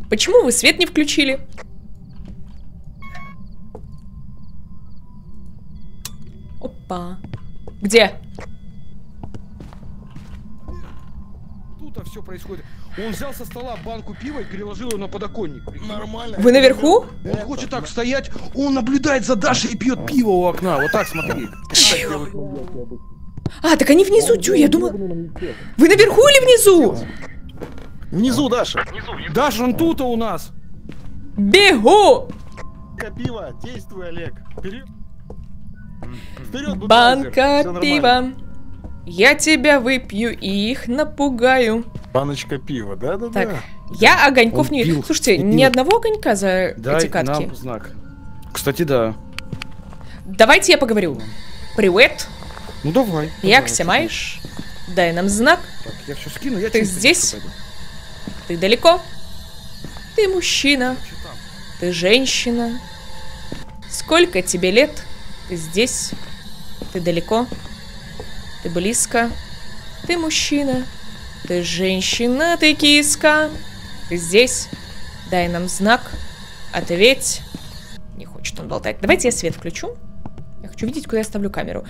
[SPEAKER 1] Почему вы свет не включили? Опа. Где?
[SPEAKER 2] Тут все происходит. Он взял со стола банку пива и переложил ее на подоконник.
[SPEAKER 4] Нормально.
[SPEAKER 1] Вы наверху?
[SPEAKER 2] Он хочет так стоять, он наблюдает за Дашей и пьет пиво у окна. Вот так смотри.
[SPEAKER 1] А, так они внизу, тю, я думала... Вы наверху или внизу?
[SPEAKER 3] Внизу, Даша.
[SPEAKER 2] Даша, он тут у нас.
[SPEAKER 1] Бегу!
[SPEAKER 3] Пиво, действуй, Олег. Вперед. Вперед,
[SPEAKER 1] Банка пива. Я тебя выпью и их напугаю.
[SPEAKER 4] Баночка пива, да-да-да.
[SPEAKER 1] Так, я огоньков
[SPEAKER 2] Он
[SPEAKER 1] не...
[SPEAKER 2] пил,
[SPEAKER 1] Слушайте,
[SPEAKER 2] и
[SPEAKER 1] ни
[SPEAKER 2] пил.
[SPEAKER 1] одного огонька за
[SPEAKER 2] Дай
[SPEAKER 1] эти катки.
[SPEAKER 2] нам знак. Кстати, да.
[SPEAKER 1] Давайте я поговорю. Привет,
[SPEAKER 2] Ну давай.
[SPEAKER 1] як
[SPEAKER 2] давай,
[SPEAKER 1] ся маешь? Дай нам знак.
[SPEAKER 2] Так, я все скину, я
[SPEAKER 1] Ты здесь?
[SPEAKER 2] пойду.
[SPEAKER 1] Ты далеко? Ты мужчина, ты женщина. Сколько тебе лет? Ты здесь? Ты далеко? Ты близко? Ты мужчина, ты женщина, ты киска. Ты здесь? Дай нам знак. Ответь. Не хочет он болтать. Давайте я свет включу. Я хочу видеть, куда я ставлю камеру.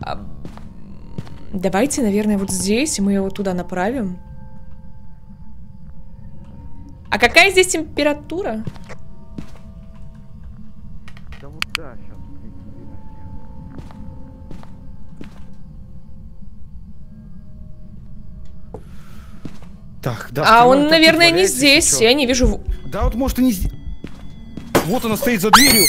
[SPEAKER 1] А, Давайте, наверное, вот здесь, и мы его туда направим. А какая здесь температура?
[SPEAKER 6] Да вот да, сейчас.
[SPEAKER 2] Так, да.
[SPEAKER 1] а он, наверное, не здесь.
[SPEAKER 2] чё.
[SPEAKER 1] Я не вижу...
[SPEAKER 2] Да вот может и не здесь. Вот она стоит за дверью.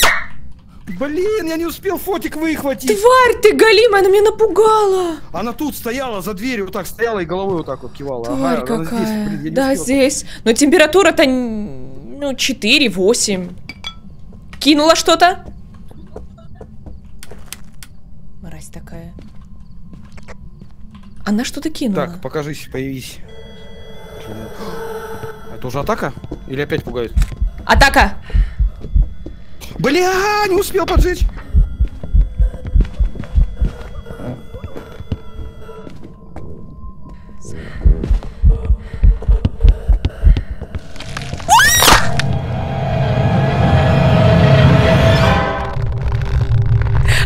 [SPEAKER 2] Блин, я не успел фотик выхватить.
[SPEAKER 1] Тварь ты, Галима, она меня напугала.
[SPEAKER 2] Она тут стояла за дверью, вот так стояла и головой вот так вот кивала.
[SPEAKER 1] Тварь
[SPEAKER 2] Ага,
[SPEAKER 1] какая.
[SPEAKER 2] здесь, блин,
[SPEAKER 1] да,
[SPEAKER 2] успел.
[SPEAKER 1] здесь. Но температура-то, ну, 4, 8. Кинула что-то? Мразь такая. Она что-то кинула.
[SPEAKER 2] Так, покажись, появись. Это уже атака? Или опять пугает?
[SPEAKER 1] Атака!
[SPEAKER 2] Бля, не успел поджечь.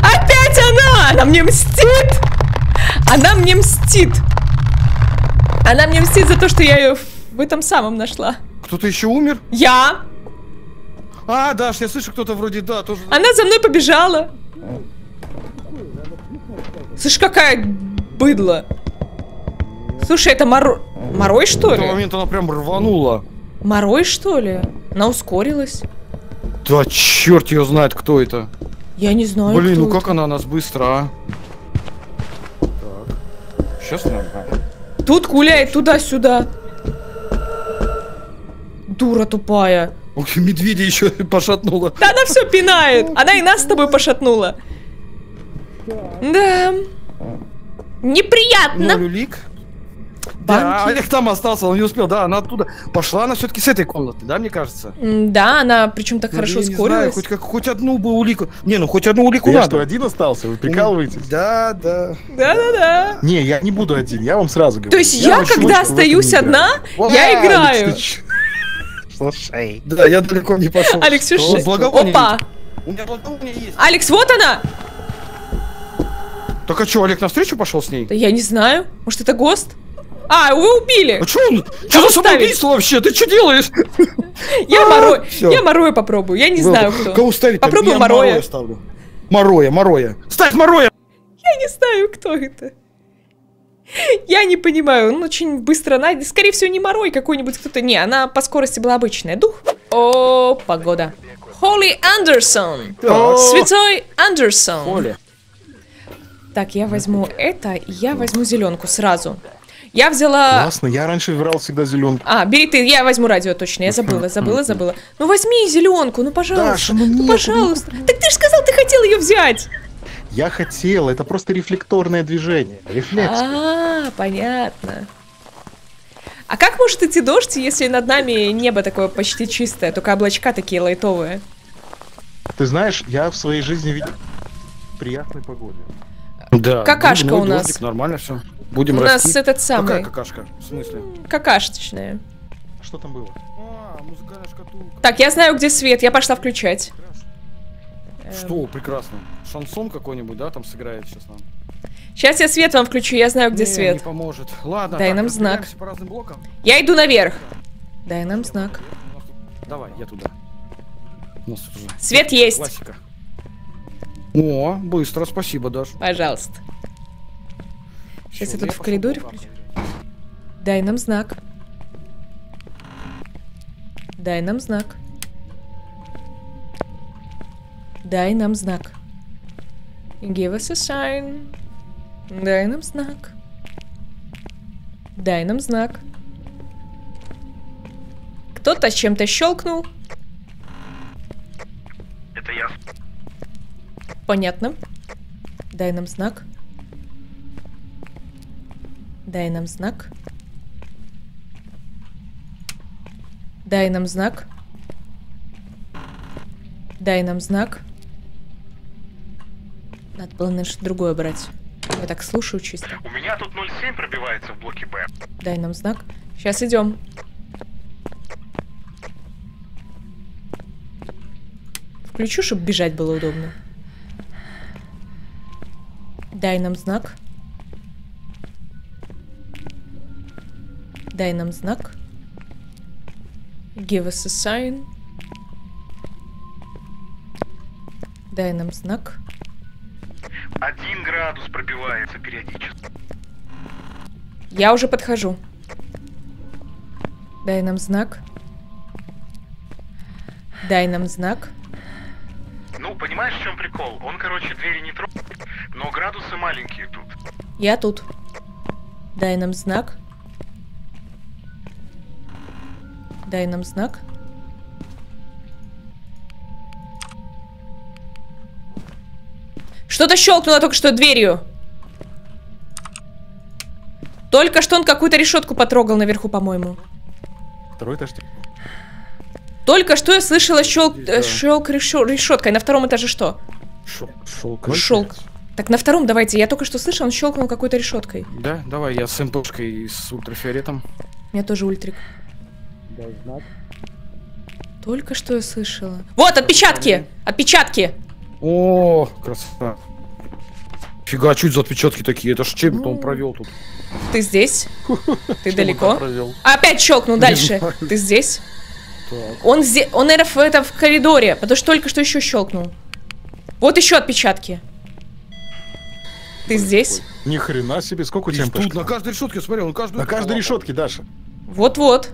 [SPEAKER 1] Опять она! Она мне мстит! Она мне мстит! Она мне мстит за то, что я ее в этом самом нашла.
[SPEAKER 2] Кто-то еще умер?
[SPEAKER 1] Я!
[SPEAKER 2] А, Даш, я слышу, кто-то вроде да, тоже.
[SPEAKER 1] Она за мной побежала. Слышь, какая быдло. Слушай, это Моро... Морой, что
[SPEAKER 2] В этот
[SPEAKER 1] ли?
[SPEAKER 2] момент она прям рванула.
[SPEAKER 1] Морой, что ли? Она ускорилась.
[SPEAKER 2] Да черт ее знает, кто это.
[SPEAKER 1] Я не знаю,
[SPEAKER 2] Блин, ну
[SPEAKER 1] это.
[SPEAKER 2] как она нас быстро, а? Сейчас нормально.
[SPEAKER 1] Тут гуляет туда-сюда. Дура тупая.
[SPEAKER 2] Ох, медведя еще пошатнула.
[SPEAKER 1] Да она все пинает. Она и нас с тобой пошатнула. Да. Неприятно.
[SPEAKER 2] Ну, люлик. Да. Олег там остался, он не успел. Да, она оттуда. Пошла она все-таки с этой комнаты, да, мне кажется?
[SPEAKER 1] Да, она причем так
[SPEAKER 2] Ну,
[SPEAKER 1] хорошо
[SPEAKER 2] я не знаю, хоть, как, хоть одну бы улику. Не, ну хоть одну улику
[SPEAKER 4] Я
[SPEAKER 2] надо.
[SPEAKER 4] что, один остался? Вы прикалываетесь?
[SPEAKER 2] Да, да.
[SPEAKER 1] Да-да-да.
[SPEAKER 4] Не, я не буду один, я вам сразу говорю.
[SPEAKER 1] То есть я,
[SPEAKER 4] вообще
[SPEAKER 1] когда остаюсь одна,
[SPEAKER 4] играю.
[SPEAKER 1] я
[SPEAKER 4] Алекс,
[SPEAKER 1] играю.
[SPEAKER 4] Слушай.
[SPEAKER 2] Да, я далеко не пошел. Благовоние
[SPEAKER 1] опа.
[SPEAKER 2] У меня благовоние есть.
[SPEAKER 1] Алекс, вот она!
[SPEAKER 2] Так а что, Олег навстречу пошел с ней?
[SPEAKER 1] Да я не знаю. Может, это ГОСТ? А, вы убили!
[SPEAKER 2] А что он? Что за самоубийство вообще? Ты что делаешь?
[SPEAKER 1] Я
[SPEAKER 2] всё.
[SPEAKER 1] Я Мороя попробую. Я не знаю, кто.
[SPEAKER 2] Кого ставить?
[SPEAKER 1] Попробуй
[SPEAKER 2] Я
[SPEAKER 1] Мороя.
[SPEAKER 2] Мороя, Мороя. Ставь Мороя!
[SPEAKER 1] Я не знаю, кто это. Я не понимаю, он очень быстро найдет. Скорее всего, не Морой какой-нибудь кто-то. Не, она по скорости была обычная. Дух. О, погода. Холли Андерсон. Святой Андерсон. Так, я возьму это, и я возьму зеленку сразу. Я взяла...
[SPEAKER 4] Классно, я раньше выбирал всегда зеленку.
[SPEAKER 1] А, бери ты, я возьму радио точно, я забыла, забыла, забыла. Ну возьми зеленку, ну пожалуйста.
[SPEAKER 4] Даша, ну нет,
[SPEAKER 1] пожалуйста. Так ты же сказал, ты хотел ее взять.
[SPEAKER 4] Я хотел, это просто рефлекторное движение. Рефлекс.
[SPEAKER 1] А, понятно. А как может идти дождь, если над нами небо такое почти чистое, только облачка такие лайтовые?
[SPEAKER 4] Ты знаешь, я в своей жизни видел приятной погоде.
[SPEAKER 2] Да.
[SPEAKER 1] Какашка
[SPEAKER 2] ну,
[SPEAKER 1] у нас.
[SPEAKER 2] дождик, Нормально все. Будем
[SPEAKER 1] У нас
[SPEAKER 2] расти.
[SPEAKER 1] этот самый,
[SPEAKER 2] Какая какашка? В смысле?
[SPEAKER 1] какашечная.
[SPEAKER 4] Что там было?
[SPEAKER 2] А, музыкальная шкатулка.
[SPEAKER 1] Так, я знаю, где свет, я пошла включать. Эм,
[SPEAKER 2] Что, прекрасно. Шансон какой-нибудь, да, там сыграет сейчас нам?
[SPEAKER 1] Сейчас я свет вам включу, я знаю, где
[SPEAKER 2] Не,
[SPEAKER 1] свет.
[SPEAKER 2] не поможет. Ладно,
[SPEAKER 1] Дай
[SPEAKER 2] так,
[SPEAKER 1] нам знак.
[SPEAKER 2] по разным блокам.
[SPEAKER 1] Я иду наверх. Дай нам знак.
[SPEAKER 2] Нас Давай, я туда. У нас тут уже
[SPEAKER 1] Свет есть.
[SPEAKER 2] классика. О, быстро, спасибо, Даш.
[SPEAKER 1] Пожалуйста. Сейчас я тут в коридоре включу. Дай нам знак. Дай нам знак. Дай нам знак. Give us a sign. Дай нам знак. Дай нам знак. Кто-то чем-то щелкнул.
[SPEAKER 5] Это я.
[SPEAKER 1] Понятно. Дай нам знак. Дай нам знак. Дай нам знак. Дай нам знак. Надо было, наверное, другое брать. Я так слушаю чисто.
[SPEAKER 5] У меня тут 0,7 пробивается в блоке Б.
[SPEAKER 1] Дай нам знак. Сейчас идем. Включу, чтобы бежать было удобно. Дай нам знак. Дай нам знак. Give us a sign. Дай нам знак.
[SPEAKER 5] Один градус пробивается периодически.
[SPEAKER 1] Я уже подхожу. Дай нам знак. Дай нам знак.
[SPEAKER 5] Ну, понимаешь, в чем прикол? Он, короче, двери не трогает, но градусы маленькие тут.
[SPEAKER 1] Я тут. Дай нам знак. Дай нам знак. Что-то щелкнуло только что дверью. Только что он какую-то решетку потрогал наверху, по-моему.
[SPEAKER 4] Второй этаж.
[SPEAKER 1] Только что я слышала щелк,
[SPEAKER 2] да.
[SPEAKER 1] щелк решеткой. На втором этаже что?
[SPEAKER 2] Шел, шел,
[SPEAKER 1] Шелк. Так, на втором давайте. Я только что слышала, он щелкнул какой-то решеткой.
[SPEAKER 2] Да, давай, я с МПшкой и с ультрафиолетом.
[SPEAKER 1] У меня тоже ультрик. Только что я слышала. Вот, отпечатки! Отпечатки!
[SPEAKER 2] О, красота. Фига, чуть за отпечатки такие. Это ж чем
[SPEAKER 1] Ну.
[SPEAKER 2] он провел тут?
[SPEAKER 1] Ты здесь? Ты далеко? Опять щелкнул дальше. Ты здесь? Он здесь, он, наверное, в, это, в коридоре, потому что только что еще щелкнул. Вот еще отпечатки. Ты здесь?
[SPEAKER 4] Ни хрена себе, сколько у тебя
[SPEAKER 2] тут на каждой решетке, смотри, он каждую...
[SPEAKER 4] На каждой решетке, Даша.
[SPEAKER 1] Вот-вот.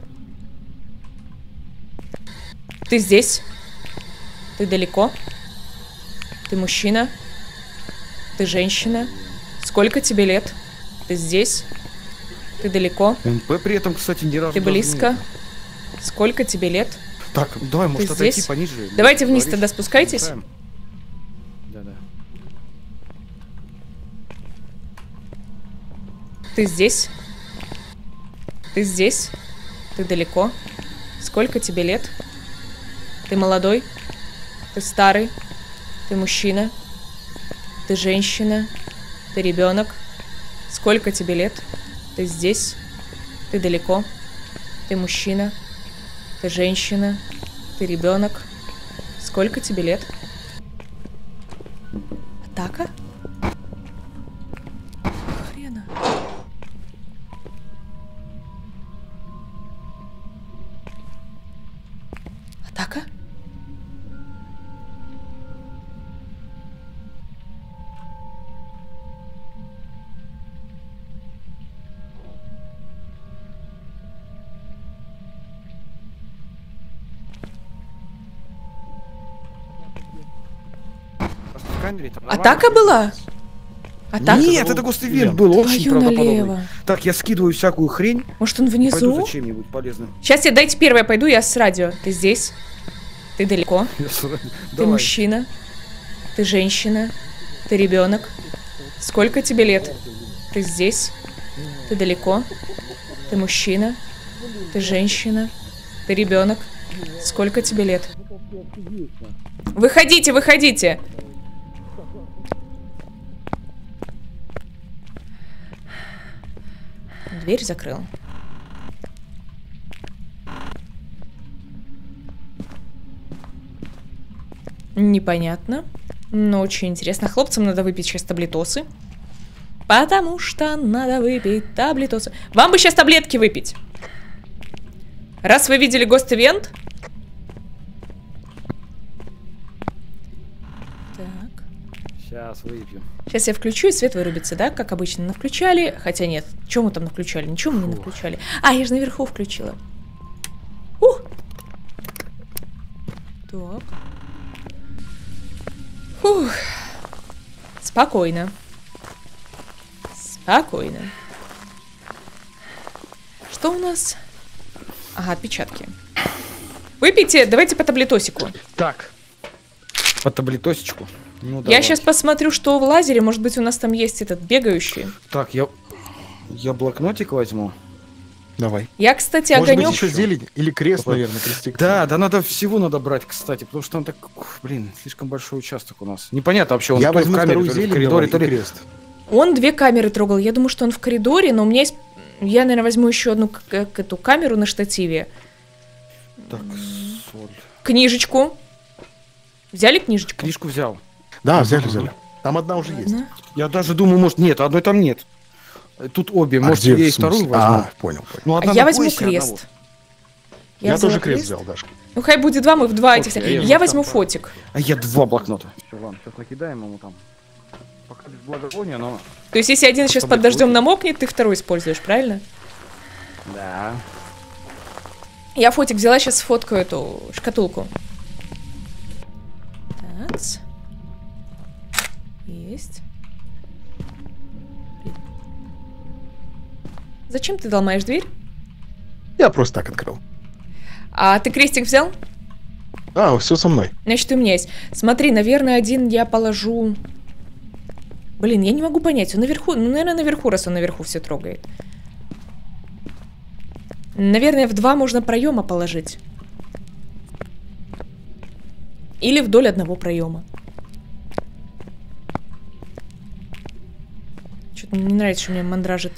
[SPEAKER 1] Ты здесь? Ты далеко? Ты мужчина? Ты женщина? Сколько тебе лет? Ты здесь? Ты далеко?
[SPEAKER 2] МП при этом, кстати, ни разу
[SPEAKER 1] Ты
[SPEAKER 2] не-
[SPEAKER 1] близко? Сколько тебе лет?
[SPEAKER 2] Так, давай, может,
[SPEAKER 1] Ты
[SPEAKER 2] отойти
[SPEAKER 1] здесь?
[SPEAKER 2] пониже.
[SPEAKER 1] Давайте вниз тогда спускайтесь.
[SPEAKER 2] Да-да.
[SPEAKER 1] Ты здесь? Ты здесь? Ты далеко? Сколько тебе лет? Ты молодой? Ты старый? Ты мужчина? Ты женщина? Ты ребенок? Сколько тебе лет? Ты здесь? Ты далеко? Ты мужчина? Ты женщина? Ты ребенок? Сколько тебе лет? Атака? Атака была? Атака?
[SPEAKER 2] Нет, это Гостевент был, очень правдоподобный.
[SPEAKER 1] налево.
[SPEAKER 2] Так, я скидываю всякую хрень.
[SPEAKER 1] Может, он
[SPEAKER 2] Пойду
[SPEAKER 1] внизу?
[SPEAKER 2] за чем-нибудь полезным.
[SPEAKER 1] Сейчас я дайте первое пойду, я с радио. Ты здесь? Ты далеко?
[SPEAKER 2] Я
[SPEAKER 1] Ты
[SPEAKER 2] Давай.
[SPEAKER 1] мужчина? Ты женщина? Ты ребенок? Сколько тебе лет? Ты здесь? Ты далеко? Ты мужчина? Ты женщина? Ты ребенок? Сколько тебе лет? Выходите, выходите! Дверь закрыл. Непонятно. Но очень интересно. Хлопцам надо выпить сейчас таблетосы. Потому что надо выпить таблетосы. Вам бы сейчас таблетки выпить. Раз вы видели гост-ивент. Так.
[SPEAKER 2] Сейчас выпью.
[SPEAKER 1] Сейчас я включу, и свет вырубится, да? Как обычно, навключали. Хотя нет, чем мы там включали? Ничего мы не включали. А, я же наверху включила. Ух! Так. Фух. Спокойно. Спокойно. Что у нас? Ага, отпечатки. Выпейте, давайте по таблетосику.
[SPEAKER 2] Так. По таблетосечку. Ну,
[SPEAKER 1] Я
[SPEAKER 2] давай.
[SPEAKER 1] сейчас посмотрю, что в лазере. Может быть, у нас там есть этот бегающий.
[SPEAKER 2] Так, я... Я блокнотик возьму.
[SPEAKER 3] Давай.
[SPEAKER 1] Я, кстати,
[SPEAKER 3] Может
[SPEAKER 1] огонек.
[SPEAKER 3] быть, еще зелень или крест,
[SPEAKER 2] Какой?
[SPEAKER 3] наверное, крестик.
[SPEAKER 2] Да, да надо всего надо брать, кстати, потому что там так, ух, блин, слишком большой участок у нас. Непонятно вообще, он
[SPEAKER 3] Я
[SPEAKER 2] то ли в
[SPEAKER 3] возьму
[SPEAKER 2] камере,
[SPEAKER 3] вторую
[SPEAKER 2] то ли в
[SPEAKER 3] зелень
[SPEAKER 2] коридоре,
[SPEAKER 3] давай,
[SPEAKER 2] то ли...
[SPEAKER 3] крест.
[SPEAKER 1] Он две камеры трогал. Я думаю, что он в коридоре, но у меня есть... Я, наверное, возьму еще одну к- к- эту камеру на штативе.
[SPEAKER 2] Так, соль.
[SPEAKER 1] Книжечку. Взяли книжечку?
[SPEAKER 2] Книжку взял.
[SPEAKER 3] Да, взяли, взяли. Там одна уже есть.
[SPEAKER 2] Я даже думаю, может, нет, одной там нет. Тут обе,
[SPEAKER 3] А
[SPEAKER 2] может,
[SPEAKER 3] где,
[SPEAKER 2] я и вторую возьму.
[SPEAKER 3] А, понял, понял.
[SPEAKER 2] Ну,
[SPEAKER 1] А я возьму крест.
[SPEAKER 3] Я,
[SPEAKER 1] взяла
[SPEAKER 3] тоже крест взял, Дашка.
[SPEAKER 1] Ну, хай будет два, мы в два этих... Я,
[SPEAKER 2] я
[SPEAKER 1] возьму
[SPEAKER 2] там-
[SPEAKER 1] фотик.
[SPEAKER 2] А я два блокнота. Все, ладно, сейчас накидаем ему там. Пока без благовония, но...
[SPEAKER 1] То есть, если один сейчас под дождем намокнет, ты второй используешь, правильно?
[SPEAKER 2] Да.
[SPEAKER 1] Я фотик взяла, сейчас сфоткаю эту шкатулку. Такс. Есть. Зачем ты долмаешь дверь?
[SPEAKER 4] Я просто так открыл.
[SPEAKER 1] А ты крестик взял?
[SPEAKER 4] А, все со мной.
[SPEAKER 1] Значит, у меня есть. Смотри, наверное, один я положу... Блин, я не могу понять. Он наверху... Ну, наверное, наверху, раз он наверху все трогает. Наверное, в два можно проема положить. Или вдоль одного проема. Не нравится, что меня мандражит.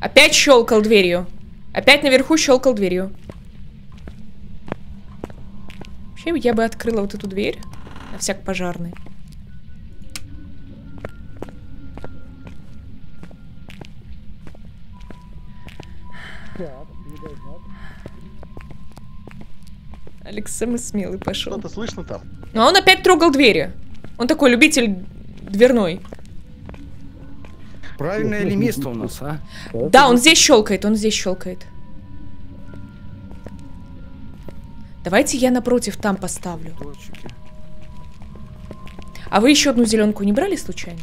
[SPEAKER 1] Опять щелкал дверью. Опять наверху щелкал дверью. Вообще, я бы открыла вот эту дверь. На всяк пожарный. Алекс самый смелый пошел.
[SPEAKER 4] Что-то слышно там?
[SPEAKER 1] Но он опять трогал двери. Он такой любитель дверной.
[SPEAKER 2] Правильное ли место у нас, а?
[SPEAKER 1] Да, он здесь щелкает, он здесь щелкает. Давайте я напротив там поставлю. А вы еще одну зеленку не брали случайно?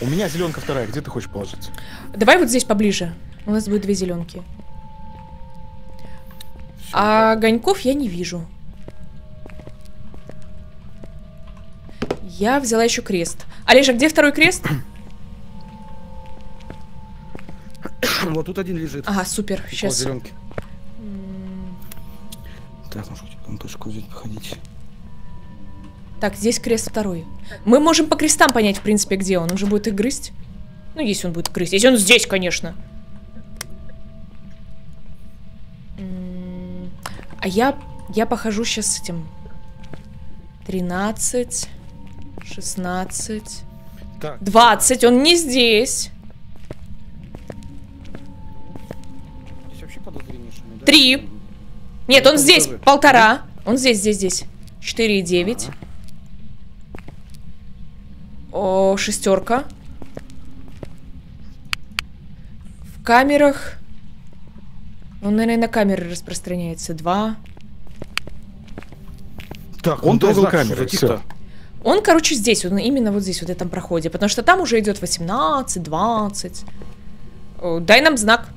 [SPEAKER 3] У меня зеленка вторая, где ты хочешь положить?
[SPEAKER 1] Давай вот здесь поближе. У нас будет две зеленки. А огоньков я не вижу. Я взяла еще крест. Олежа, где второй крест?
[SPEAKER 2] Вот тут один лежит.
[SPEAKER 1] Ага, супер. Сейчас.
[SPEAKER 2] зеленки. Так, что, там точку взять, походить.
[SPEAKER 1] Так, здесь крест второй. Мы можем по крестам понять, в принципе, где он. Он же будет их грызть. Ну, если он будет грызть. Если он здесь, конечно. А я, я похожу сейчас с этим. 13, 16,
[SPEAKER 2] Так,
[SPEAKER 1] 20. Он не здесь Три. Нет, он здесь. Полтора. Он здесь, здесь, здесь. 4 и 9. О, шестерка. В камерах. Он, наверное, на камеры распространяется. Два.
[SPEAKER 2] Так,
[SPEAKER 3] Он
[SPEAKER 2] ну дай
[SPEAKER 3] трогал камеры,
[SPEAKER 2] тип-то.
[SPEAKER 1] Он, короче, здесь, он именно вот здесь, вот в этом проходе. Потому что там уже идет 18, 20. О, дай нам знак.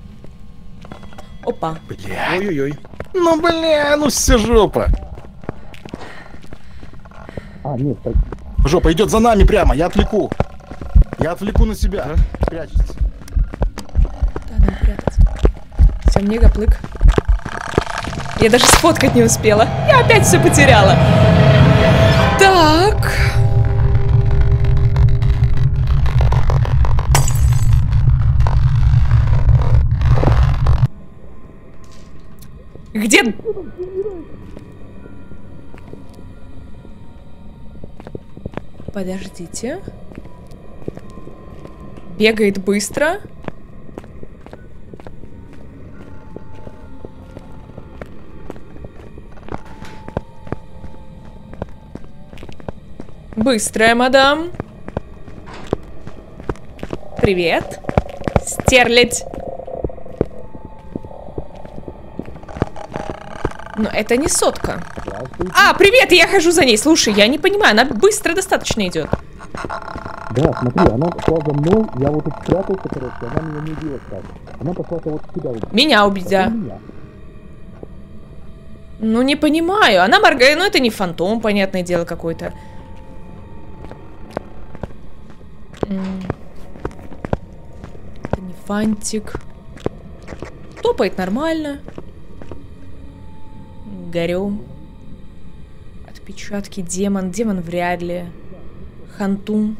[SPEAKER 1] Опа.
[SPEAKER 3] Бля.
[SPEAKER 2] Ой-ой-ой.
[SPEAKER 3] Ну бля, ну все жопа.
[SPEAKER 4] А, нет, так,
[SPEAKER 3] Жопа идет за нами прямо, я отвлеку. Я отвлеку на себя. Прячется.
[SPEAKER 1] Да, надо прятаться. Все, мне гоплык. Я даже сфоткать не успела. Я опять все потеряла. Так. Где... Подождите. Бегает быстро. Быстрая, мадам. Привет. Стерлядь. Но это не сотка. А, привет, я хожу за ней. Слушай, я не понимаю, она быстро достаточно идет.
[SPEAKER 4] да, смотри, она шла за мной, я вот тут спрятался, короче, она меня не убила сразу. Она пошла вот сюда. Вот,
[SPEAKER 1] Меня убить, да.
[SPEAKER 4] меня.
[SPEAKER 1] Ну, не понимаю. Она моргает, ну это не фантом, понятное дело, какой-то. Это не фантик. Топает нормально. Горю. Отпечатки демон. Демон вряд ли. Ханту.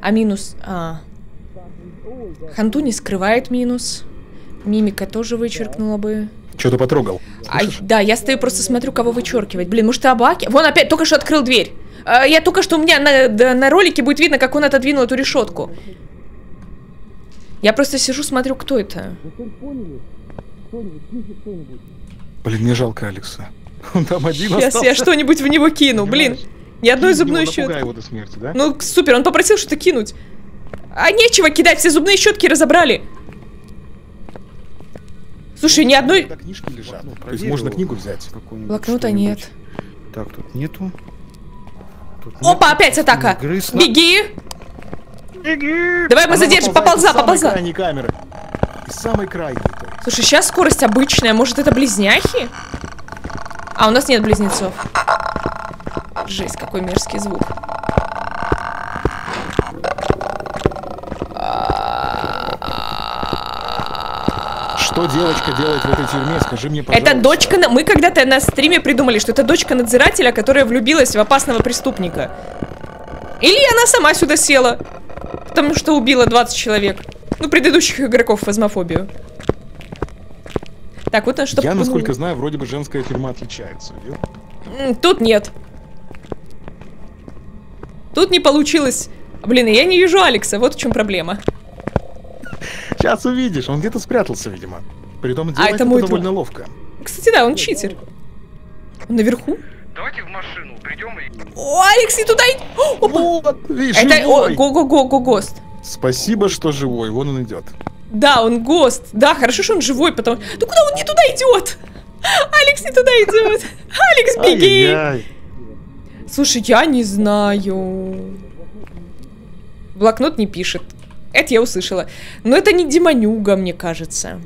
[SPEAKER 1] А минус... А. Ханту не скрывает минус. Мимика тоже вычеркнула бы.
[SPEAKER 3] Что-то потрогал.
[SPEAKER 1] Ай, да, я стою просто смотрю, кого вычеркивать. Блин, может табаки? Вон опять только что открыл дверь. А, я только что у меня на, да, на ролике будет видно, как он отодвинул эту решетку. Я просто сижу, смотрю, кто это.
[SPEAKER 3] Блин, мне жалко Алекса. Он там один
[SPEAKER 1] Сейчас
[SPEAKER 3] остался.
[SPEAKER 1] я что-нибудь в него кину. Блин, ни одной зубной щетки.
[SPEAKER 3] его до смерти, да?
[SPEAKER 1] Ну, супер, он попросил что-то кинуть. А нечего кидать, все зубные щетки разобрали. Слушай, ни одной...
[SPEAKER 3] Книжки лежат.
[SPEAKER 2] Ну,
[SPEAKER 3] То есть можно книгу взять.
[SPEAKER 1] Блокнота нет.
[SPEAKER 2] Так, тут нету. Тут
[SPEAKER 1] Опа,
[SPEAKER 2] нету.
[SPEAKER 1] опять атака.
[SPEAKER 2] Грыз на-
[SPEAKER 1] Беги.
[SPEAKER 3] Беги!
[SPEAKER 1] Давай мы задержим, поползла,
[SPEAKER 3] из самой
[SPEAKER 1] поползла.
[SPEAKER 3] крайней камеры. То есть.
[SPEAKER 1] Слушай, сейчас скорость обычная. Может, это близняхи? А, у нас нет близнецов. Жесть, какой мерзкий звук.
[SPEAKER 3] Что девочка делает в этой тюрьме? Скажи мне, пожалуйста.
[SPEAKER 1] Это дочка... Мы когда-то на стриме придумали, что это дочка надзирателя, которая влюбилась в опасного преступника. Или она сама сюда села. Потому что убила 20 человек. Ну, предыдущих игроков в фазмофобию. Так, вот на что...
[SPEAKER 3] Я, насколько знаю, вроде бы женская тюрьма отличается.
[SPEAKER 1] м, Тут нет. Тут не получилось. Блин, я не вижу Алекса, вот в чем проблема.
[SPEAKER 3] Сейчас увидишь, он где-то спрятался, видимо. Притом делает
[SPEAKER 1] А, это
[SPEAKER 3] это,
[SPEAKER 1] мой
[SPEAKER 3] довольно
[SPEAKER 1] друг.
[SPEAKER 3] ловко.
[SPEAKER 1] Кстати, да, он читер. Он наверху?
[SPEAKER 5] Давайте в машину придем и...
[SPEAKER 1] О, Алекс, не туда! О, опа!
[SPEAKER 3] Вот, видишь,
[SPEAKER 1] Это о,
[SPEAKER 3] живой.
[SPEAKER 1] го-го-го-го гост.
[SPEAKER 3] Спасибо, что живой, вон он идет.
[SPEAKER 1] Да, он гост. Да, хорошо, что он живой, потому... Ну куда он не туда идет? Алекс не туда идет. Алекс, беги. Слушай, я не знаю. Блокнот не пишет. Это я услышала. Но это не демонюга, мне кажется.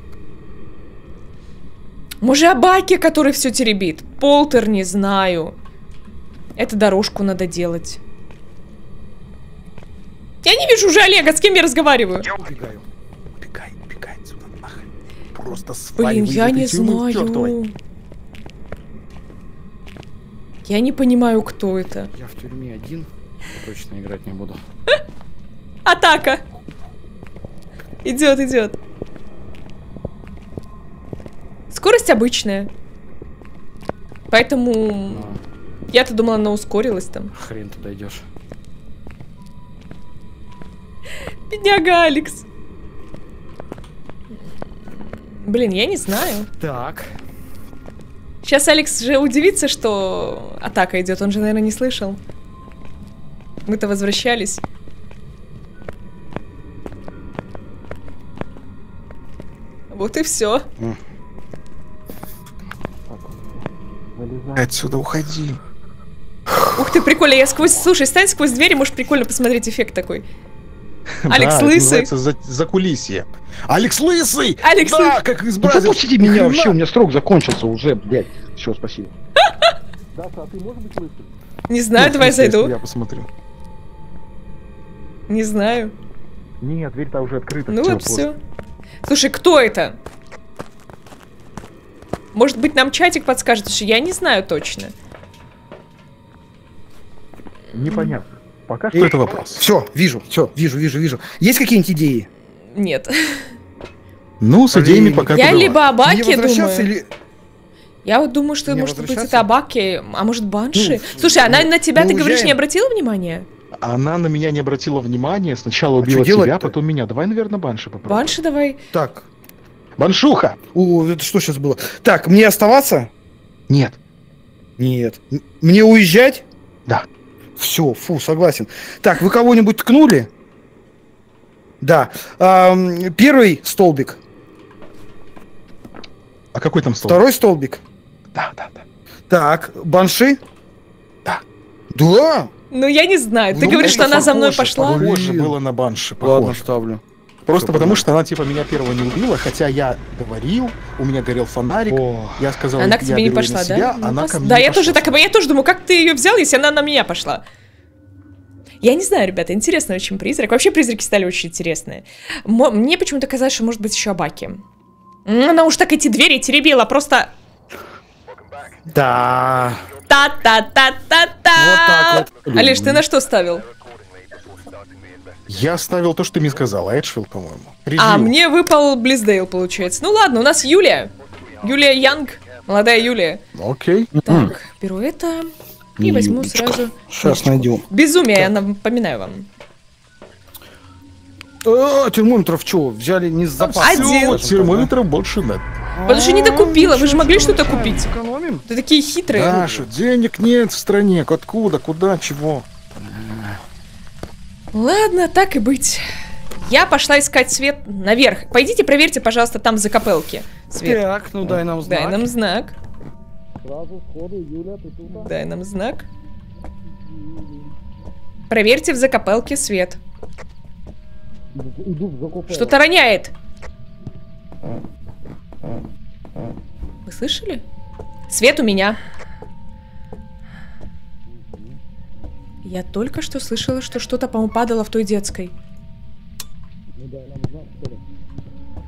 [SPEAKER 1] Может, Абаки, который все теребит. Полтер, не знаю. Это дорожку надо делать. Я не вижу уже Олега, с кем я разговариваю.
[SPEAKER 5] Я убегаю.
[SPEAKER 3] Просто
[SPEAKER 1] Блин,
[SPEAKER 3] сваливай из
[SPEAKER 1] я не
[SPEAKER 3] к чертовой.
[SPEAKER 1] знаю. Я не понимаю, кто это.
[SPEAKER 2] Я в тюрьме один. Точно играть не буду.
[SPEAKER 1] Атака! Идет, идет. Скорость обычная. Поэтому
[SPEAKER 2] А,
[SPEAKER 1] я-то думала, она ускорилась там.
[SPEAKER 2] хрен ты дойдешь.
[SPEAKER 1] Бедняга Алекс. Блин, я не знаю.
[SPEAKER 2] Так.
[SPEAKER 1] Сейчас Алекс же удивится, что атака идет. Он же, наверное, не слышал. Мы-то возвращались. Вот и все.
[SPEAKER 3] Отсюда уходи.
[SPEAKER 1] Ух ты, прикольно. Я сквозь... Слушай, стань сквозь двери, можешь прикольно посмотреть эффект такой. Алекс
[SPEAKER 3] Да,
[SPEAKER 1] Лысый.
[SPEAKER 3] называется за, закулисье. Алекс Лысый!
[SPEAKER 1] Алекс
[SPEAKER 3] Да, как из
[SPEAKER 2] Да
[SPEAKER 3] Бразерс.
[SPEAKER 2] пропустите меня вообще, у меня срок закончился уже, блядь. Все, спасибо.
[SPEAKER 4] Даша, а ты можешь быть лысым?
[SPEAKER 1] Не знаю,
[SPEAKER 3] в
[SPEAKER 1] давай зайду.
[SPEAKER 3] Я посмотрю.
[SPEAKER 1] Не знаю.
[SPEAKER 7] Нет, дверь-то уже открыта.
[SPEAKER 1] Ну вот все. Слушай, кто это? Может быть, нам чатик подскажет, что я не знаю точно.
[SPEAKER 7] Непонятно. Пока
[SPEAKER 3] Что это вопрос?
[SPEAKER 2] Все, вижу, все, вижу, вижу, вижу. Есть какие-нибудь идеи?
[SPEAKER 1] Нет.
[SPEAKER 3] Ну, с идеями пока
[SPEAKER 1] Я либо Абаки
[SPEAKER 2] Мне возвращаться
[SPEAKER 1] думаю.
[SPEAKER 2] или...
[SPEAKER 1] Я вот думаю, что может быть это Абаки, а может Банши.
[SPEAKER 2] Ну,
[SPEAKER 1] Слушай, она на тебя, ты говоришь, не обратила внимания?
[SPEAKER 3] Она на меня не обратила внимания. Сначала
[SPEAKER 2] А
[SPEAKER 3] убила тебя, потом меня. Давай, наверное, Банши попробуем.
[SPEAKER 1] Банши давай.
[SPEAKER 2] Так,
[SPEAKER 3] Баншуха!
[SPEAKER 2] о, это что сейчас было? Так, мне оставаться?
[SPEAKER 3] Нет.
[SPEAKER 2] Нет. Мне уезжать? Все, фу, согласен. Так, вы кого-нибудь ткнули? Да. Ам, первый столбик.
[SPEAKER 3] А какой там стол?
[SPEAKER 2] Второй столбик.
[SPEAKER 3] Да, да, да.
[SPEAKER 2] Так, банши?
[SPEAKER 3] Да.
[SPEAKER 2] Да?
[SPEAKER 1] Ну, я не знаю. Ты
[SPEAKER 2] Ну,
[SPEAKER 1] говоришь, что
[SPEAKER 2] это
[SPEAKER 1] она за мной пошла?
[SPEAKER 3] Похоже было на Банши.
[SPEAKER 2] Ладно,
[SPEAKER 3] Похоже.
[SPEAKER 2] ставлю.
[SPEAKER 3] Просто потому,
[SPEAKER 2] понятно.
[SPEAKER 3] что она типа меня первого не убила, хотя я говорил, у меня горел фонарик,
[SPEAKER 2] О,
[SPEAKER 3] я сказал,
[SPEAKER 1] Она к тебе не пошла,
[SPEAKER 3] себя,
[SPEAKER 1] да? Ну,
[SPEAKER 3] она
[SPEAKER 1] пос-
[SPEAKER 3] ко мне
[SPEAKER 1] Да,
[SPEAKER 3] не
[SPEAKER 1] я тоже
[SPEAKER 3] пошла.
[SPEAKER 1] так, я тоже думаю, как ты ее взял, если она на меня пошла? Я не знаю, ребята, интересный очень призрак. Вообще призраки стали очень интересные. Мо- Мне почему-то казалось, что может быть еще Абаки. Она уж так эти двери теребила, просто
[SPEAKER 2] да.
[SPEAKER 1] та-та-та-та-та.
[SPEAKER 2] Вот так
[SPEAKER 1] Олеж, ты на что ставил?
[SPEAKER 3] Я ставил то, что ты мне сказал, Эдшфилд, по-моему.
[SPEAKER 1] А, мне выпал Близдейл, получается. Ну ладно, у нас Юлия. Юлия Янг. Молодая Юлия.
[SPEAKER 3] Окей.
[SPEAKER 1] Так, беру это и возьму сразу...
[SPEAKER 2] Сейчас найдем.
[SPEAKER 1] Безумие, я напоминаю вам.
[SPEAKER 2] А, термометров что, взяли не с запаса?
[SPEAKER 1] Один.
[SPEAKER 3] Термометров больше нет.
[SPEAKER 1] Потому что не докупила, вы же могли что-то купить.
[SPEAKER 2] Экономим?
[SPEAKER 1] Ты такие хитрые.
[SPEAKER 3] Даша, денег нет в стране. Откуда, куда, чего?
[SPEAKER 1] Ладно, так и быть. Я пошла искать свет наверх. Пойдите, проверьте, пожалуйста, там за капелки. Свет.
[SPEAKER 2] Так, ну дай нам знак.
[SPEAKER 1] Дай нам знак.
[SPEAKER 4] Сразу сходу, Юля, ты тут?
[SPEAKER 1] Дай нам знак. Проверьте в закопелке свет.
[SPEAKER 4] Иду в закупаю.
[SPEAKER 1] Что-то роняет. Вы слышали? Свет у меня. Я только что слышала, что что-то, по-моему, падало в той детской.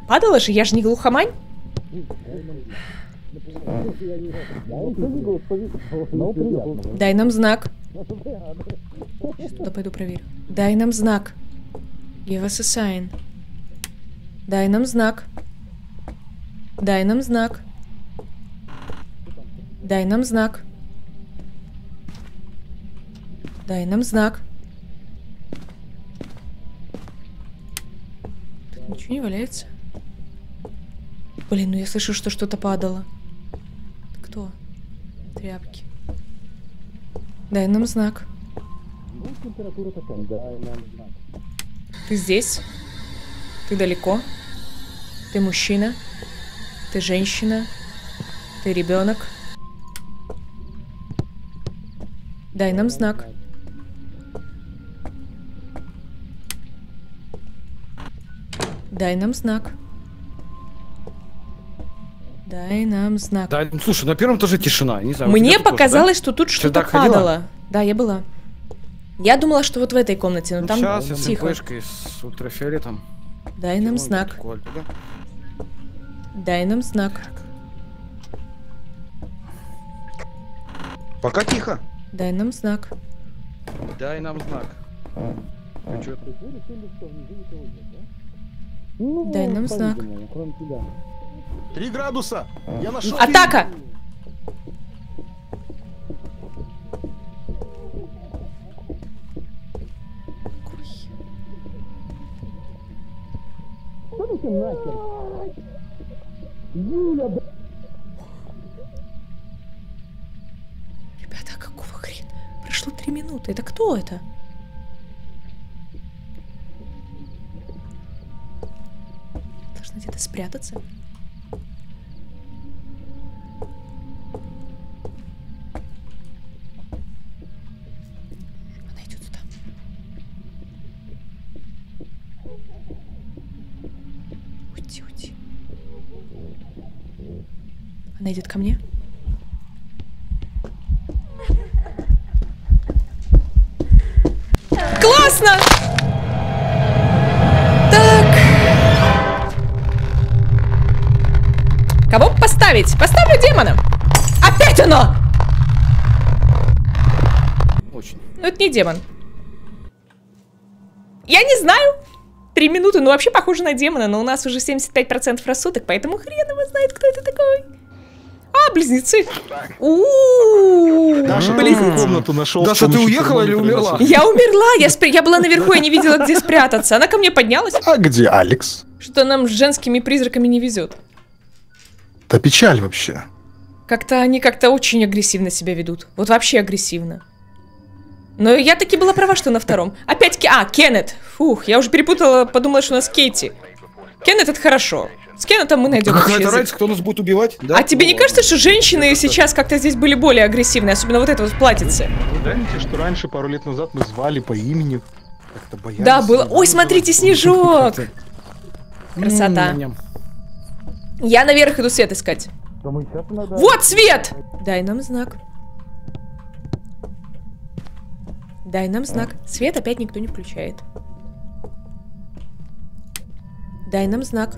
[SPEAKER 1] Падало же, я же не глухомань. Дай нам знак. Сейчас туда пойду проверю. Дай нам знак. Give us a sign. Дай нам знак. Дай нам знак. Дай нам знак. Дай нам знак. Тут ничего не валяется. Блин, ну я слышу, что что-то падало. Кто? Тряпки. Дай нам знак.
[SPEAKER 4] Температура такая. Дай нам знак.
[SPEAKER 1] Ты здесь? Ты далеко? Ты мужчина? Ты женщина? Ты ребенок? Дай нам знак. Дай нам знак. Дай нам знак.
[SPEAKER 2] Да, слушай, на первом этаже тишина, не знаю.
[SPEAKER 1] Мне
[SPEAKER 2] тут тоже,
[SPEAKER 1] показалось, что тут что-то
[SPEAKER 2] ходила?
[SPEAKER 1] падало. Да, я была. Я думала, что вот в этой комнате,
[SPEAKER 2] да?
[SPEAKER 1] но
[SPEAKER 2] Ну,
[SPEAKER 1] там
[SPEAKER 2] сейчас
[SPEAKER 1] тихо.
[SPEAKER 2] МПшкой, с ультрафиолетом.
[SPEAKER 1] Дай нам
[SPEAKER 2] Ой,
[SPEAKER 1] знак.
[SPEAKER 2] прикольно, да?
[SPEAKER 1] Дай нам знак.
[SPEAKER 2] Пока тихо.
[SPEAKER 1] Дай нам знак.
[SPEAKER 2] Дай нам знак. Ты чё?
[SPEAKER 4] Ну,
[SPEAKER 1] Дай нам знак.
[SPEAKER 4] Кроме тебя.
[SPEAKER 3] Три градуса! Я нашел.
[SPEAKER 1] Атака! Ребята, какого хрена? Прошло три минуты. Это кто это? прятаться. Она идет туда. Уйди, уйди. Она идет ко мне. Поставить? Поставлю демона. Опять оно!
[SPEAKER 2] Очень.
[SPEAKER 1] Ну, это не демон. Я не знаю. Три минуты, ну вообще похоже на демона, но у нас уже 75% рассудок, поэтому хрен его знает, кто это такой. А, близнецы.
[SPEAKER 3] Даша,
[SPEAKER 1] близнецы.
[SPEAKER 3] комнату нашел.
[SPEAKER 2] Даша, ты уехала или умерла?
[SPEAKER 1] Я умерла, я, спря- я была наверху, я не видела, где спрятаться. Она ко мне поднялась.
[SPEAKER 3] А где Алекс?
[SPEAKER 1] Что нам с женскими призраками не везет.
[SPEAKER 3] Да печаль вообще.
[SPEAKER 1] Как-то они как-то очень агрессивно себя ведут. Вот вообще агрессивно. Но я таки была права, что на втором. Опять. А, Кеннет. Фух, я уже перепутала, подумала, что у нас Кейти. Кеннет это хорошо. С Кеннетом мы найдем общий
[SPEAKER 2] Какая-то
[SPEAKER 1] язык.
[SPEAKER 2] разница, кто нас будет убивать? Да?
[SPEAKER 1] А тебе не
[SPEAKER 2] Ну,
[SPEAKER 1] кажется, что женщины сейчас как-то здесь были более агрессивные, особенно вот это вот платьице?
[SPEAKER 3] Вы помните, что раньше, пару лет назад, мы звали по имени? Как-то боялись.
[SPEAKER 1] Да, было. Ой, смотрите,
[SPEAKER 3] называть.
[SPEAKER 1] снежок!
[SPEAKER 2] М,
[SPEAKER 1] Красота. Я наверх иду свет искать.
[SPEAKER 4] Да мы сейчас иногда...
[SPEAKER 1] Вот свет! Дай нам знак. Дай нам знак. Свет опять никто не включает. Дай нам знак.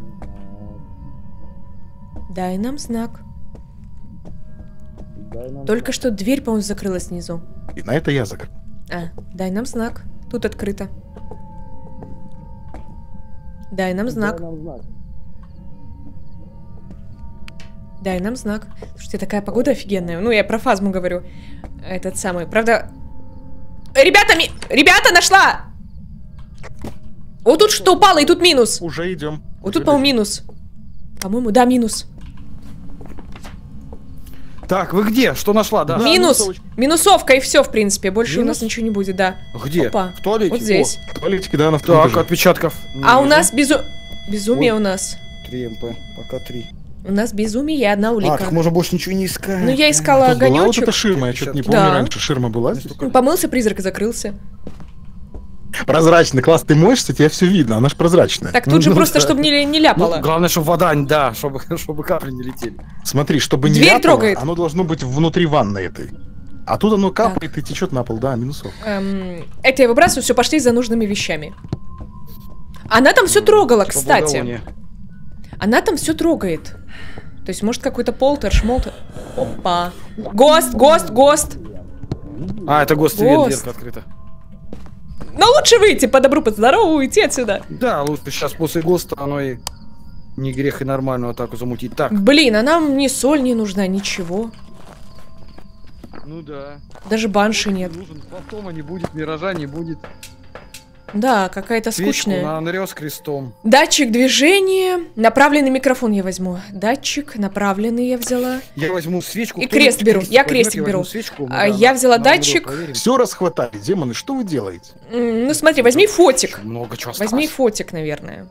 [SPEAKER 1] Дай нам знак.
[SPEAKER 4] Дай нам-
[SPEAKER 1] Только что дверь, по-моему, закрылась снизу.
[SPEAKER 3] И на это я закрыл.
[SPEAKER 1] А, дай нам знак. Тут открыто. Дай нам знак.
[SPEAKER 4] Дай нам знак.
[SPEAKER 1] Дай нам знак. Слушайте, такая погода офигенная. Ну, я про фазму говорю. Этот самый. Правда... Ребята, ми... Ребята, нашла! Вот тут что упало, и тут минус.
[SPEAKER 3] Уже идем.
[SPEAKER 1] Вот тут, по-моему, минус. По-моему, да, минус.
[SPEAKER 2] Так, вы где? Что нашла, да?
[SPEAKER 1] минус.
[SPEAKER 3] минусовочка.
[SPEAKER 1] Минусовка, и все, в принципе. Больше у нас
[SPEAKER 2] Минус?
[SPEAKER 1] ничего не будет, да.
[SPEAKER 2] Где?
[SPEAKER 1] Опа.
[SPEAKER 2] В туалете?
[SPEAKER 1] Вот здесь.
[SPEAKER 3] Туалетики, да, на
[SPEAKER 2] О,
[SPEAKER 3] втором
[SPEAKER 2] Так,
[SPEAKER 3] этаже.
[SPEAKER 2] отпечатков. не
[SPEAKER 1] А у
[SPEAKER 2] вижу.
[SPEAKER 1] нас безу... Безумие у нас.
[SPEAKER 2] 3 МП, пока 3.
[SPEAKER 1] У нас безумие и одна
[SPEAKER 2] А,
[SPEAKER 1] улика.
[SPEAKER 2] так можно больше ничего не искать.
[SPEAKER 1] Ну, я искала
[SPEAKER 3] Тут была вот
[SPEAKER 1] огонечек.
[SPEAKER 3] эта ширма, я что-то не помню
[SPEAKER 1] Да.
[SPEAKER 3] раньше. Ширма была здесь?
[SPEAKER 1] Помылся, призрак и закрылся.
[SPEAKER 3] Прозрачный, класс, ты моешься, тебе все видно, она ж прозрачная.
[SPEAKER 1] Так тут же
[SPEAKER 3] Ну,
[SPEAKER 1] просто,
[SPEAKER 3] да.
[SPEAKER 1] чтобы не, не
[SPEAKER 2] Ну,
[SPEAKER 1] ляпало.
[SPEAKER 2] главное, чтобы вода, да, чтобы, чтобы капли не летели.
[SPEAKER 3] Смотри, чтобы не
[SPEAKER 1] Дверь
[SPEAKER 3] ляпало,
[SPEAKER 1] трогает.
[SPEAKER 3] оно должно быть внутри ванной этой. А тут оно капает и течет на пол, да, минусов.
[SPEAKER 1] Эм, это я выбрасываю, все, пошли за нужными вещами. Она там все трогала,
[SPEAKER 2] Типа
[SPEAKER 1] кстати. Она там все трогает. То есть, может, какой-то полтер, шмолтер. Опа. Гост, гост, гост.
[SPEAKER 2] А, это ГОСТ,
[SPEAKER 1] Гост.
[SPEAKER 2] дверка открыта.
[SPEAKER 1] Но лучше выйти по добру, по здорову, уйти отсюда.
[SPEAKER 2] Да, лучше сейчас после ГОСТа оно и не грех и нормальную атаку замутить. Так,
[SPEAKER 1] Блин, а нам ни соль не нужна, ничего.
[SPEAKER 2] ну да.
[SPEAKER 1] Даже банши нет.
[SPEAKER 2] Нужен фантома не будет, миража не будет.
[SPEAKER 1] Да, какая-то скучная.
[SPEAKER 2] на Анрео с крестом.
[SPEAKER 1] Датчик движения. Направленный микрофон я возьму. Датчик, направленный я взяла.
[SPEAKER 2] Я возьму свечку.
[SPEAKER 1] И крест беру, я крестик беру.
[SPEAKER 2] свечку,
[SPEAKER 1] А,
[SPEAKER 2] да,
[SPEAKER 1] я взяла датчик.
[SPEAKER 2] проверим.
[SPEAKER 3] Все расхватали, демоны, что вы делаете?
[SPEAKER 1] Ну смотри, возьми фотик.
[SPEAKER 2] Много чего
[SPEAKER 1] Возьми
[SPEAKER 2] осталось.
[SPEAKER 1] фотик, наверное.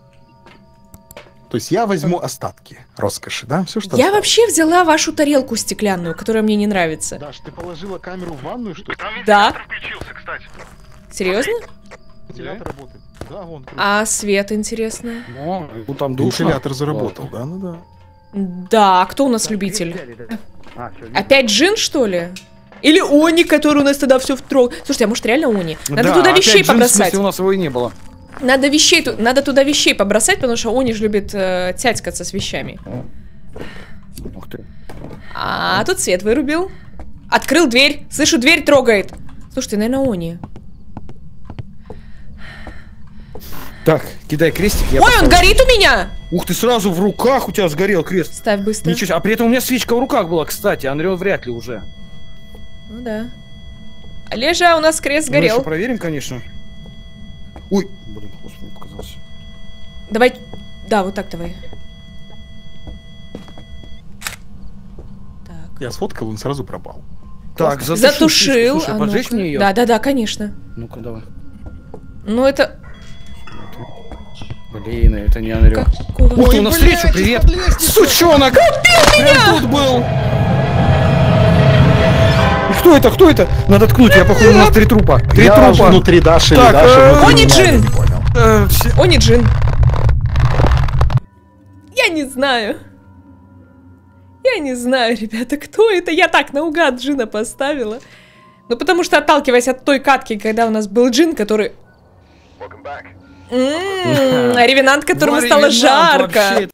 [SPEAKER 3] То есть я возьму остатки роскоши, да? Все, что
[SPEAKER 1] Я
[SPEAKER 3] осталось.
[SPEAKER 1] вообще взяла вашу тарелку стеклянную, которая мне не нравится.
[SPEAKER 3] Даш, ты положила камеру в ванную, что ли?
[SPEAKER 1] Да?
[SPEAKER 6] включился, кстати.
[SPEAKER 1] Серьезно?
[SPEAKER 3] Вентилятор работает. Да, вон. крутится.
[SPEAKER 1] А свет, интересно?
[SPEAKER 2] Ну, ну, там душно.
[SPEAKER 3] Вентилятор заработал, да, ну да.
[SPEAKER 1] Да, а кто у нас любитель?
[SPEAKER 6] А, все,
[SPEAKER 1] Опять джин, что ли? Или Они, который у нас тогда все втрог. Слушайте, а может реально Они? Надо
[SPEAKER 2] Да,
[SPEAKER 1] туда
[SPEAKER 2] опять
[SPEAKER 1] вещей
[SPEAKER 2] джин, в
[SPEAKER 1] побросать.
[SPEAKER 2] смысле, у нас его и не было.
[SPEAKER 1] Надо вещей, надо туда вещей побросать, потому что Они же любит э, тятькаться с вещами.
[SPEAKER 2] Ух ты.
[SPEAKER 1] А тут свет вырубил. Открыл дверь. Слышу, дверь трогает. Слушайте, наверное, Они.
[SPEAKER 2] Так, кидай крестик. Я
[SPEAKER 1] Ой, он
[SPEAKER 2] поставлю.
[SPEAKER 1] горит у меня!
[SPEAKER 2] Ух ты, сразу в руках у тебя сгорел крест.
[SPEAKER 1] Ставь быстро.
[SPEAKER 2] Ничего себе. А при этом у меня свечка в руках была, кстати. Андрей вряд ли уже.
[SPEAKER 1] Ну да. Олежа, у нас крест
[SPEAKER 2] Ну,
[SPEAKER 1] сгорел.
[SPEAKER 2] проверим, конечно. Ой, блин, господи, мне показалось.
[SPEAKER 1] Давай. Да, вот так давай. Так.
[SPEAKER 3] Я сфоткал, он сразу пропал.
[SPEAKER 2] Так, затушил.
[SPEAKER 1] Затушил.
[SPEAKER 2] Слушай,
[SPEAKER 1] а
[SPEAKER 2] поджечь
[SPEAKER 1] ну-ка.
[SPEAKER 2] мне ее?
[SPEAKER 1] Да, да, да, конечно.
[SPEAKER 2] Ну-ка, давай.
[SPEAKER 1] Ну это
[SPEAKER 2] Блин, это не Андрей.
[SPEAKER 1] какого?
[SPEAKER 2] Ой, он навстречу, привет! Сучонок! Убил меня! тут был! И Кто это, кто это? Надо ткнуть, я походу у нас три трупа. Три
[SPEAKER 3] я
[SPEAKER 2] трупа.
[SPEAKER 3] внутри Даши
[SPEAKER 2] Так,
[SPEAKER 3] Даша
[SPEAKER 2] э,
[SPEAKER 1] Они джин.
[SPEAKER 3] я.
[SPEAKER 2] Э, все-
[SPEAKER 1] Они Джин. Я не знаю. Я не знаю, ребята, кто это. Я так наугад Джина поставила. Ну, потому что, отталкиваясь от той катки, когда у нас был Джин, который... Ревенант, которому стало жарко.
[SPEAKER 2] вообще,